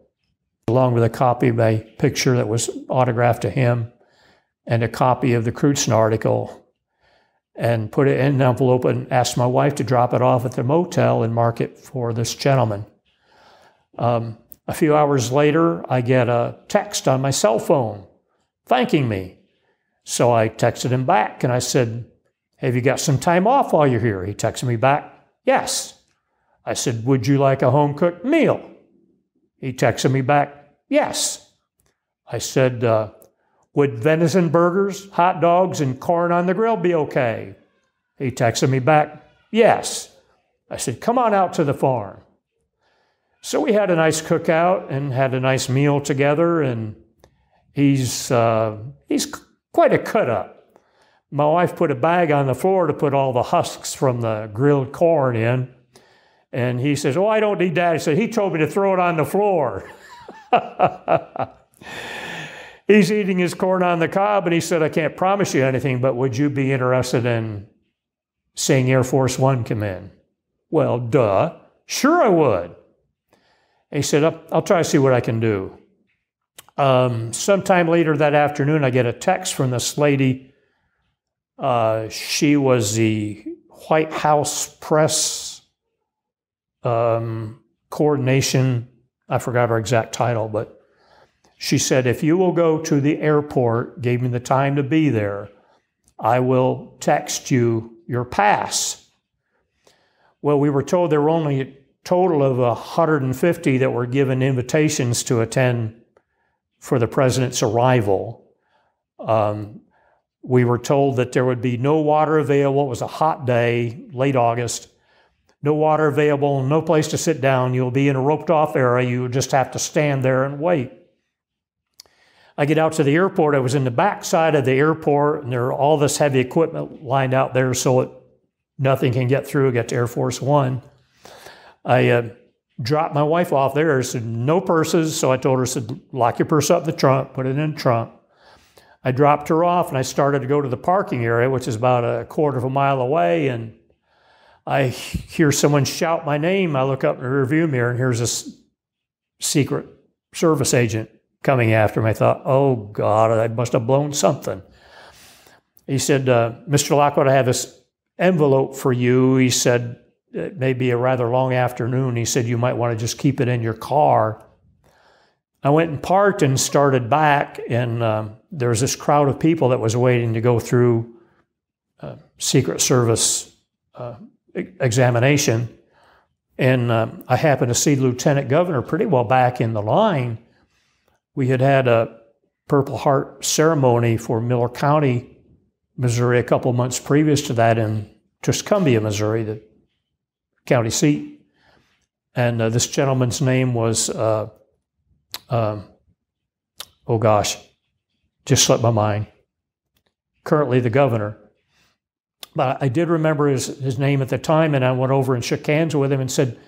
along with a copy of a picture that was autographed to him and a copy of the Crewdson article and put it in an envelope and asked my wife to drop it off at the motel and mark it for this gentleman. Um, a few hours later, I get a text on my cell phone thanking me. So I texted him back and I said, Have you got some time off while you're here? He texted me back, Yes. I said, Would you like a home cooked meal? He texted me back, Yes. I said, uh, Would venison burgers, hot dogs, and corn on the grill be okay? He texted me back, Yes. I said, Come on out to the farm. So we had a nice cookout and had a nice meal together, and he's, uh, he's quite a cut up. My wife put a bag on the floor to put all the husks from the grilled corn in. And he says, Oh, I don't need that. He said, He told me to throw it on the floor. He's eating his corn on the cob, and he said, I can't promise you anything, but would you be interested in seeing Air Force One come in? Well, duh. Sure, I would. he said, I'll, I'll, try to see what I can do. Um, sometime later that afternoon, I get a text from this lady. Uh, she was the White House press um, coordination. I forgot her exact title, but she said, If you will go to the airport, gave me the time to be there, I will text you your pass. Well, we were told there were only a total of 150 that were given invitations to attend for the president's arrival. Um, we were told that there would be no water available. It was a hot day, late August. No water available, no place to sit down. You'll be in a roped off area. You just have to stand there and wait. I get out to the airport. I was in the back side of the airport, and there are all this heavy equipment lined out there so it, nothing can get through. I get to Air Force One. I uh, dropped my wife off there. I said, no purses. So I told her, I said, lock your purse up in the trunk, put it in the trunk. I dropped her off and I started to go to the parking area, which is about a quarter of a mile away. And I hear someone shout my name. I look up in the rearview mirror and here's this secret service agent coming after him. I thought, oh God, I must have blown something. He said, uh, Mr. Lockwood, I have this envelope for you. He said, it may be a rather long afternoon. He said, you might want to just keep it in your car. I went and parked and started back, and um, there was this crowd of people that was waiting to go through uh, Secret Service uh, examination. And um, I happened to see Lieutenant Governor pretty well back in the line we had had a Purple Heart ceremony for Miller County, Missouri, a couple months previous to that in Tuscumbia, Missouri, the county seat. And uh, this gentleman's name was, uh, um, oh gosh, just slipped my mind. Currently the governor. But I did remember his, his name at the time, and I went over and shook hands with him and said,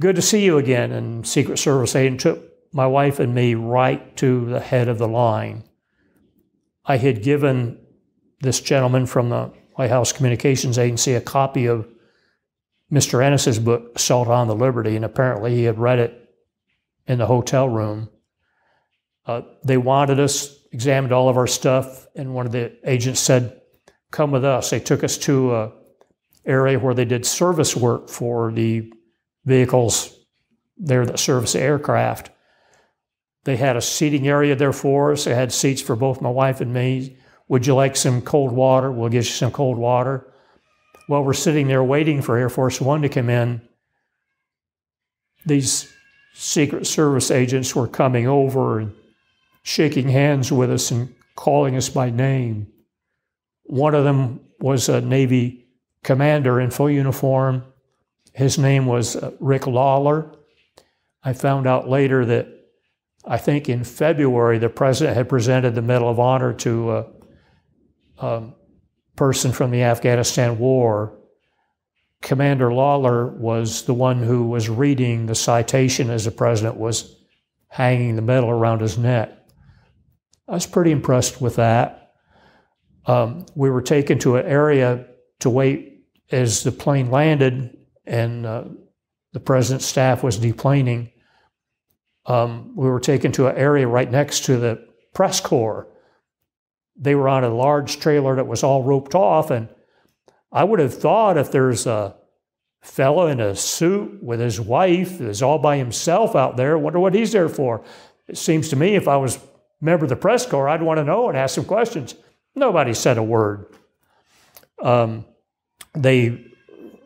Good to see you again. And Secret Service agent took my wife and me right to the head of the line. I had given this gentleman from the White House Communications Agency a copy of Mr. Ennes's book, Assault on the Liberty, and apparently he had read it in the hotel room. Uh, they wanted us, examined all of our stuff, and one of the agents said, Come with us. They took us to an area where they did service work for the vehicles there that service aircraft. They had a seating area there for us. They had seats for both my wife and me. Would you like some cold water? We'll get you some cold water. While we're sitting there waiting for Air Force One to come in, these Secret Service agents were coming over and shaking hands with us and calling us by name. One of them was a Navy commander in full uniform. His name was uh, Rick Lawler. I found out later that I think in February, the president had presented the Medal of Honor to a, a person from the Afghanistan war. Commander Lawler was the one who was reading the citation as the president was hanging the medal around his neck. I was pretty impressed with that. Um, we were taken to an area to wait as the plane landed and uh, the president's staff was deplaning um, we were taken to an area right next to the press corps. They were on a large trailer that was all roped off, and I would have thought if there's a fellow in a suit with his wife is all by himself out there, wonder what he's there for. It seems to me if I was member of the press corps, I'd want to know and ask some questions. Nobody said a word. Um, they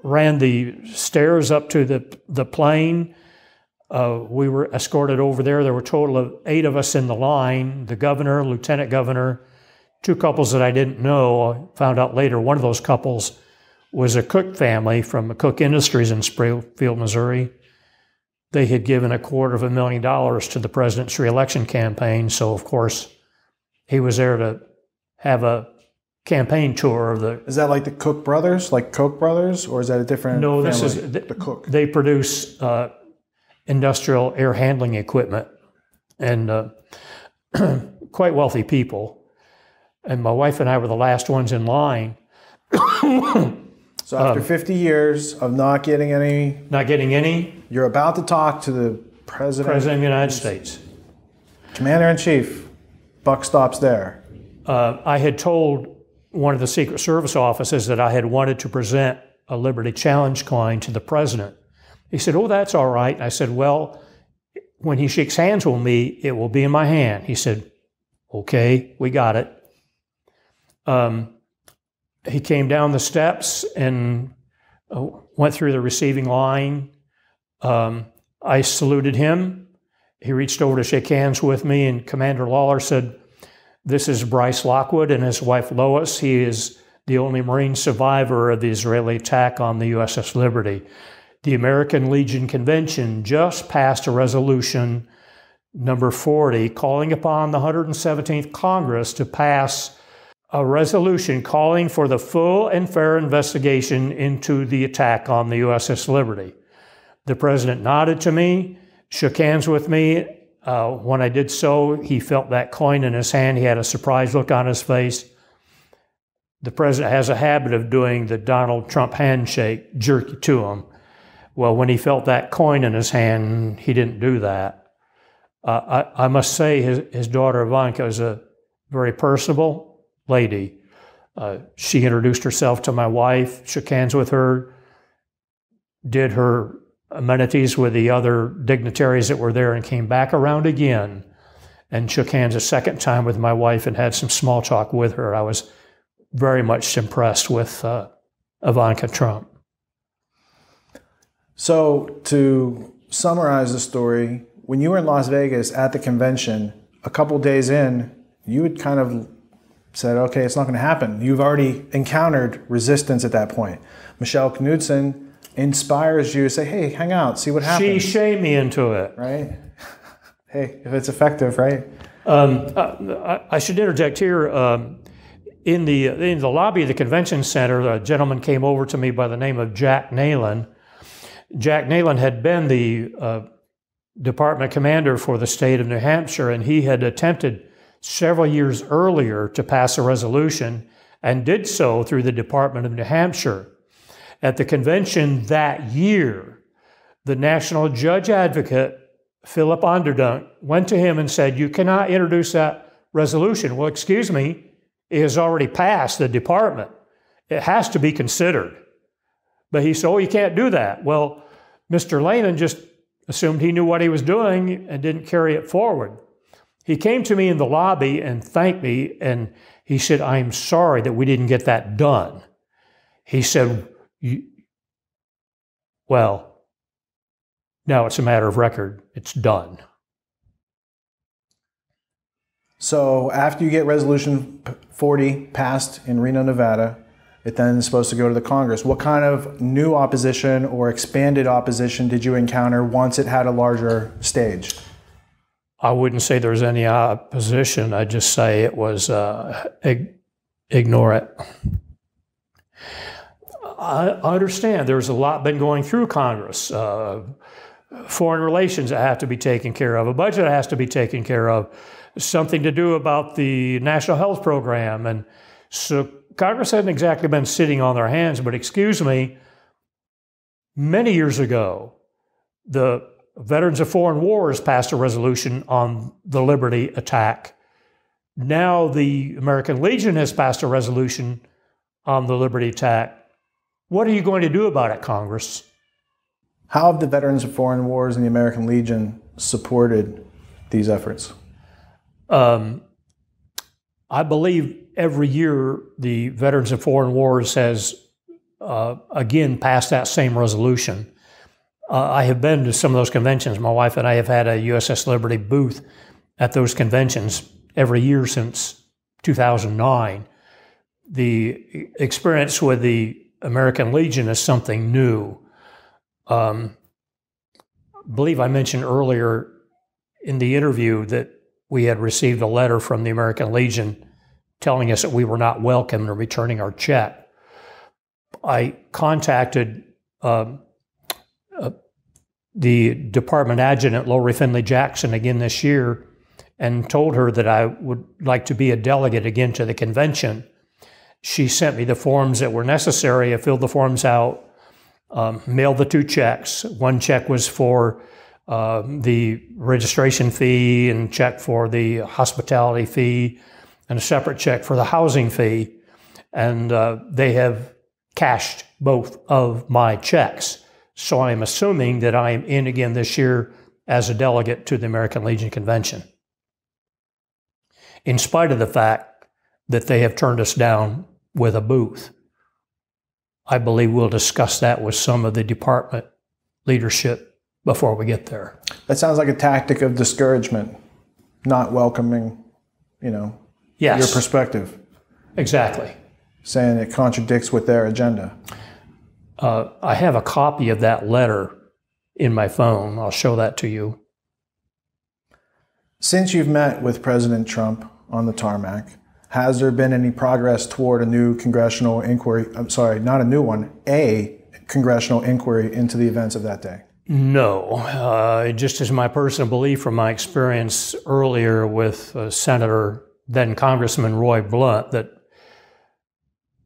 ran the stairs up to the, the plane. Uh, we were escorted over there. There were a total of eight of us in the line the governor, lieutenant governor, two couples that I didn't know. I found out later one of those couples was a Cook family from the Cook Industries in Springfield, Missouri. They had given a quarter of a million dollars to the president's reelection campaign. So, of course, he was there to have a campaign tour of the. Is that like the Cook brothers, like Koch brothers, or is that a different? No, this family? is the, the Cook. They produce uh, industrial air handling equipment, and uh, quite wealthy people. And my wife and I were the last ones in line. so after um, 50 years of not getting any, not getting any, you're about to talk to the president, president of the United States, commander in chief. Buck stops there. Uh, I had told one of the Secret Service offices that I had wanted to present a Liberty Challenge coin to the president. He said, Oh, that's all right. I said, Well, when he shakes hands with me, it will be in my hand. He said, Okay, we got it. Um, he came down the steps and uh, went through the receiving line. Um, I saluted him. He reached over to shake hands with me, and Commander Lawler said, This is Bryce Lockwood and his wife Lois. He is the only Marine survivor of the Israeli attack on the USS Liberty. The American Legion Convention just passed a resolution, number 40, calling upon the 117th Congress to pass a resolution calling for the full and fair investigation into the attack on the USS Liberty. The president nodded to me, shook hands with me. Uh, when I did so, he felt that coin in his hand. He had a surprised look on his face. The president has a habit of doing the Donald Trump handshake, jerky to him. Well, when he felt that coin in his hand, he didn't do that. Uh, I, I must say, his, his daughter Ivanka is a very personable, lady. Uh, she introduced herself to my wife, shook hands with her, did her amenities with the other dignitaries that were there, and came back around again and shook hands a second time with my wife and had some small talk with her. I was very much impressed with uh, Ivanka Trump. So, to summarize the story, when you were in Las Vegas at the convention, a couple days in, you had kind of said, okay, it's not going to happen. You've already encountered resistance at that point. Michelle Knudsen inspires you to say, hey, hang out, see what happens. She shamed me into it. Right? hey, if it's effective, right? Um, uh, I should interject here. Um, in the in the lobby of the convention center, a gentleman came over to me by the name of Jack Neyland. Jack Neyland had been the uh, department commander for the state of New Hampshire, and he had attempted several years earlier to pass a resolution and did so through the Department of New Hampshire. At the convention that year, the National Judge Advocate, Philip Onderdonk, went to him and said, You cannot introduce that resolution. Well, excuse me, it has already passed the department. It has to be considered. But he said, Oh, you can't do that. Well, Mr. Lehman just assumed he knew what he was doing and didn't carry it forward. He came to me in the lobby and thanked me, and he said, I'm sorry that we didn't get that done. He said, Well, now it's a matter of record. It's done. So after you get Resolution 40 passed in Reno, Nevada, it then is supposed to go to the Congress. What kind of new opposition or expanded opposition did you encounter once it had a larger stage? I wouldn't say there was any opposition. I'd just say it was uh, ig- ignore it. I understand there's a lot been going through Congress. Uh, foreign relations that have to be taken care of, a budget has to be taken care of, something to do about the national health program. And so Congress hadn't exactly been sitting on their hands, but excuse me, many years ago, the Veterans of Foreign Wars passed a resolution on the Liberty attack. Now the American Legion has passed a resolution on the Liberty attack. What are you going to do about it, Congress? How have the Veterans of Foreign Wars and the American Legion supported these efforts? Um, I believe every year the Veterans of Foreign Wars has uh, again passed that same resolution. Uh, I have been to some of those conventions. My wife and I have had a USS Liberty booth at those conventions every year since 2009. The experience with the American Legion is something new. Um, I believe I mentioned earlier in the interview that we had received a letter from the American Legion telling us that we were not welcome and returning our check. I contacted um, uh, the department adjutant, Lori Finley Jackson, again this year and told her that I would like to be a delegate again to the convention. She sent me the forms that were necessary. I filled the forms out, um, mailed the two checks. One check was for uh, the registration fee and check for the hospitality fee and a separate check for the housing fee. And uh, they have cashed both of my checks. So I'm assuming that I am in again this year as a delegate to the American Legion Convention. In spite of the fact that they have turned us down with a booth. I believe we'll discuss that with some of the department leadership before we get there. That sounds like a tactic of discouragement, not welcoming, you know, yes. your perspective. Exactly. Saying it contradicts with their agenda. Uh, I have a copy of that letter in my phone. I'll show that to you. Since you've met with President Trump on the tarmac, has there been any progress toward a new congressional inquiry? I'm sorry, not a new one, a congressional inquiry into the events of that day? No. Uh, just as my personal belief from my experience earlier with uh, Senator, then Congressman Roy Blunt, that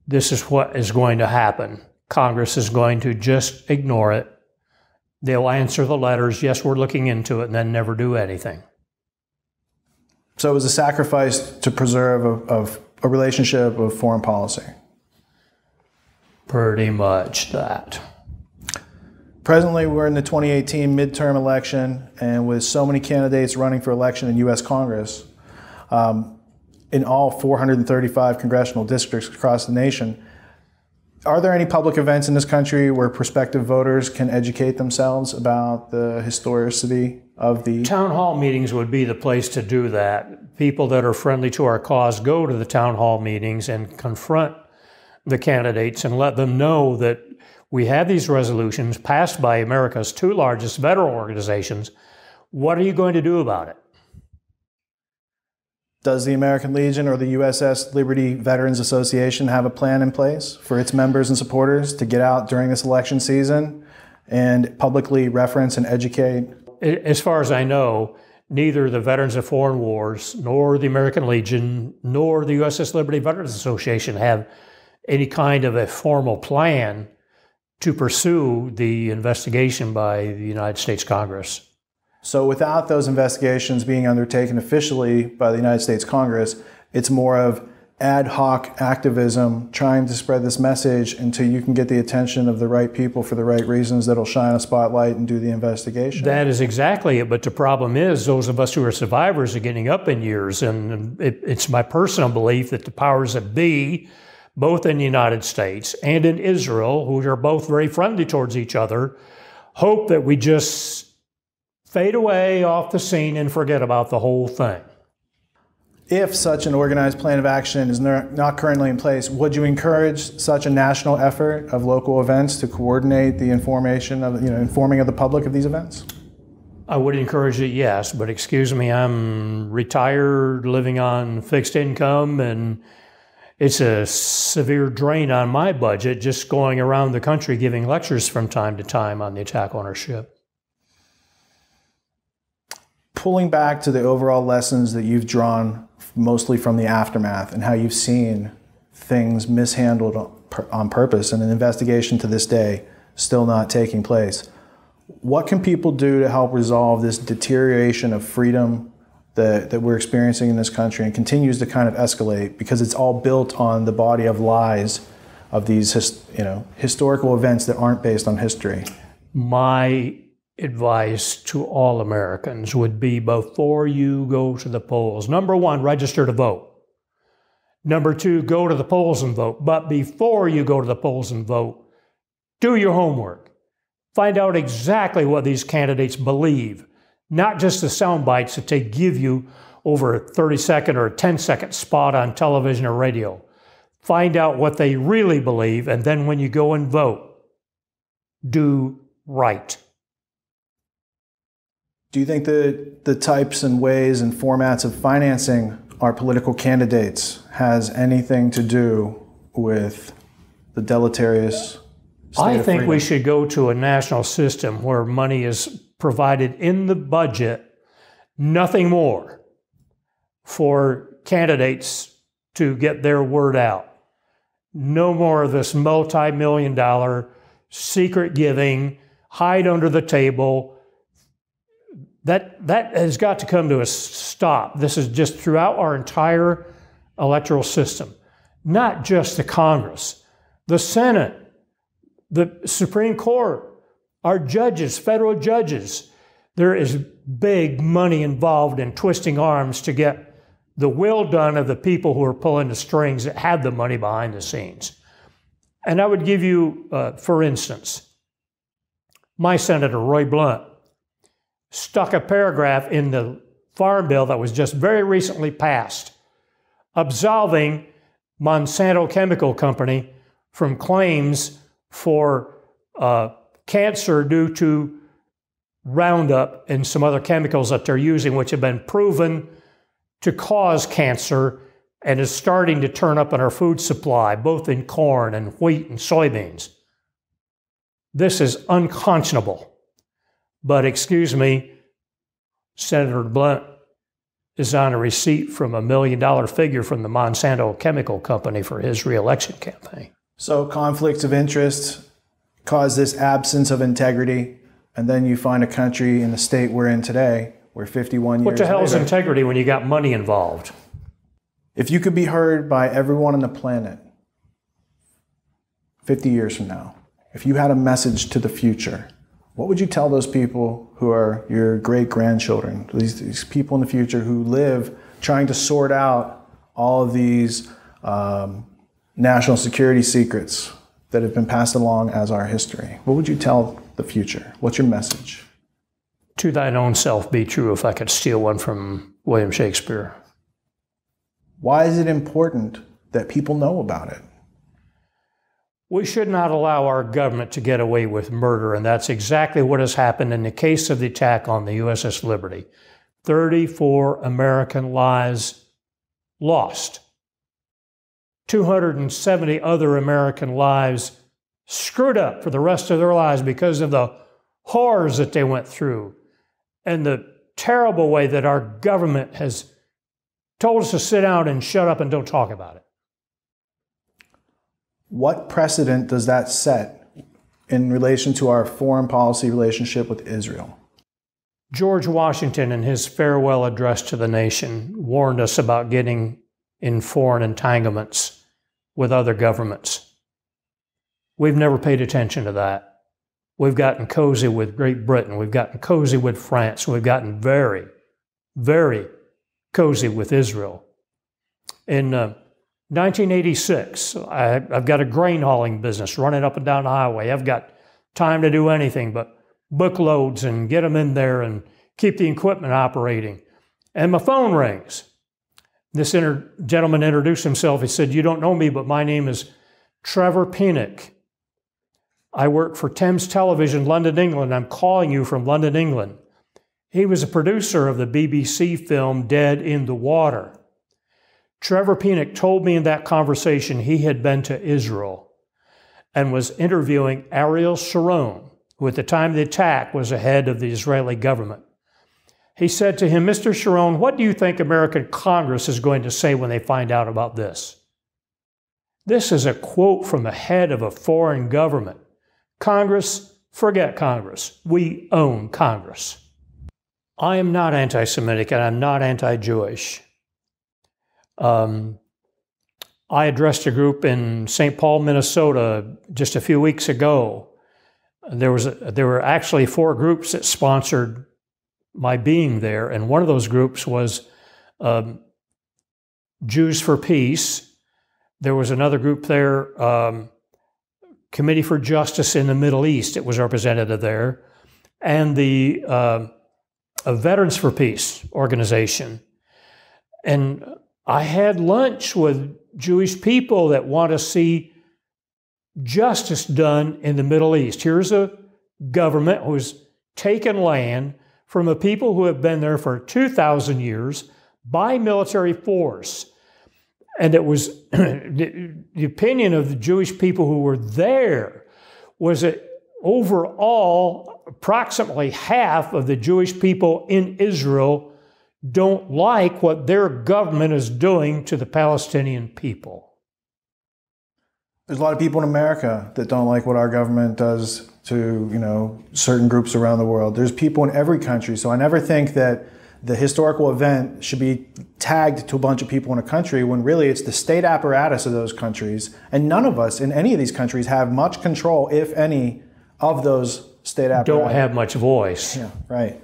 this is what is going to happen. Congress is going to just ignore it. They'll answer the letters, yes, we're looking into it, and then never do anything. So it was a sacrifice to preserve a, of a relationship of foreign policy. Pretty much that. Presently, we're in the 2018 midterm election, and with so many candidates running for election in U.S. Congress, um, in all 435 congressional districts across the nation, are there any public events in this country where prospective voters can educate themselves about the historicity of the town hall meetings would be the place to do that. People that are friendly to our cause go to the town hall meetings and confront the candidates and let them know that we have these resolutions passed by America's two largest veteran organizations. What are you going to do about it? Does the American Legion or the USS Liberty Veterans Association have a plan in place for its members and supporters to get out during this election season and publicly reference and educate? As far as I know, neither the Veterans of Foreign Wars, nor the American Legion, nor the USS Liberty Veterans Association have any kind of a formal plan to pursue the investigation by the United States Congress. So without those investigations being undertaken officially by the United States Congress, it's more of ad hoc activism trying to spread this message until you can get the attention of the right people for the right reasons that'll shine a spotlight and do the investigation. That is exactly it. But the problem is, those of us who are survivors are getting up in years. And it, it's my personal belief that the powers that be, both in the United States and in Israel, who are both very friendly towards each other, hope that we just fade away off the scene and forget about the whole thing. If such an organized plan of action is not currently in place, would you encourage such a national effort of local events to coordinate the information of, you know, informing of the public of these events? I would encourage it, yes, but excuse me, I'm retired, living on fixed income, and it's a severe drain on my budget just going around the country giving lectures from time to time on the attack ownership pulling back to the overall lessons that you've drawn mostly from the aftermath and how you've seen things mishandled on purpose and an investigation to this day still not taking place. What can people do to help resolve this deterioration of freedom that, that we're experiencing in this country and continues to kind of escalate because it's all built on the body of lies of these you know historical events that aren't based on history. My advice to all Americans would be before you go to the polls, number one, register to vote. Number two, go to the polls and vote. But before you go to the polls and vote, do your homework. Find out exactly what these candidates believe, not just the sound bites that they give you over a 30 second or a 10 second spot on television or radio. Find out what they really believe, and then when you go and vote, do right. Do you think that the types and ways and formats of financing our political candidates has anything to do with the deleterious I think we should go to a national system where money is provided in the budget, nothing more, for candidates to get their word out. No more of this multi million dollar secret giving, hide under the table. That, that has got to come to a stop. This is just throughout our entire electoral system, not just the Congress, the Senate, the Supreme Court, our judges, federal judges. There is big money involved in twisting arms to get the will done of the people who are pulling the strings that have the money behind the scenes. And I would give you, uh, for instance, my Senator Roy Blunt stuck a paragraph in the farm bill that was just very recently passed absolving Monsanto Chemical Company from claims for uh, cancer due to Roundup and some other chemicals that they're using, which have been proven to cause cancer and is starting to turn up in our food supply, both in corn and wheat and soybeans. This is unconscionable. But excuse me, Senator Blunt is on a receipt from a million dollar figure from the Monsanto Chemical Company for his reelection campaign. So conflicts of interest cause this absence of integrity, and then you find a country in the state we're in today where 51 years What the hell is integrity when you got money involved? if you could be heard by everyone on the planet 50 years from now, if you had a message to the future, what would you tell those people who are your great grandchildren, these, these people in the future who live trying to sort out all of these um, national security secrets that have been passed along as our history? What would you tell the future? What's your message? To thine own self be true, if I could steal one from William Shakespeare. Why is it important that people know about it? We should not allow our government to get away with murder, and that's exactly what has happened in the case of the attack on the USS Liberty. 34 American lives lost. 270 other American lives screwed up for the rest of their lives because of the horrors that they went through and the terrible way that our government has told us to sit down and shut up and don't talk about it. What precedent does that set in relation to our foreign policy relationship with Israel? George Washington, in his farewell address to the nation, warned us about getting in foreign entanglements with other governments. We've never paid attention to that. We've gotten cozy with Great Britain. We've gotten cozy with France. We've gotten very, very cozy with Israel. In uh, 1986, I, have got a grain hauling business running up and down the highway. I've got time to do anything but book loads and get them in there and keep the equipment operating. And my phone rings. This gentleman introduced himself. He said, You don't know me, but my name is Trevor Pinnock. I work for Thames Television, London, England. I'm calling you from London, England. He was a producer of the BBC film Dead in the Water. Trevor Pinnock told me in that conversation he had been to Israel and was interviewing Ariel Sharon, who at the time of the attack was the head of the Israeli government. He said to him, Mr. Sharon, what do you think American Congress is going to say when they find out about this? This is a quote from the head of a foreign government. Congress, Forget Congress. We own Congress. I am not anti Semitic and I'm not anti Jewish. Um, I addressed a group in St. Paul, Minnesota just a few weeks ago. There, was a, there were actually four groups that sponsored my being there, and one of those groups was um, Jews for Peace. There was another group there, um, Committee for Justice in the Middle East, it was represented there, and the uh, Veterans for Peace organization. And I had lunch with Jewish people that want to see justice done in the Middle East. Here's a government who's taken land from a people who have been there for 2,000 years by military force. And it was the, opinion of the Jewish people who were there was that overall, approximately half of the Jewish people in Israel don't like what their government is doing to the Palestinian people. There's a lot of people in America that don't like what our government does to, you know, certain groups around the world. There's people in every country, so I never think that the historical event should be tagged to a bunch of people in a country when really it's the state apparatus of those countries. And none of us in any of these countries have much control, if any, of those state apparatus. Don't have much voice. Yeah, right.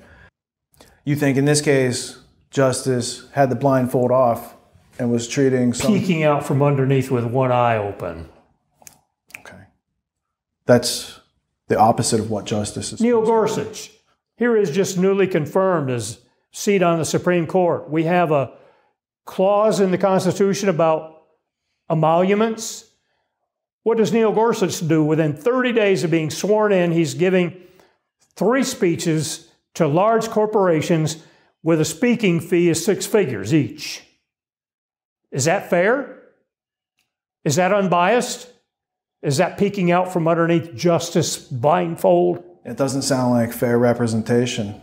You think in this case, Justice had the blindfold off and was treating some... Peeking out from underneath with one eye open. Okay. That's the opposite of what Justice is. Neil Gorsuch. Here is just newly confirmed as seat on the Supreme Court. We have a clause in the Constitution about emoluments. What does Neil Gorsuch do? Within 30 days of being sworn in, he's giving three speeches to large corporations with a speaking fee of six figures each. Is that fair? Is that unbiased? Is that peeking out from underneath justice blindfold? It doesn't sound like fair representation.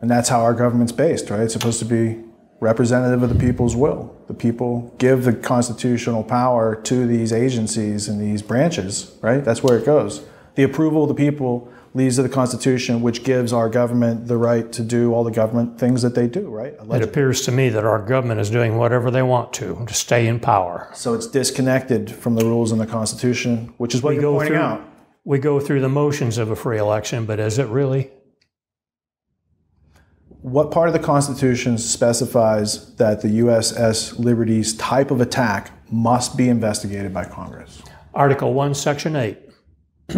And that's how our government's based, right? It's supposed to be representative of the people's will. The people give the constitutional power to these agencies and these branches, right? That's where it goes. The approval of the people leads to the Constitution, which gives our government the right to do all the government things that they do, right? Allegedly. It appears to me that our government is doing whatever they want to to stay in power. So it's disconnected from the rules in the Constitution, which is what we you're pointing through, out. We go through the motions of a free election, but is it really? What part of the Constitution specifies that the USS Liberty's type of attack must be investigated by Congress? Article 1, Section 8.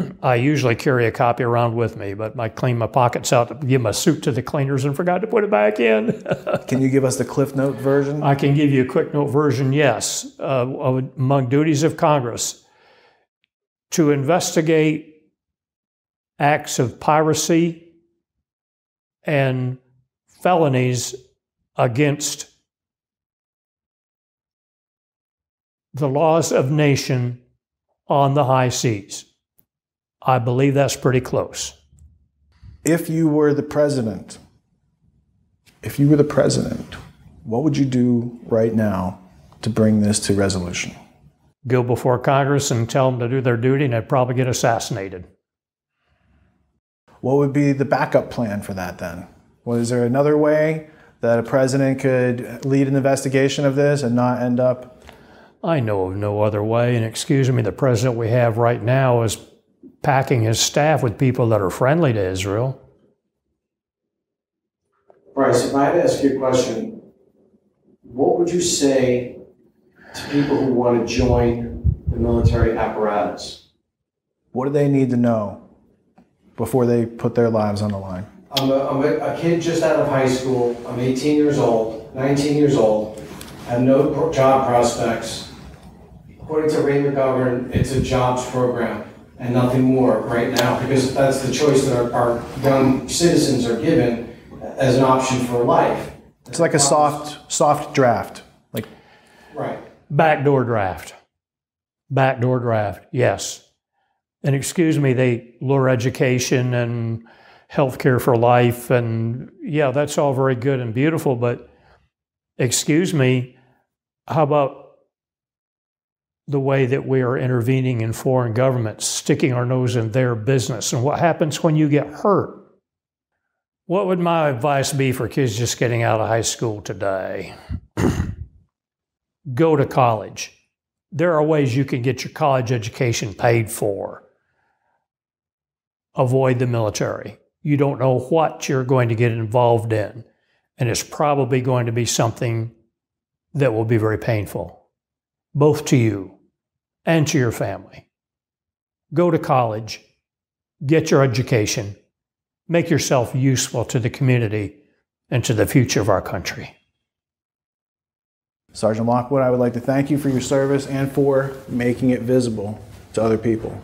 I usually carry a copy around with me, but I cleaned my pockets out to give my suit to the cleaners and forgot to put it back in. can you give us the Cliff Note version? I can give you a quick note version, yes. Uh, among duties of Congress, to investigate acts of piracy and felonies against the laws of nation on the high seas. I believe that's pretty close. If you were the president, if you were the president, what would you do right now to bring this to resolution? Go before Congress and tell them to do their duty, and they'd probably get assassinated. What would be the backup plan for that then? Was there another way that a president could lead an investigation of this and not end up? I know of no other way. And excuse me, the president we have right now is packing his staff with people that are friendly to Israel. Bryce, if I had to ask you a question, what would you say to people who want to join the military apparatus? What do they need to know before they put their lives on the line? I'm a, I'm a, a kid just out of high school. I'm 18 years old, 19 years old. I have no job prospects. According to Ray McGovern, it's a jobs program and nothing more right now, because that's the choice that our, our young citizens are given as an option for life. It's like a soft, soft draft. Like right. Backdoor draft. Backdoor draft, yes. And excuse me, they lure education and health care for life, and yeah, that's all very good and beautiful, but excuse me, how about the way that we are intervening in foreign governments, sticking our nose in their business. And what happens when you get hurt? What would my advice be for kids just getting out of high school today? Go to college. There are ways you can get your college education paid for. Avoid the military. You don't know what you're going to get involved in, and it's probably going to be something that will be very painful, both to you and to your family. Go to college, get your education, make yourself useful to the community and to the future of our country. Sergeant Lockwood, I would like to thank you for your service and for making it visible to other people.